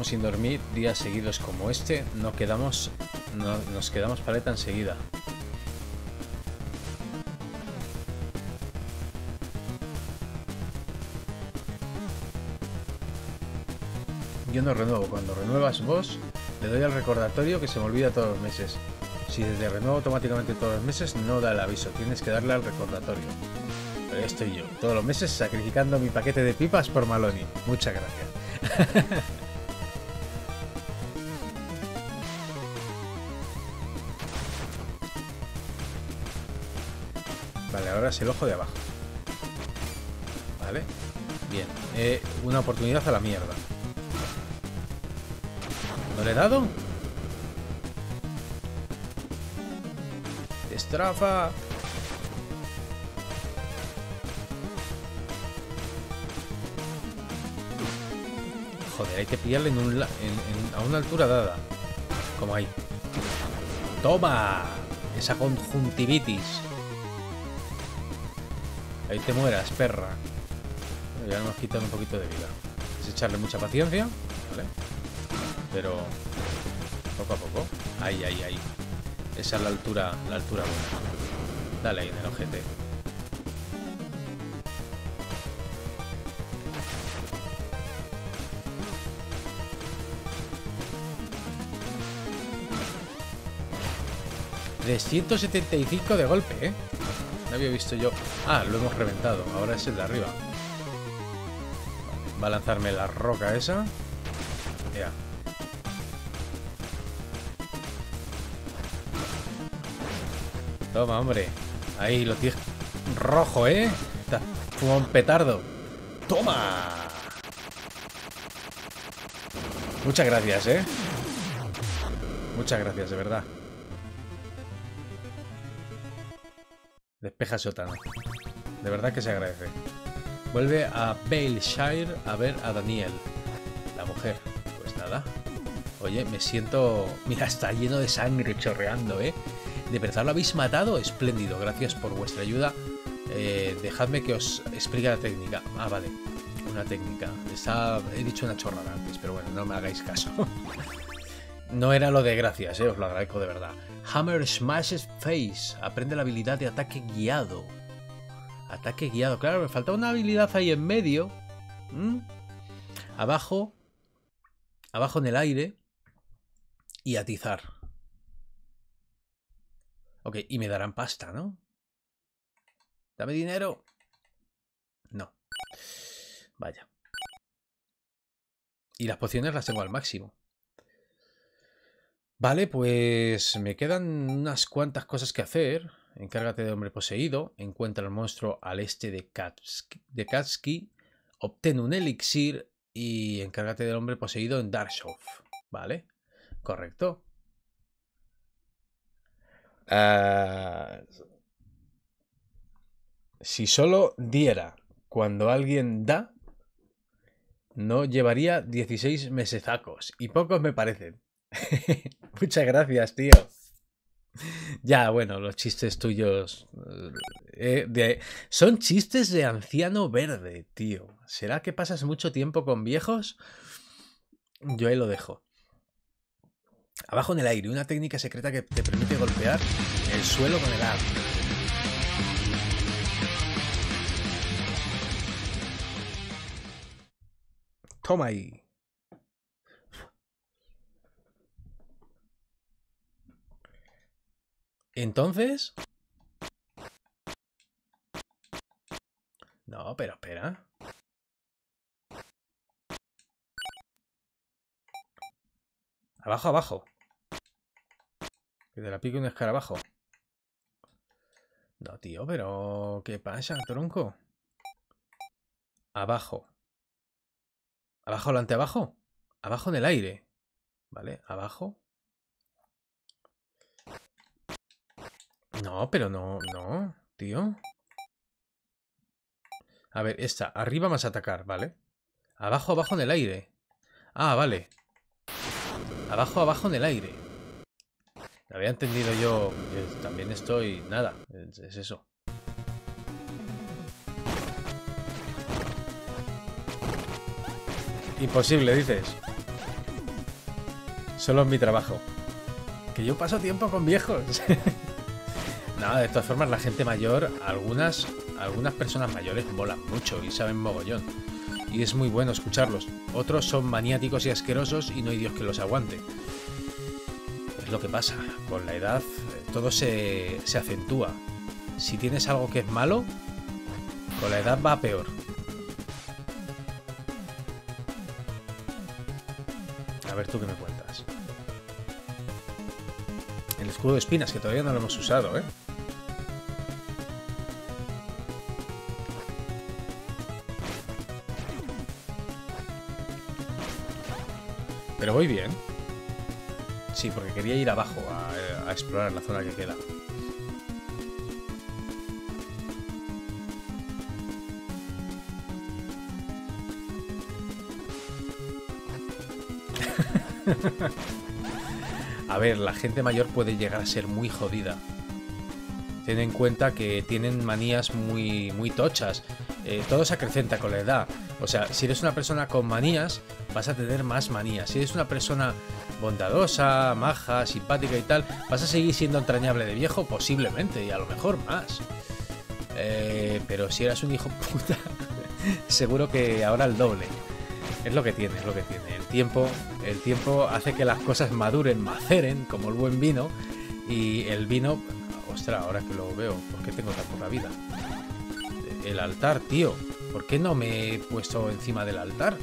Sin dormir días seguidos como este, no quedamos, no, nos quedamos paleta enseguida. Yo no renuevo. Cuando renuevas vos, le doy al recordatorio que se me olvida todos los meses. Si desde renuevo automáticamente todos los meses, no da el aviso. Tienes que darle al recordatorio. Pero estoy yo, todos los meses sacrificando mi paquete de pipas por Maloney. Muchas gracias. el ojo de abajo. Vale. Bien. Eh, una oportunidad a la mierda. ¿No le he dado? ¡Estrafa! Joder, hay que pillarle a una altura dada. Como ahí. ¡Toma! Esa conjuntivitis. Ahí te mueras, perra. Ya nos quitan un poquito de vida. Es echarle mucha paciencia. ¿Vale? Pero poco a poco. Ahí, ahí, ahí. Esa es la altura, la altura buena. Dale ahí en el ojete. ...375 de golpe, ¿eh? No había visto yo... Ah, lo hemos reventado. Ahora es el de arriba. Va a lanzarme la roca esa. Ya. Toma, hombre. Ahí lo tienes rojo, ¿eh? Como un petardo. ¡Toma! Muchas gracias, ¿eh? Muchas gracias, de verdad. Despeja sótano. De verdad que se agradece. Vuelve a Baleshire a ver a Daniel, la mujer. Pues nada. Oye, me siento... Mira, está lleno de sangre chorreando, ¿eh? ¿De verdad lo habéis matado? Espléndido, gracias por vuestra ayuda. Eh, dejadme que os explique la técnica. Ah, vale. Una técnica. He dicho una chorrada antes, pero bueno, no me hagáis caso. no era lo de gracias, eh, os lo agradezco de verdad. Hammer Smashes Face. Aprende la habilidad de ataque guiado. Ataque guiado. Claro, me falta una habilidad ahí en medio. ¿Mm? Abajo. Abajo en el aire. Y atizar. Ok, y me darán pasta, ¿no? Dame dinero. No. Vaya. Y las pociones las tengo al máximo. Vale, pues me quedan unas cuantas cosas que hacer. Encárgate de hombre poseído. Encuentra al monstruo al este de Katsuki. De obtén un elixir y encárgate del hombre poseído en Darshov. Vale, correcto. Ah, si solo diera cuando alguien da, no llevaría 16 mesecacos. Y pocos me parecen. Muchas gracias, tío. Ya, bueno, los chistes tuyos. Eh, de, son chistes de anciano verde, tío. ¿Será que pasas mucho tiempo con viejos? Yo ahí lo dejo. Abajo en el aire, una técnica secreta que te permite golpear el suelo con el arma. Toma ahí. Entonces... No, pero espera. Abajo, abajo. Que te la pique un escarabajo. No, tío, pero... ¿Qué pasa, tronco? Abajo. ¿Abajo, delante, abajo? Abajo en el aire. ¿Vale? Abajo. No, pero no, no, tío. A ver, esta. Arriba más atacar, ¿vale? Abajo, abajo en el aire. Ah, vale. Abajo, abajo en el aire. Había entendido yo que también estoy... Nada, es eso. Imposible, dices. solo en mi trabajo. Que yo paso tiempo con viejos. Nada, de todas formas, la gente mayor, algunas, algunas personas mayores molan mucho y saben mogollón. Y es muy bueno escucharlos. Otros son maniáticos y asquerosos y no hay Dios que los aguante. Es lo que pasa. Con la edad eh, todo se, se acentúa. Si tienes algo que es malo, con la edad va a peor. A ver tú qué me cuentas. El escudo de espinas, que todavía no lo hemos usado, ¿eh? Voy bien. Sí, porque quería ir abajo a, explorar la zona que queda. a ver, la gente mayor puede llegar a ser muy jodida. Ten en cuenta que tienen manías muy, muy tochas. Eh, todo se acrecenta con la edad. O sea, si eres una persona con manías, vas a tener más manías. Si eres una persona bondadosa, maja, simpática y tal, vas a seguir siendo entrañable de viejo, posiblemente, y a lo mejor más. Eh, pero si eras un hijo puta, seguro que ahora el doble. Es lo que tiene, es lo que tiene. El tiempo, el tiempo hace que las cosas maduren, maceren, como el buen vino. Y el vino, ostras, ahora que lo veo, ¿por qué tengo tan poca vida? El altar, tío. ¿Por qué no me he puesto encima del altar?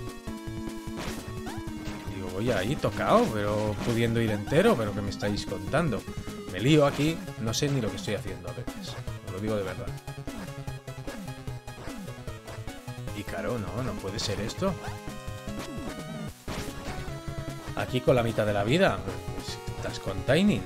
Voy ahí tocado, pero pudiendo ir entero, pero que me estáis contando. Me lío aquí, no sé ni lo que estoy haciendo a veces. Os lo digo de verdad. Y caro, no, no puede ser esto. Aquí con la mitad de la vida. Estás con Tiny.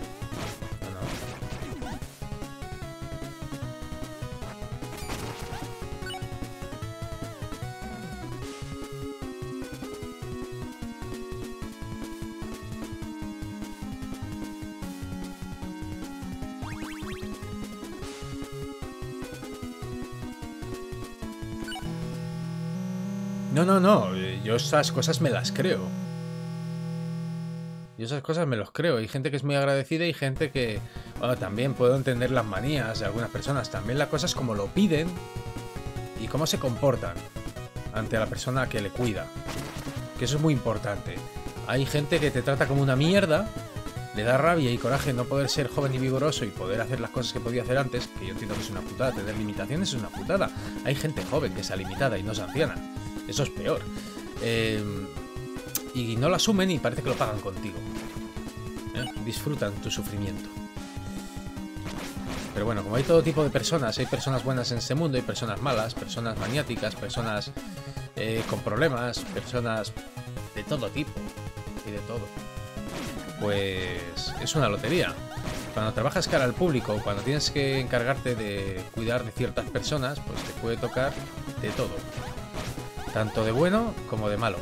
Esas cosas me las creo. Yo esas cosas me los creo. Hay gente que es muy agradecida y gente que... Bueno, también puedo entender las manías de algunas personas. También las cosas como lo piden y cómo se comportan ante la persona que le cuida. Que eso es muy importante. Hay gente que te trata como una mierda, le da rabia y coraje no poder ser joven y vigoroso y poder hacer las cosas que podía hacer antes, que yo entiendo que es una putada, tener limitaciones es una putada. Hay gente joven que es limitada y no es anciana. Eso es peor. Eh, y no lo asumen y parece que lo pagan contigo. ¿Eh? Disfrutan tu sufrimiento. Pero bueno, como hay todo tipo de personas, hay personas buenas en este mundo, hay personas malas, personas maniáticas, personas eh, con problemas, personas de todo tipo y de todo. Pues es una lotería. Cuando trabajas cara al público, cuando tienes que encargarte de cuidar de ciertas personas, pues te puede tocar de todo. Tanto de bueno como de malo.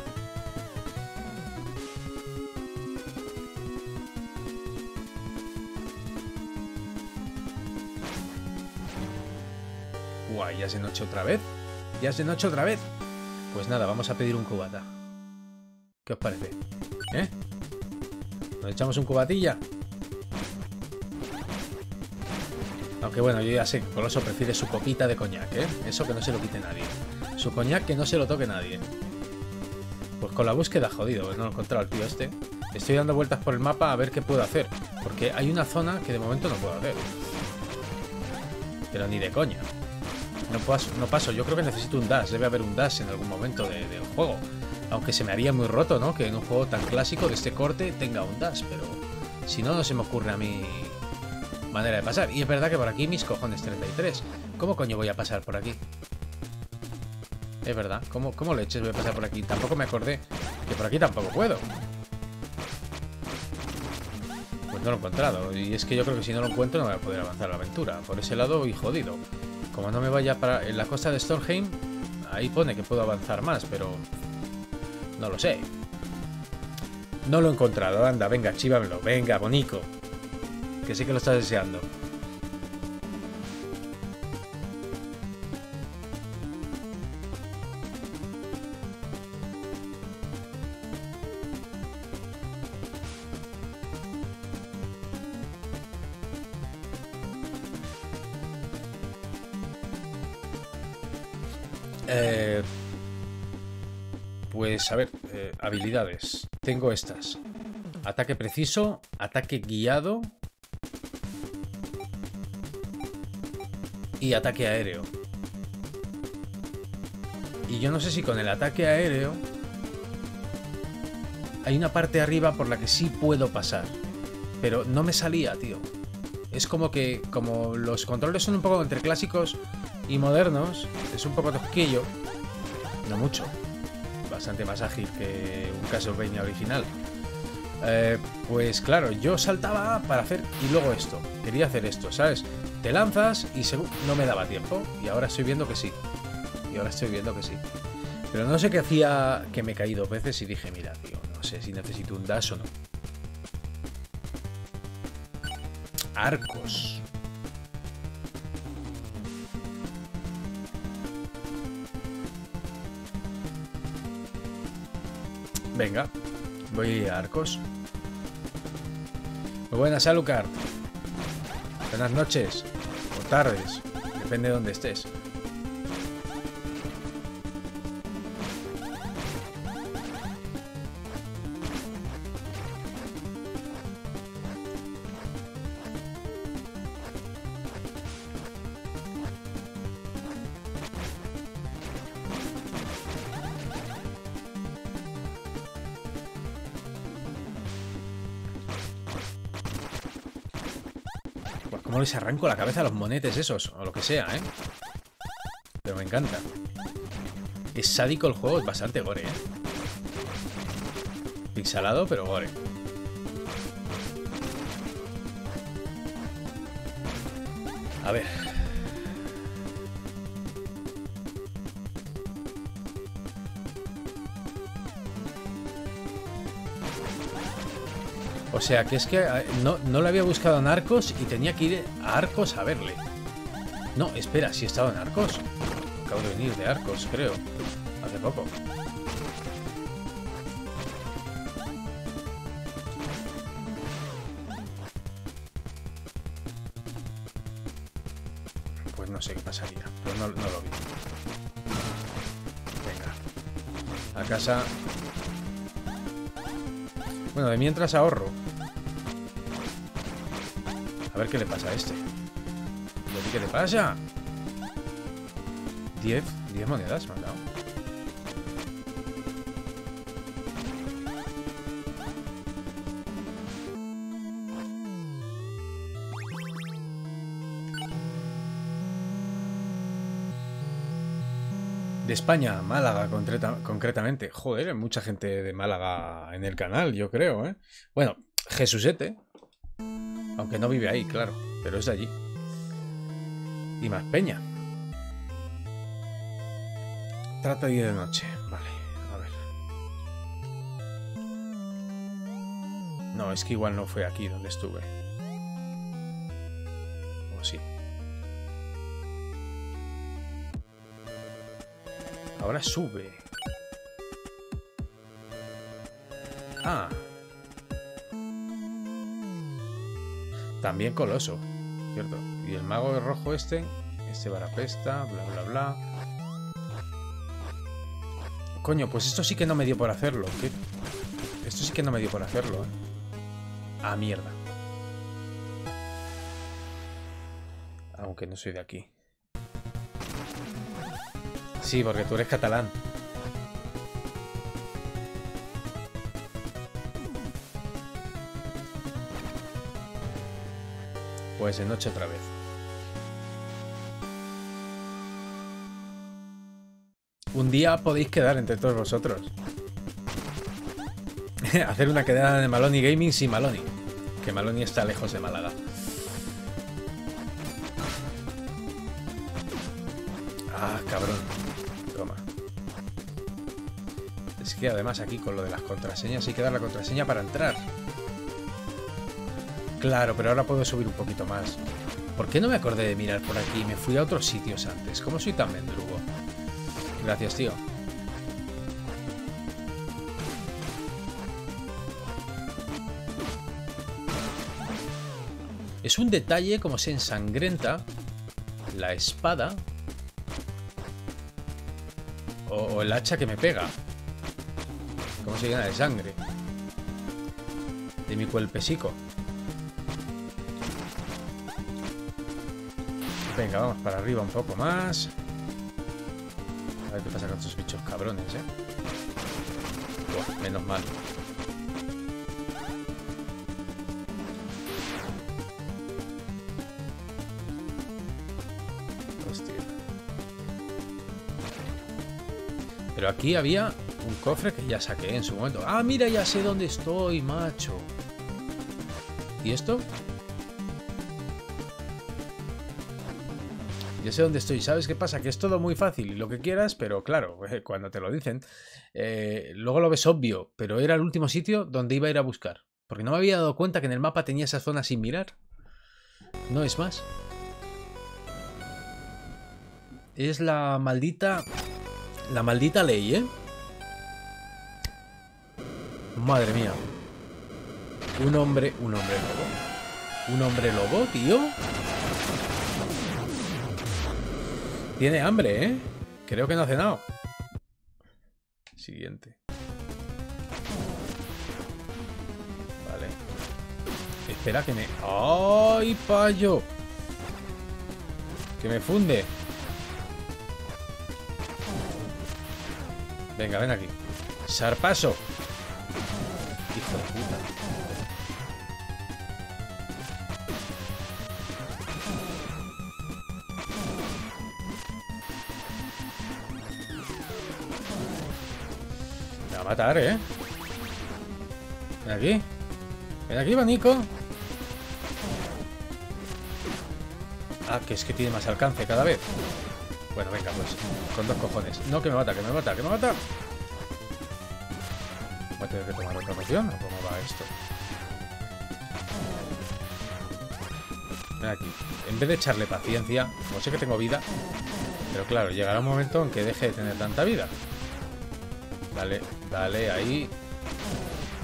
Guay, ya es de noche otra vez. Ya es de noche otra vez. Pues nada, vamos a pedir un cubata. ¿Qué os parece? ¿Eh? ¿Nos echamos un cubatilla? Aunque bueno, yo ya sé Coloso prefiere su copita de coñac, ¿eh? Eso que no se lo quite nadie. Su coñac que no se lo toque nadie. Pues con la búsqueda jodido, no lo he encontrado el tío este. Estoy dando vueltas por el mapa a ver qué puedo hacer. Porque hay una zona que de momento no puedo hacer. Pero ni de coña. No paso, no paso. Yo creo que necesito un dash. Debe haber un dash en algún momento del juego. Aunque se me haría muy roto, ¿no? Que en un juego tan clásico de este corte tenga un dash. Pero si no, no se me ocurre a mí manera de pasar. Y es verdad que por aquí mis cojones 33. ¿Cómo coño voy a pasar por aquí? Es verdad. ¿Cómo, cómo leches voy a pasar por aquí? Tampoco me acordé que por aquí tampoco puedo. Pues no lo he encontrado. Y es que yo creo que si no lo encuentro no voy a poder avanzar la aventura. Por ese lado voy jodido. Como no me vaya para... En la costa de Stormheim, ahí pone que puedo avanzar más, pero... No lo sé. No lo he encontrado. Anda, venga, chívamelo. Venga, bonico. Que sí que lo estás deseando. Pues a ver, eh, habilidades. Tengo estas. Ataque preciso, ataque guiado y ataque aéreo. Y yo no sé si con el ataque aéreo hay una parte arriba por la que sí puedo pasar. Pero no me salía, tío. Es como que, como los controles son un poco entre clásicos y modernos, es un poco tosquillo. No mucho. Bastante más ágil que un Castlevania original. Eh, pues claro, yo saltaba para hacer y luego esto. Quería hacer esto, ¿sabes? Te lanzas y no me daba tiempo. Y ahora estoy viendo que sí. Y ahora estoy viendo que sí. Pero no sé qué hacía que me caí dos veces y dije, mira, tío, no sé si necesito un dash o no. Arcos. Venga, voy a arcos. Muy buenas, Alucard. Buenas noches. O tardes. Depende de dónde estés. ¿Cómo les arranco la cabeza a los monetes esos? O lo que sea, ¿eh? Pero me encanta. Es sádico el juego, es bastante gore, ¿eh? Pixelado, pero gore. A ver. Sea, que es que eh, no, no le había buscado en Arcos y tenía que ir a Arcos a verle. No, espera, si he estado en Arcos. Acabo de venir de Arcos, creo. Hace poco. Pues no sé qué pasaría, pero no, no lo vi. Venga. A casa bueno, de mientras ahorro. Qué le pasa a este. ¿Qué le pasa? 10, 10 monedas me han dado. De España, Málaga concretamente. Joder, mucha gente de Málaga en el canal, yo creo, ¿eh? Bueno, Jesusete. Aunque no vive ahí, claro, pero es allí. Y más Peña. Trata de ir de noche. Vale, a ver. No, es que igual no fue aquí donde estuve. O sí. Ahora sube. Ah. También Coloso, ¿cierto? Y el mago de rojo este, este Barapesta, bla, bla, bla. Coño, pues esto sí que no me dio por hacerlo. Esto sí que no me dio por hacerlo, ¿eh? Ah, mierda. Aunque no soy de aquí. Sí, porque tú eres catalán. Pues de noche otra vez. Un día podéis quedar entre todos vosotros. Hacer una quedada de Maloney Gaming sin Maloney. Que Maloney está lejos de Málaga. Ah, cabrón que además aquí con lo de las contraseñas hay que dar la contraseña para entrar. Claro, pero ahora puedo subir un poquito más. ¿Por qué no me acordé de mirar por aquí? Me fui a otros sitios antes. ¿Cómo soy tan mendrugo? Gracias, tío. Es un detalle como se ensangrenta la espada o el hacha que me pega. ¿Cómo se llena de sangre? De mi cuerpecico. Venga, vamos para arriba un poco más. A ver qué pasa con estos bichos cabrones, ¿eh? menos mal. Hostia. Pero aquí había un cofre que ya saqué en su momento. Ah, mira, ya sé dónde estoy, macho. ¿Y esto? Sé dónde estoy. ¿Sabes qué pasa? Que es todo muy fácil y lo que quieras, pero claro, cuando te lo dicen, eh, luego lo ves obvio, pero era el último sitio donde iba a ir a buscar. Porque no me había dado cuenta que en el mapa tenía esa zona sin mirar. No es más. Es la maldita... La maldita ley, ¿eh? Madre mía. Un hombre... Un hombre lobo. Un hombre lobo, tío. Tiene hambre, ¿eh? Creo que no ha cenado. Siguiente. Vale. Espera que me... ¡Ay, payo! Que me funde. Venga, ven aquí. Sarpaso. Hijo de puta. Matar, ¿eh? Ven aquí. Ven aquí, Banico. Ah, que es que tiene más alcance cada vez. Bueno, venga, pues. Con dos cojones. No, que me mata, que me mata, que me mata. Voy a tener que tomar otra poción. ¿O cómo va esto? Ven aquí. En vez de echarle paciencia, como sé que tengo vida, pero claro, llegará un momento en que deje de tener tanta vida. Dale, dale, ahí.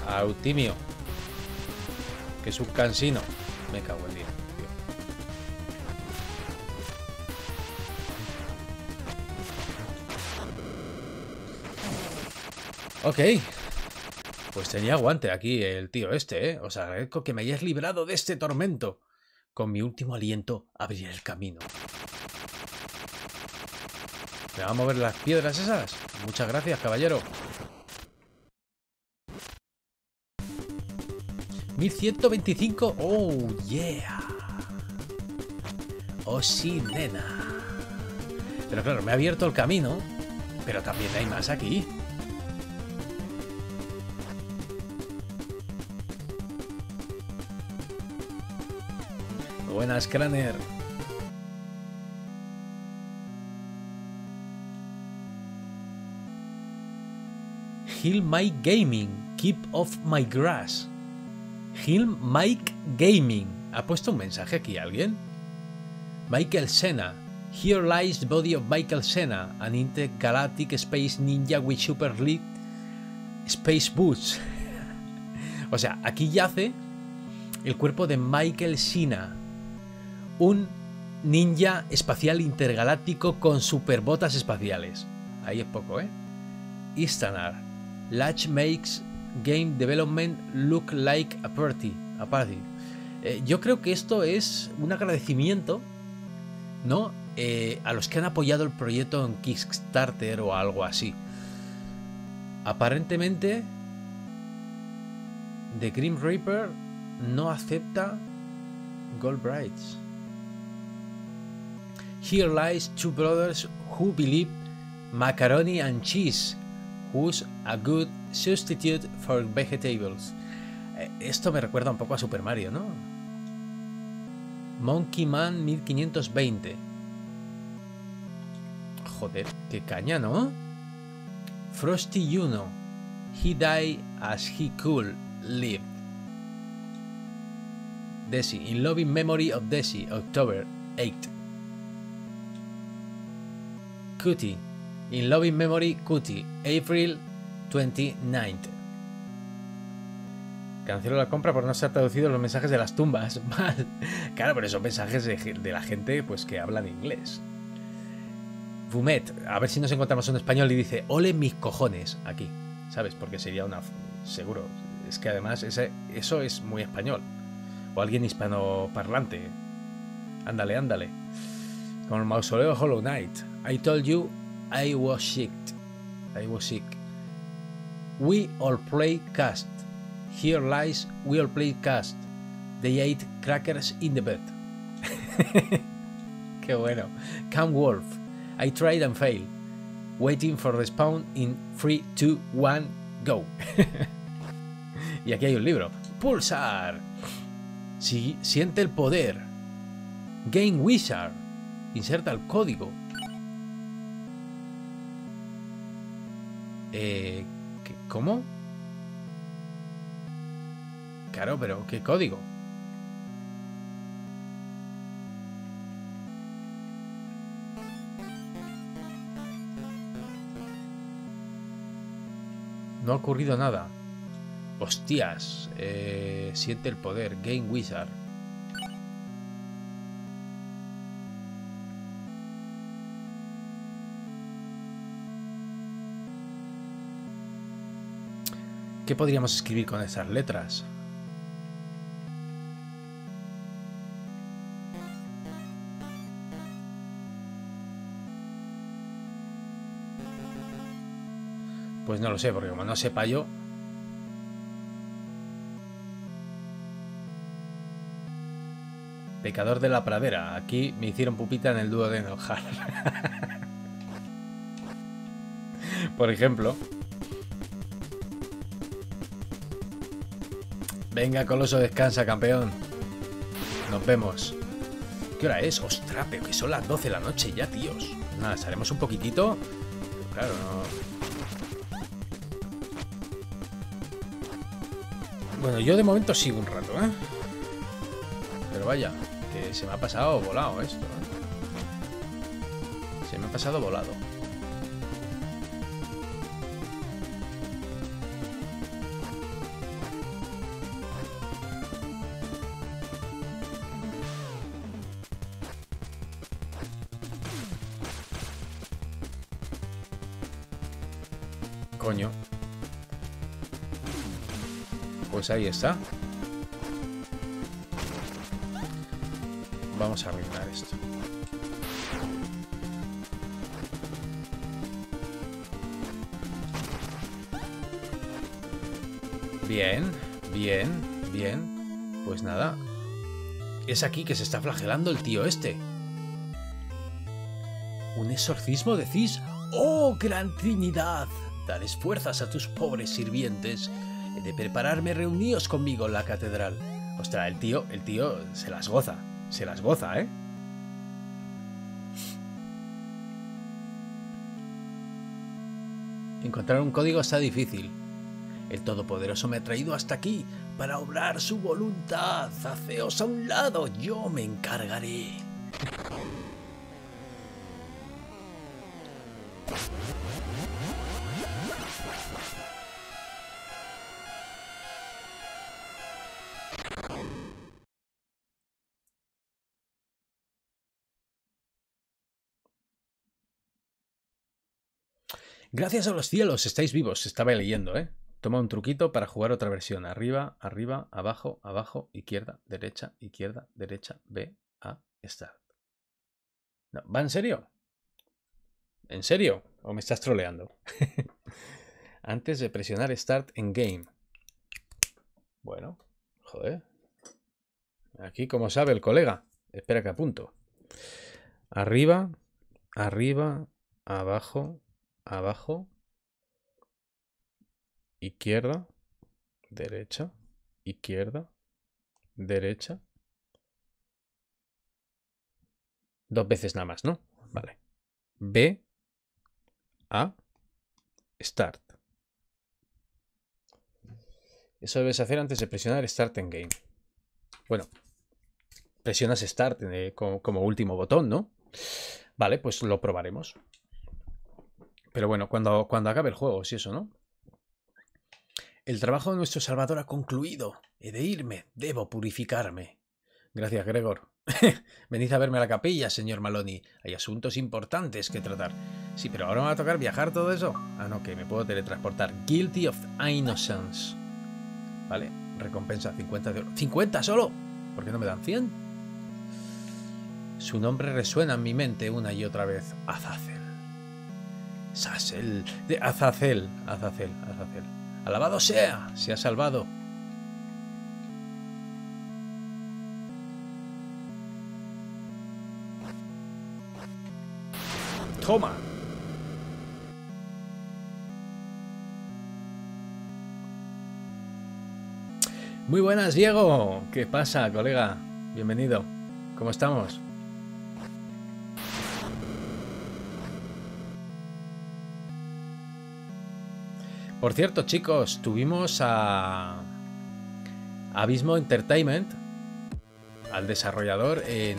Autimio. Que es un cansino. Me cago en día. Ok. Pues tenía aguante aquí el tío este, ¿eh? Os agradezco que me hayáis librado de este tormento. Con mi último aliento abriré el camino. ¿Me va a mover las piedras esas? Muchas gracias, caballero. 1125. Oh, yeah. Oh, sí, nena. Pero claro, me ha abierto el camino. Pero también hay más aquí. Buenas, Craner. Hill My Gaming, Keep Off My Grass. Hill Mike Gaming. ¿Ha puesto un mensaje aquí alguien? Michael Senna. Here lies the body of Michael Senna, an intergalactic space ninja with super lit space boots. o sea, aquí yace el cuerpo de Michael Senna, un ninja espacial intergaláctico con super botas espaciales. Ahí es poco, ¿eh? Istanar. Latch makes game development look like a party. A party. Eh, yo creo que esto es un agradecimiento, ¿no? Eh, a los que han apoyado el proyecto en Kickstarter o algo así. Aparentemente, The Grim Reaper no acepta Gold Brides. Here lies two brothers who believe macaroni and cheese who's a good substitute for vegetables. Eh, esto me recuerda un poco a Super Mario, ¿no? Monkey Man 1520. Joder, qué caña, ¿no? Frosty Juno. He died as he could live. Desi, in loving memory of Desi, October 8. Cutie, In Loving Memory Cutie, April 29. Cancelo la compra por no ser traducido los mensajes de las tumbas. Mal. Claro, pero son mensajes de, la gente pues, que hablan inglés. Fumet, a ver si nos encontramos un español y dice, ole mis cojones, aquí, ¿sabes? Porque sería una... Seguro, es que además ese, eso es muy español. O alguien hispanoparlante. Ándale, ándale. Con el mausoleo Hollow Knight. I told you I was sick. I was sick. We all play cast. Here lies we all play cast. They ate crackers in the bed. Qué bueno. Come Wolf. I tried and failed. Waiting for the spawn in 3, 2, 1, go. y aquí hay un libro. Pulsar. Si, siente el poder. Game Wizard. Inserta el código. Eh, ¿Cómo? Claro, pero ¿qué código? No ha ocurrido nada. Hostias. Eh, siente el poder. Game Wizard. ¿Qué podríamos escribir con esas letras? Pues no lo sé, porque como no sepa yo... Pecador de la pradera. Aquí me hicieron pupita en el dúo de enojar. Por ejemplo. Venga, Coloso, descansa, campeón. Nos vemos. ¿Qué hora es? Ostras, pero que son las 12 de la noche ya, tíos. Nada, estaremos un poquitito. claro, no. Bueno, yo de momento sigo un rato, ¿eh? Pero vaya, que se me ha pasado volado esto, ¿eh? Se me ha pasado volado. Pues ahí está. Vamos a arreglar esto. Bien, bien, bien. Pues nada. Es aquí que se está flagelando el tío este. ¿Un exorcismo decís? ¡Oh, gran Trinidad! Dales fuerzas a tus pobres sirvientes. De prepararme reuníos conmigo en la catedral. Ostras, el tío, el tío se las goza. Se las goza, ¿eh? Encontrar un código está difícil. El Todopoderoso me ha traído hasta aquí para obrar su voluntad. Haceos a un lado, yo me encargaré. Gracias a los cielos, estáis vivos. Estaba leyendo, ¿eh? Toma un truquito para jugar otra versión. Arriba, arriba, abajo, abajo, izquierda, derecha, izquierda, derecha, B, A, start. ¿Va en serio? ¿En serio? ¿O me estás troleando? Antes de presionar Start en Game. Bueno, joder. Aquí, como sabe el colega. Espera que apunto. Arriba, arriba, abajo, abajo, izquierda, derecha, izquierda, derecha. Dos veces nada más, ¿no? Vale. B, A, Start. Eso debes hacer antes de presionar Start en Game. Bueno, presionas Start eh, como, como último botón, ¿no? Vale, pues lo probaremos. Pero bueno, cuando, cuando acabe el juego, si eso, ¿no? El trabajo de nuestro Salvador ha concluido. He de irme. Debo purificarme. Gracias, Gregor. Venid a verme a la capilla, señor Maloney. Hay asuntos importantes que tratar. Sí, pero ahora me va a tocar viajar todo eso. Ah, no, que me puedo teletransportar. Guilty of Innocence. Vale, recompensa 50 de oro. ¿50 solo? ¿Por qué no me dan 100? Su nombre resuena en mi mente una y otra vez. Azazel. Sassel. De Azazel. Azazel. Azazel. Alabado sea. Se ha salvado. Toma. Muy buenas, Diego. ¿Qué pasa, colega? Bienvenido. ¿Cómo estamos? Por cierto, chicos, tuvimos a Abismo Entertainment, al desarrollador, en,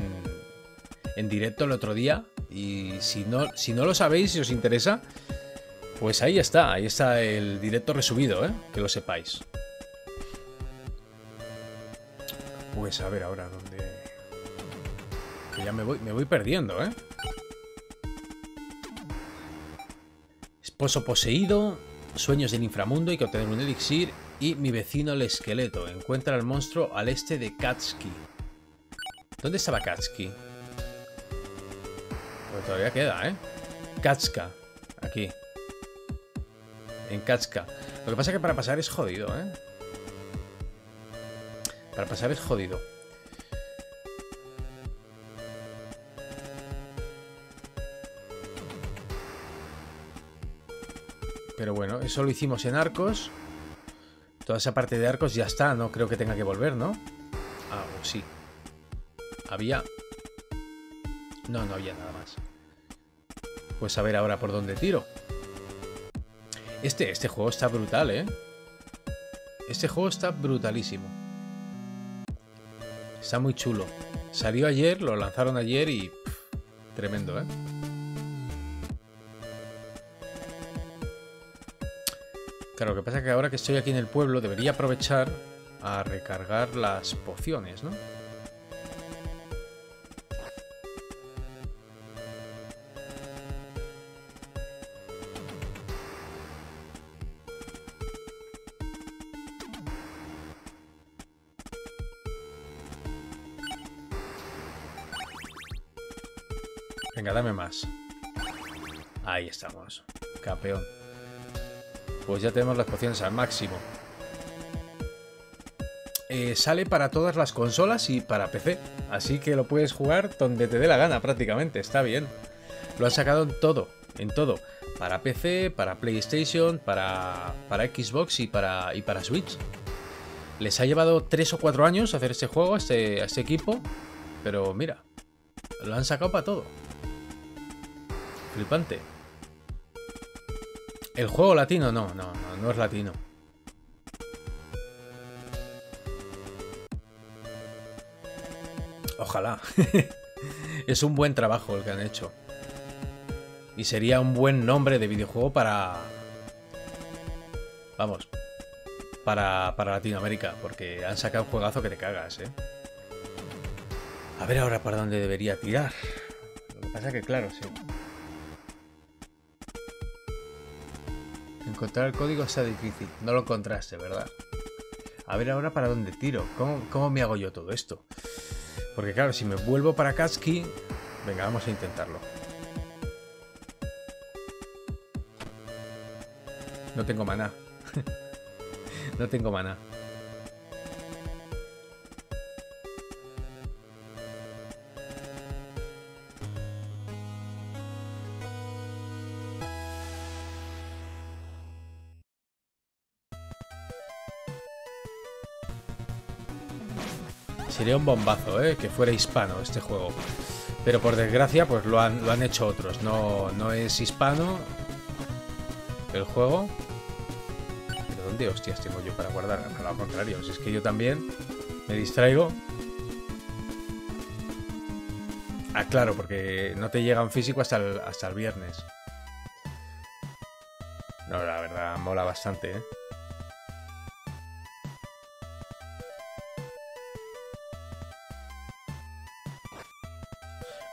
en directo el otro día. Y si no, si no lo sabéis, si os interesa, pues ahí está, ahí está el directo resubido, ¿eh? que lo sepáis. Pues a ver ahora dónde... Que ya me voy, me voy perdiendo, ¿eh? Esposo poseído, sueños del inframundo, hay que obtener un elixir y mi vecino el esqueleto. Encuentra al monstruo al este de Katsuki. ¿Dónde estaba Katsuki? Pues todavía queda, ¿eh? Katska. Aquí. En Katska. Lo que pasa es que para pasar es jodido, ¿eh? Para pasar es jodido. Pero bueno, eso lo hicimos en Arcos. Toda esa parte de Arcos ya está, no creo que tenga que volver, ¿no? Ah, sí. Había... No, no había nada más. Pues a ver ahora por dónde tiro. Este, este juego está brutal, ¿eh? Este juego está brutalísimo. Está muy chulo. Salió ayer, lo lanzaron ayer y... tremendo, ¿eh? Claro, lo que pasa es que ahora que estoy aquí en el pueblo debería aprovechar a recargar las pociones, ¿no? Venga, dame más. Ahí estamos. Campeón. Pues ya tenemos las pociones al máximo. Eh, sale para todas las consolas y para PC. Así que lo puedes jugar donde te dé la gana prácticamente. Está bien. Lo han sacado en todo. En todo. Para PC, para PlayStation, para, para Xbox y para, y para Switch. Les ha llevado 3 o 4 años hacer este juego, a este, a este equipo. Pero mira, lo han sacado para todo. Flipante. ¿El juego latino? No, no, no, no es latino. Ojalá. es un buen trabajo el que han hecho. Y sería un buen nombre de videojuego para... Vamos. Para, para Latinoamérica. Porque han sacado un juegazo que te cagas, ¿eh? A ver ahora para dónde debería tirar. Lo que pasa que, claro, sí. Encontrar el código está difícil. No lo encontraste, ¿verdad? A ver ahora para dónde tiro. ¿Cómo, me hago yo todo esto? Porque claro, si me vuelvo para Katsuki... Venga, vamos a intentarlo. No tengo maná. no tengo maná. Sería un bombazo, ¿eh? Que fuera hispano este juego. Pero por desgracia, pues lo han, lo han hecho otros. No, no es hispano el juego. ¿Pero dónde hostias tengo yo para guardar? Al contrario, si es que yo también me distraigo. Ah, claro, porque no te llega un físico hasta el, hasta el viernes. No, la verdad, mola bastante, ¿eh?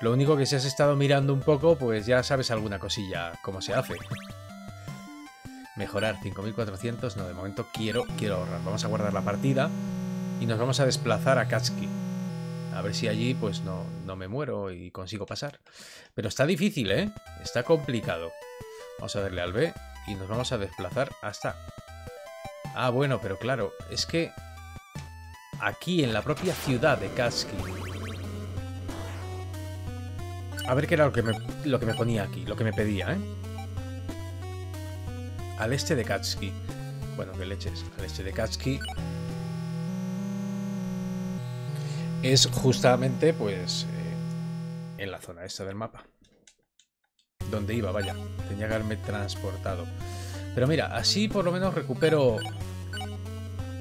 Lo único que si has estado mirando un poco, pues ya sabes alguna cosilla cómo se hace. Mejorar 5400, no, de momento quiero, quiero ahorrar. Vamos a guardar la partida y nos vamos a desplazar a Katsuki. A ver si allí pues no, no me muero y consigo pasar. Pero está difícil, ¿eh? Está complicado. Vamos a darle al B y nos vamos a desplazar hasta... Ah, bueno, pero claro, es que aquí en la propia ciudad de Katsuki... A ver qué era lo que, me, lo que me ponía aquí, lo que me pedía, ¿eh? Al este de Katsuki. Bueno, qué leches. Al este de Katsuki es justamente pues eh, en la zona esta del mapa. Donde iba, vaya. Tenía que haberme transportado. Pero mira, así por lo menos recupero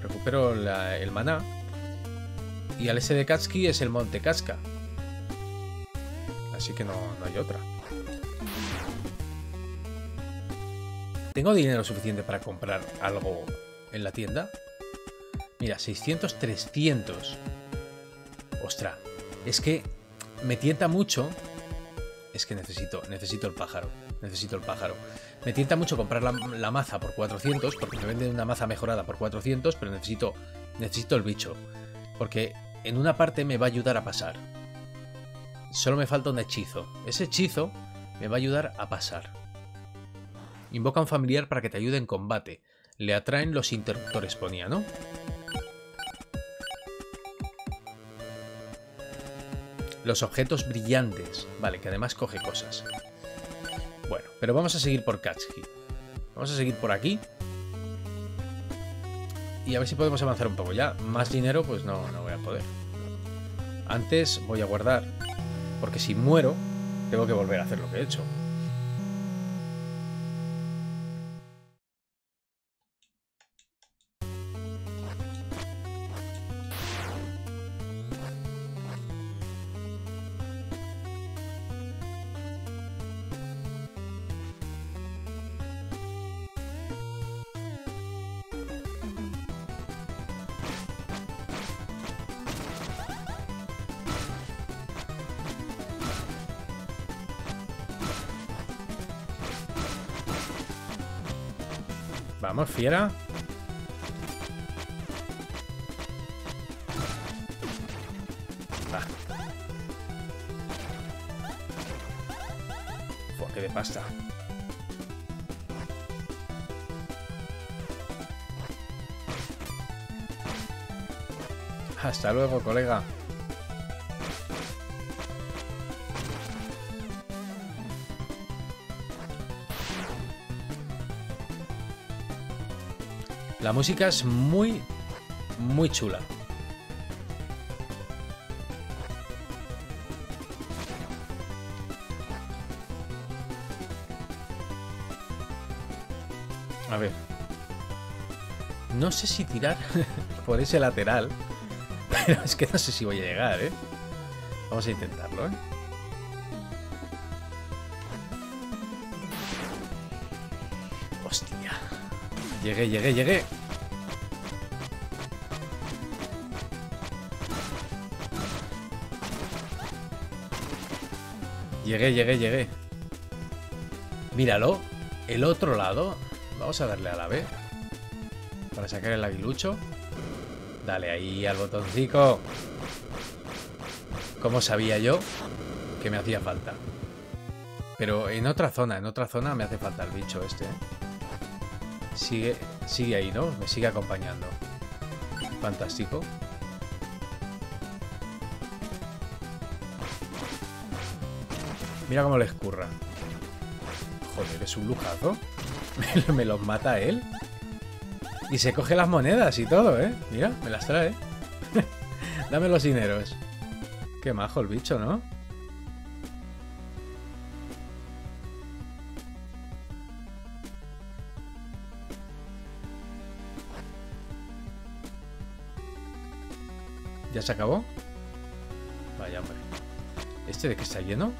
recupero el maná. Y al ese de Katsuki es el monte Casca. Así que no, no hay otra. ¿Tengo dinero suficiente para comprar algo en la tienda? Mira, 600, 300. Ostras, es que me tienta mucho. Es que necesito, necesito el pájaro. Necesito el pájaro. Me tienta mucho comprar la, maza por 400, porque me venden una maza mejorada por 400, pero necesito, necesito el bicho. Porque en una parte me va a ayudar a pasar. Solo me falta un hechizo. Ese hechizo me va a ayudar a pasar. Invoca a un familiar para que te ayude en combate. Le atraen los interruptores, ponía, ¿no? Los objetos brillantes. Vale, que además coge cosas. Bueno, pero vamos a seguir por Katsuki. Vamos a seguir por aquí. Y a ver si podemos avanzar un poco. Ya, más dinero, pues no, no voy a poder. Antes voy a guardar. Porque si muero, tengo que volver a hacer lo que he hecho. Vamos, fiera. Fua, qué de pasta. Hasta luego, colega. La música es muy, muy chula. A ver. No sé si tirar por ese lateral. Pero es que no sé si voy a llegar, ¿eh? Vamos a intentarlo, ¿eh? Llegué, llegué, llegué. Llegué, llegué, llegué. Míralo. El otro lado. Vamos a darle a la B. Para sacar el aguilucho. Dale ahí al botoncito. ¿Cómo sabía yo que me hacía falta? Pero en otra zona, en otra zona me hace falta el bicho este. ¿eh? Sigue, sigue ahí, ¿no? Me sigue acompañando. Fantástico. Mira cómo le escurra. Joder, es un lujazo. me los mata él. Y se coge las monedas y todo, ¿eh? Mira, me las trae. Dame los dineros. Qué majo el bicho, ¿no? Se acabó? Vaya, hombre. ¿Este de qué está lleno?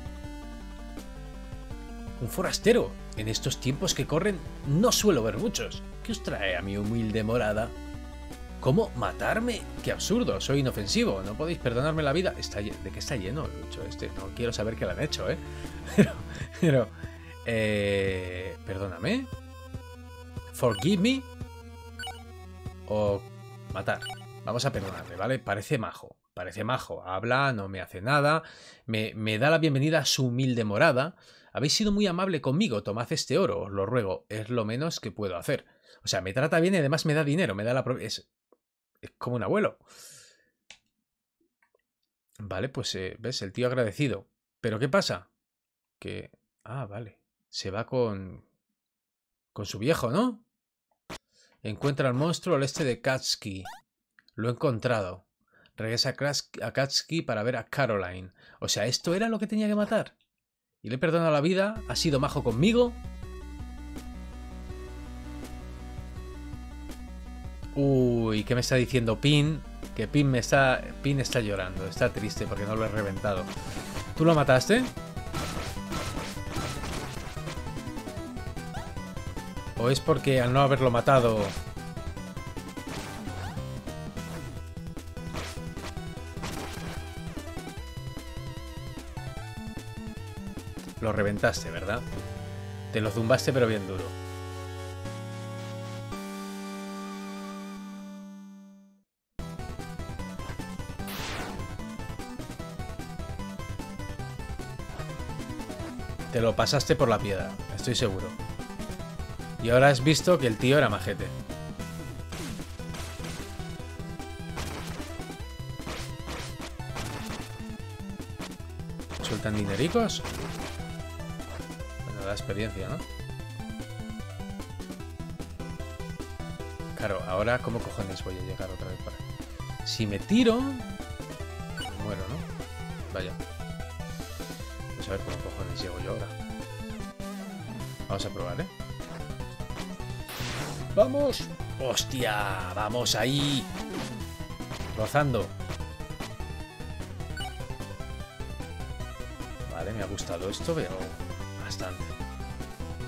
Un forastero. En estos tiempos que corren no suelo ver muchos. ¿Qué os trae a mi humilde morada? ¿Cómo matarme? ¡Qué absurdo! Soy inofensivo. No podéis perdonarme la vida. ¿De qué está lleno el bicho este? No quiero saber qué le han hecho, ¿eh? Pero... pero eh, perdóname. Forgive me. O matar. Vamos a perdonarle, ¿vale? Parece majo. Parece majo. Habla, no me hace nada. Me, me da la bienvenida a su humilde morada. Habéis sido muy amable conmigo. Tomad este oro, os lo ruego. Es lo menos que puedo hacer. O sea, me trata bien y además me da dinero. Me da la... Es, es como un abuelo. Vale, pues eh, ves, el tío agradecido. Pero ¿qué pasa? Que... Ah, vale. Se va con... Con su viejo, ¿no? Encuentra al monstruo al este de Katsky. Lo he encontrado. Regresa a Katsky para ver a Caroline. O sea, ¿esto era lo que tenía que matar? Y le perdona la vida. Ha sido majo conmigo. Uy, ¿qué me está diciendo Pin? Que Pin me está. Pin está llorando, está triste porque no lo he reventado. ¿Tú lo mataste? ¿O es porque al no haberlo matado... Lo reventaste, ¿verdad? Te lo zumbaste pero bien duro. Te lo pasaste por la piedra, estoy seguro. Y ahora has visto que el tío era majete. ¿Sueltan dinericos? Experiencia, ¿no? Claro, ahora ¿cómo cojones voy a llegar otra vez para Si me tiro... muero, ¿no? Vaya. Vamos a ver cómo cojones llego yo ahora. Vamos a probar, ¿eh? ¡Vamos! ¡Hostia! ¡Vamos ahí! Rozando. Vale, me ha gustado esto, pero bastante.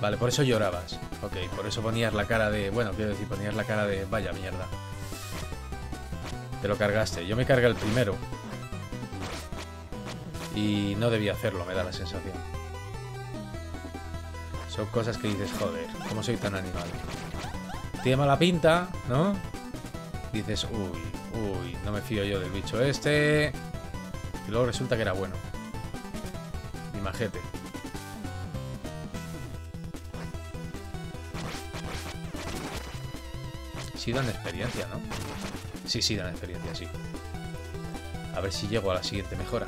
Vale, por eso llorabas. Ok, por eso ponías la cara de... Bueno, quiero decir, ponías la cara de... Vaya mierda. Te lo cargaste. Yo me cargué el primero. Y no debía hacerlo, me da la sensación. Son cosas que dices, joder, ¿cómo soy tan animal? Tiene mala pinta, ¿no? Dices, uy, uy, no me fío yo del bicho este. Y luego resulta que era bueno. Sí dan experiencia, ¿no? Sí, sí dan experiencia, sí. A ver si llego a la siguiente mejora.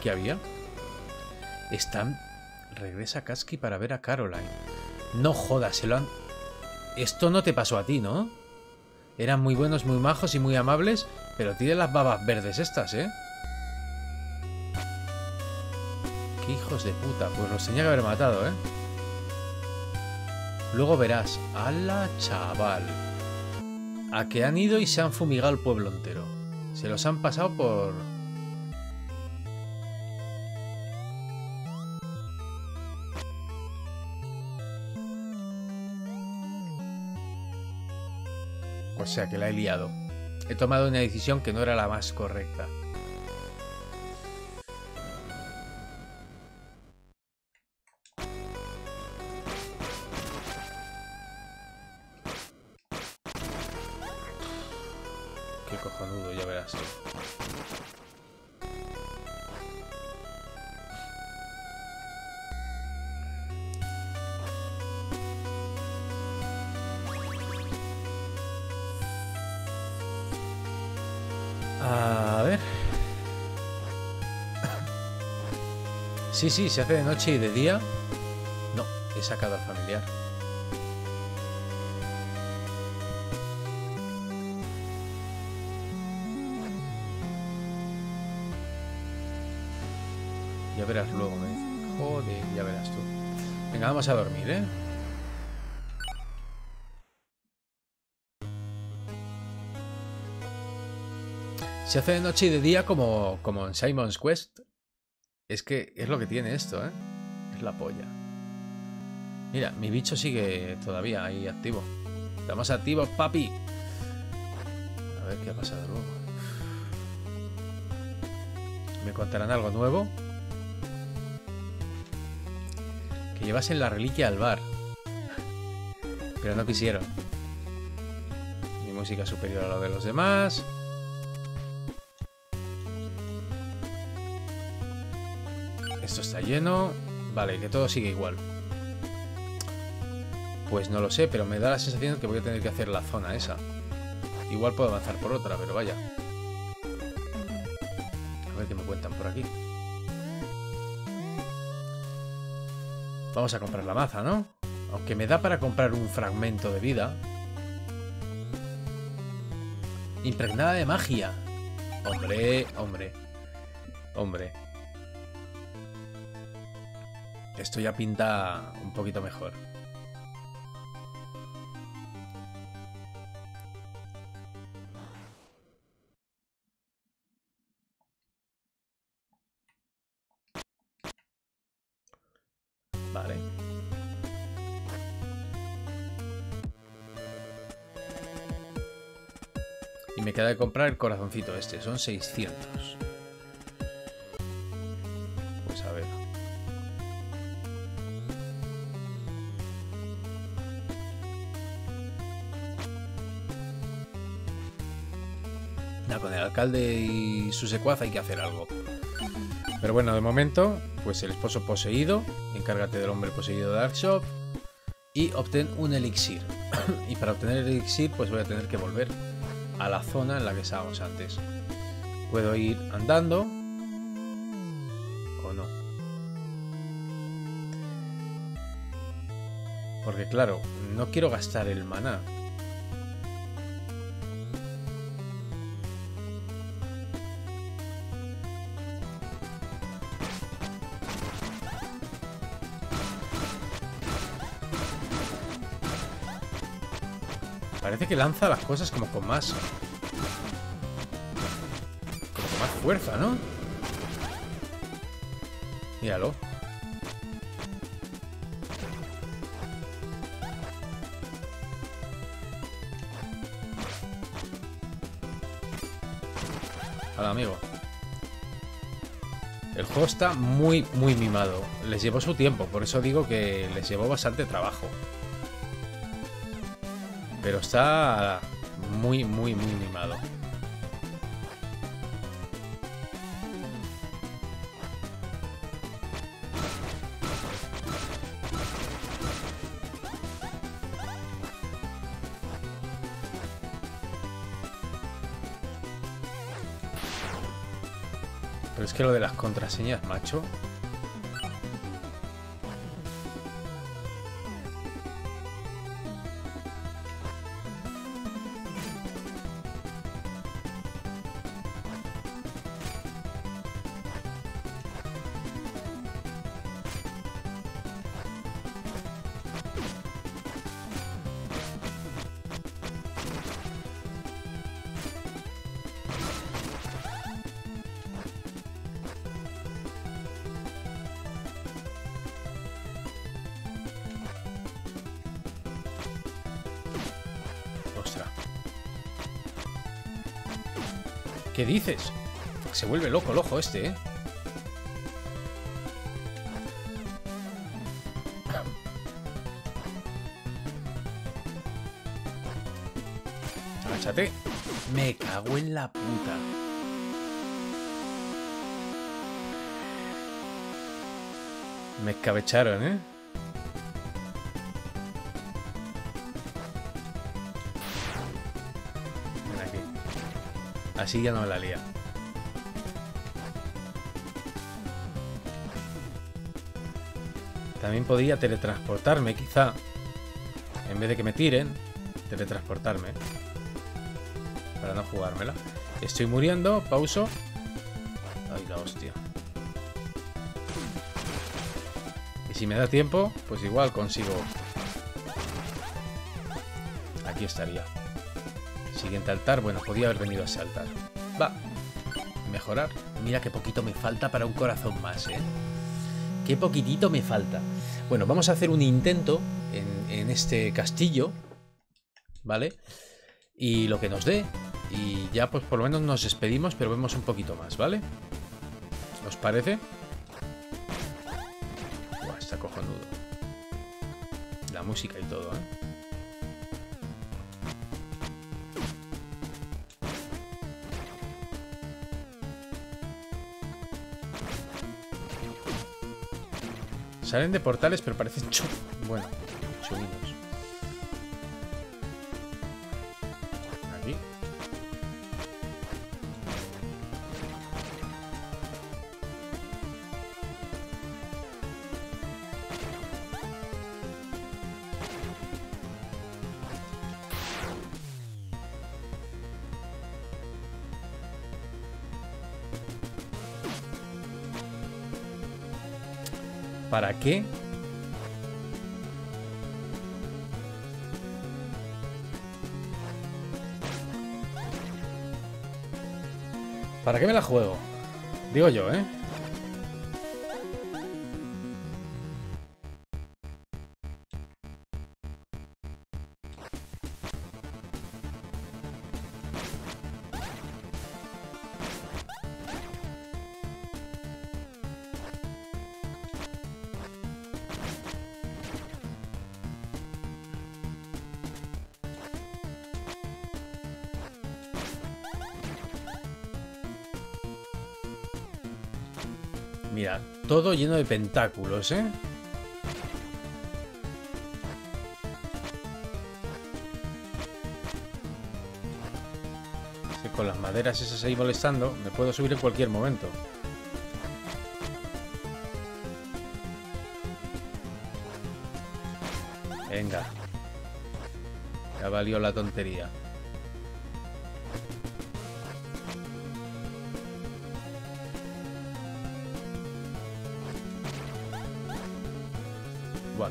que había? Están... Regresa Kasky para ver a Caroline. No jodas, se lo han... Esto no te pasó a ti, ¿no? Eran muy buenos, muy majos y muy amables, pero tiene las babas verdes estas, ¿eh? Hijos de puta. Pues los tenía que haber matado, ¿eh? Luego verás. ¡Hala, chaval! A que han ido y se han fumigado el pueblo entero. Se los han pasado por... O sea que la he liado. He tomado una decisión que no era la más correcta. Sí, sí, se hace de noche y de día. No, he sacado al familiar. Ya verás luego, ¿eh? Joder, ya verás tú. Venga, vamos a dormir, ¿eh? Se hace de noche y de día como, como en Simon's Quest. Es que es lo que tiene esto, ¿eh? Es la polla. Mira, mi bicho sigue todavía ahí activo. Estamos activos, papi. A ver qué ha pasado luego. ¿Me contarán algo nuevo? Que llevasen la reliquia al bar. Pero no quisieron. Mi música superior a lo de los demás. Lleno. Vale, que todo sigue igual. Pues no lo sé, pero me da la sensación de que voy a tener que hacer la zona esa. Igual puedo avanzar por otra, pero vaya. A ver qué me cuentan por aquí. Vamos a comprar la maza, ¿no? Aunque me da para comprar un fragmento de vida. Impregnada de magia. Hombre, hombre. Hombre. Esto ya pinta un poquito mejor. queda de comprar el corazoncito este. Son 600. Alcalde y su secuaz hay que hacer algo. Pero bueno, de momento, pues el esposo poseído. Encárgate del hombre poseído de Darkshop. Y obtén un elixir. y para obtener el elixir, pues voy a tener que volver a la zona en la que estábamos antes. Puedo ir andando o no. Porque claro, no quiero gastar el maná. Que lanza las cosas como con más... Como con más fuerza, ¿no? Míralo. Hola, amigo. El juego está muy, muy mimado. Les llevó su tiempo, por eso digo que les llevó bastante trabajo. Pero está muy, muy, muy mimado. Pero es que lo de las contraseñas, macho, dices? Se vuelve loco el ojo este, ¿eh? Me cago en la puta. Me escabecharon, ¿eh? Así ya no me la lía. También podría teletransportarme, quizá. En vez de que me tiren, teletransportarme. Para no jugármela. Estoy muriendo, pauso. Ay, la hostia. Y si me da tiempo, pues igual consigo... Aquí estaría. Siguiente altar. Bueno, podía haber venido a ese altar. Va. Mejorar. Mira qué poquito me falta para un corazón más, ¿eh? Qué poquitito me falta. Bueno, vamos a hacer un intento en, este castillo. ¿Vale? Y lo que nos dé. Y ya pues por lo menos nos despedimos, pero vemos un poquito más, ¿vale? ¿Os parece? Buah, está cojonudo. La música y todo, ¿eh? Salen de portales, pero parecen chu... Bueno, chubinos. ¿Para qué? ¿Para qué me la juego? Digo yo, ¿eh? Todo lleno de pentáculos, ¿eh? Con las maderas esas ahí molestando, me puedo subir en cualquier momento. Venga. Ya valió la tontería.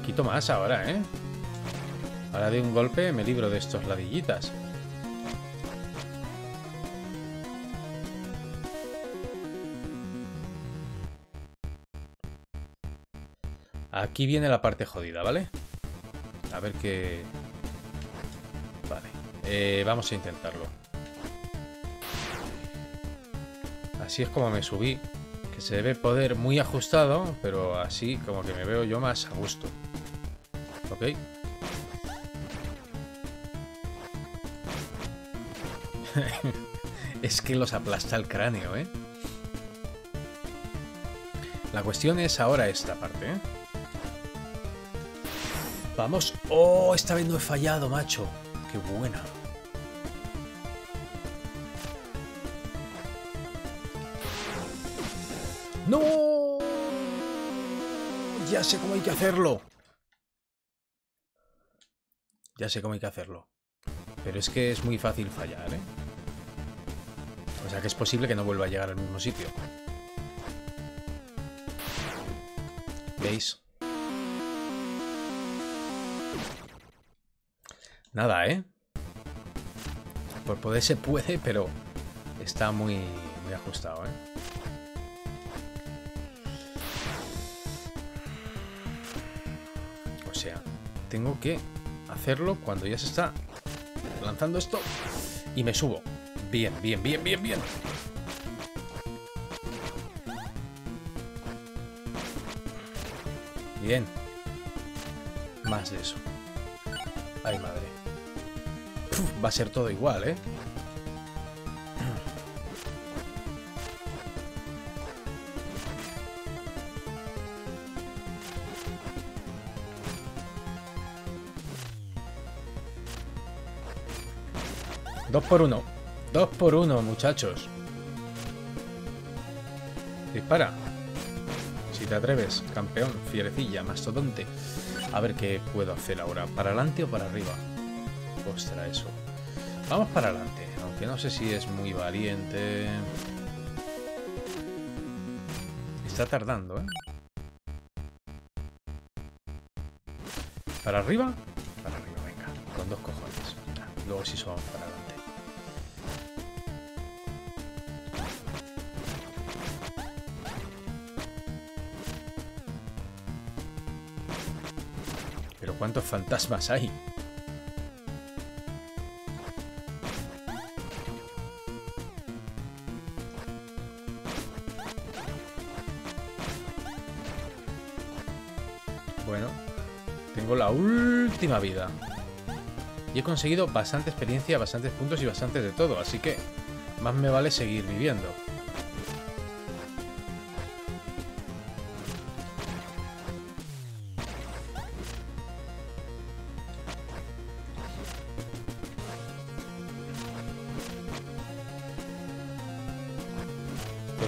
Quito más ahora, ¿eh? Ahora de un golpe me libro de estos ladillitas. Aquí viene la parte jodida, ¿vale? A ver qué... Vale. Eh, vamos a intentarlo. Así es como me subí. Que se debe poder muy ajustado, pero así como que me veo yo más a gusto. Es que los aplasta el cráneo, ¿eh? La cuestión es ahora esta parte, ¿eh? Vamos. ¡Oh! Esta vez no he fallado, macho. ¡Qué buena! ¡No! Ya sé cómo hay que hacerlo. Sé cómo hay que hacerlo. Pero es que es muy fácil fallar, ¿eh? O sea que es posible que no vuelva a llegar al mismo sitio. ¿Veis? Nada, ¿eh? Por poder se puede, pero está muy, muy ajustado, ¿eh? O sea, tengo que hacerlo cuando ya se está lanzando esto y me subo. Bien, bien, bien, bien, bien. Bien. Más de eso. Ay, madre. Va a ser todo igual, ¿eh? Dos por uno. Dos por uno, muchachos. Dispara. Si te atreves, campeón, fierecilla, mastodonte. A ver qué puedo hacer ahora. ¿Para adelante o para arriba? Ostras, eso. Vamos para adelante, aunque no sé si es muy valiente. Está tardando, ¿eh? ¿Para arriba? Para arriba, venga. Con dos cojones. Luego sí son para ¿cuántos fantasmas hay? Bueno, tengo la última vida. Y he conseguido bastante experiencia, bastantes puntos y bastantes de todo, así que más me vale seguir viviendo.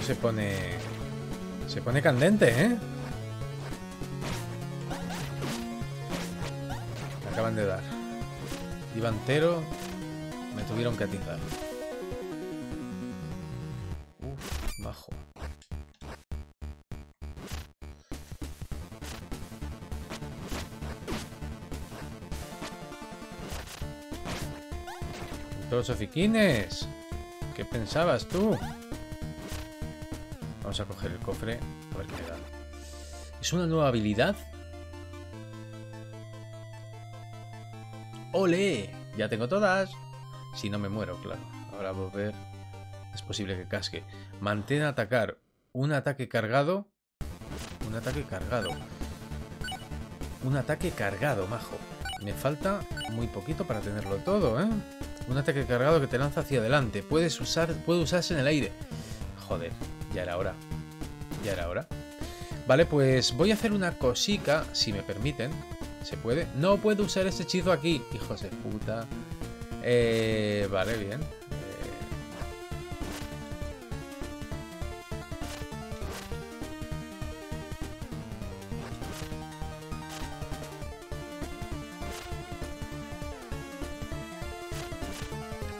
Se pone... Se pone candente, ¿eh? Acaban de dar. Iba entero. Me tuvieron que atizar. Uf, bajo. Todos ofiquines. ¿Qué pensabas tú? Vamos a coger el cofre. A ver qué da. ¿Es una nueva habilidad? ¡Ole! Ya tengo todas. Si no me muero, claro. Ahora volver. Es posible que casque. Mantén atacar. Un ataque cargado. Un ataque cargado. Un ataque cargado, majo. Me falta muy poquito para tenerlo todo, ¿eh? Un ataque cargado que te lanza hacia adelante. Puedes usar, puede usarse en el aire. Joder, ya era hora. Ya era hora. Vale, pues voy a hacer una cosica, si me permiten. ¿Se puede? No puedo usar ese hechizo aquí. Hijos de puta. Eh, vale, bien.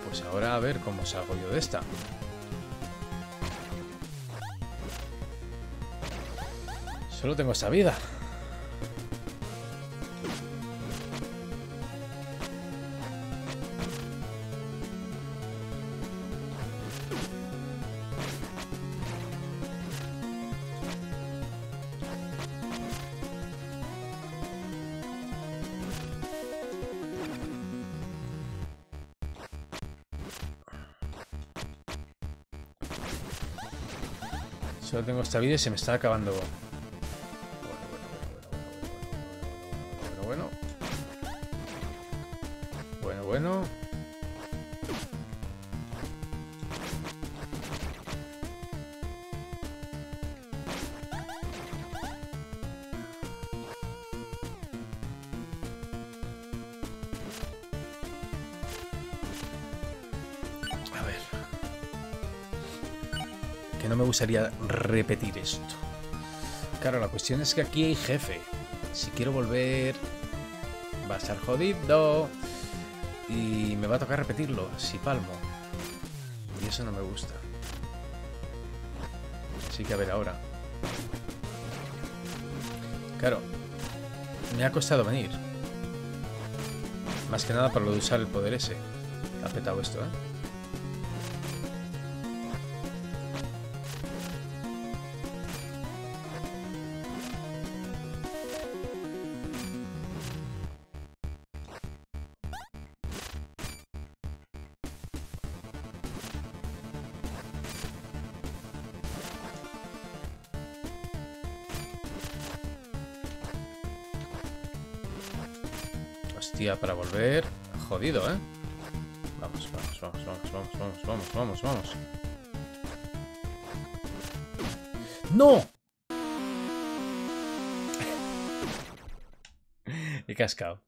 Pues ahora a ver cómo salgo yo de esta. Solo tengo esa vida. Solo tengo esta vida y se me está acabando. Gustaría repetir esto. Claro, la cuestión es que aquí hay jefe. Si quiero volver... Va a estar jodido. Y me va a tocar repetirlo, si palmo. Y eso no me gusta. Así que a ver ahora. Claro. Me ha costado venir. Más que nada para lo de usar el poder ese. Ha petado esto, ¿eh? Jodido, ¿eh? Vamos, vamos, vamos, vamos, vamos, vamos, vamos, vamos. ¡No! He cascado.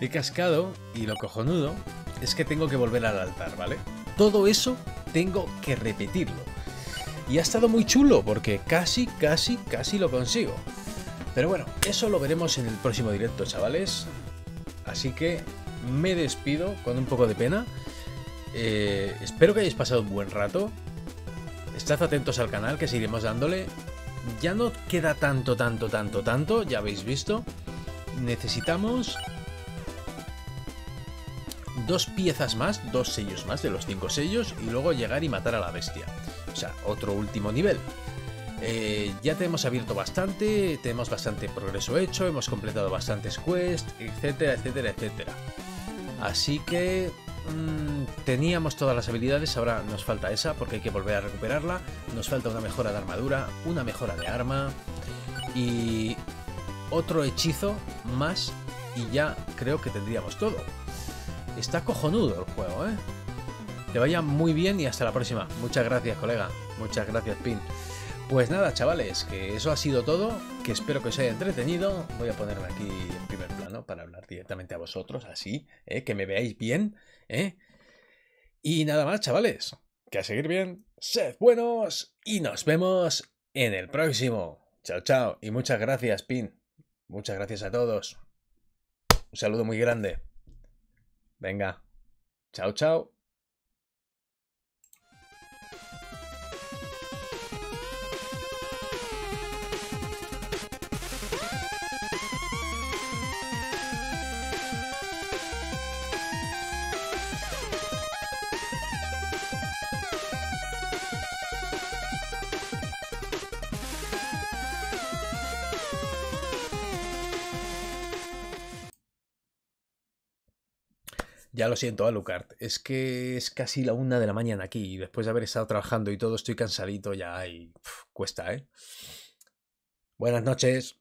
He cascado y lo cojonudo es que tengo que volver al altar, ¿vale? Todo eso tengo que repetirlo. Y ha estado muy chulo porque casi, casi, casi lo consigo. Pero bueno, eso lo veremos en el próximo directo, chavales. Así que me despido con un poco de pena. Eh, espero que hayáis pasado un buen rato. Estad atentos al canal que seguiremos dándole. Ya no queda tanto, tanto, tanto, tanto, ya habéis visto. Necesitamos dos piezas más, dos sellos más de los cinco sellos y luego llegar y matar a la bestia. O sea, otro último nivel. Eh, ya tenemos abierto bastante, tenemos bastante progreso hecho, hemos completado bastantes quests, etcétera, etcétera, etcétera. Así que mm, teníamos todas las habilidades, ahora nos falta esa porque hay que volver a recuperarla. Nos falta una mejora de armadura, una mejora de arma y otro hechizo más y ya creo que tendríamos todo. Está cojonudo el juego, ¿eh? Te vaya muy bien y hasta la próxima. Muchas gracias, colega. Muchas gracias, Pin. Pues nada, chavales, que eso ha sido todo, que espero que os haya entretenido. Voy a ponerme aquí en primer plano para hablar directamente a vosotros, así, ¿eh? que me veáis bien. ¿eh? Y nada más, chavales, que a seguir bien, sed buenos y nos vemos en el próximo. Chao, chao, y muchas gracias, Pin. Muchas gracias a todos. Un saludo muy grande. Venga. Chao, chao. Ya lo siento, Alucard. Es que es casi la una de la mañana aquí y después de haber estado trabajando y todo estoy cansadito ya y cuesta, ¿eh? Buenas noches.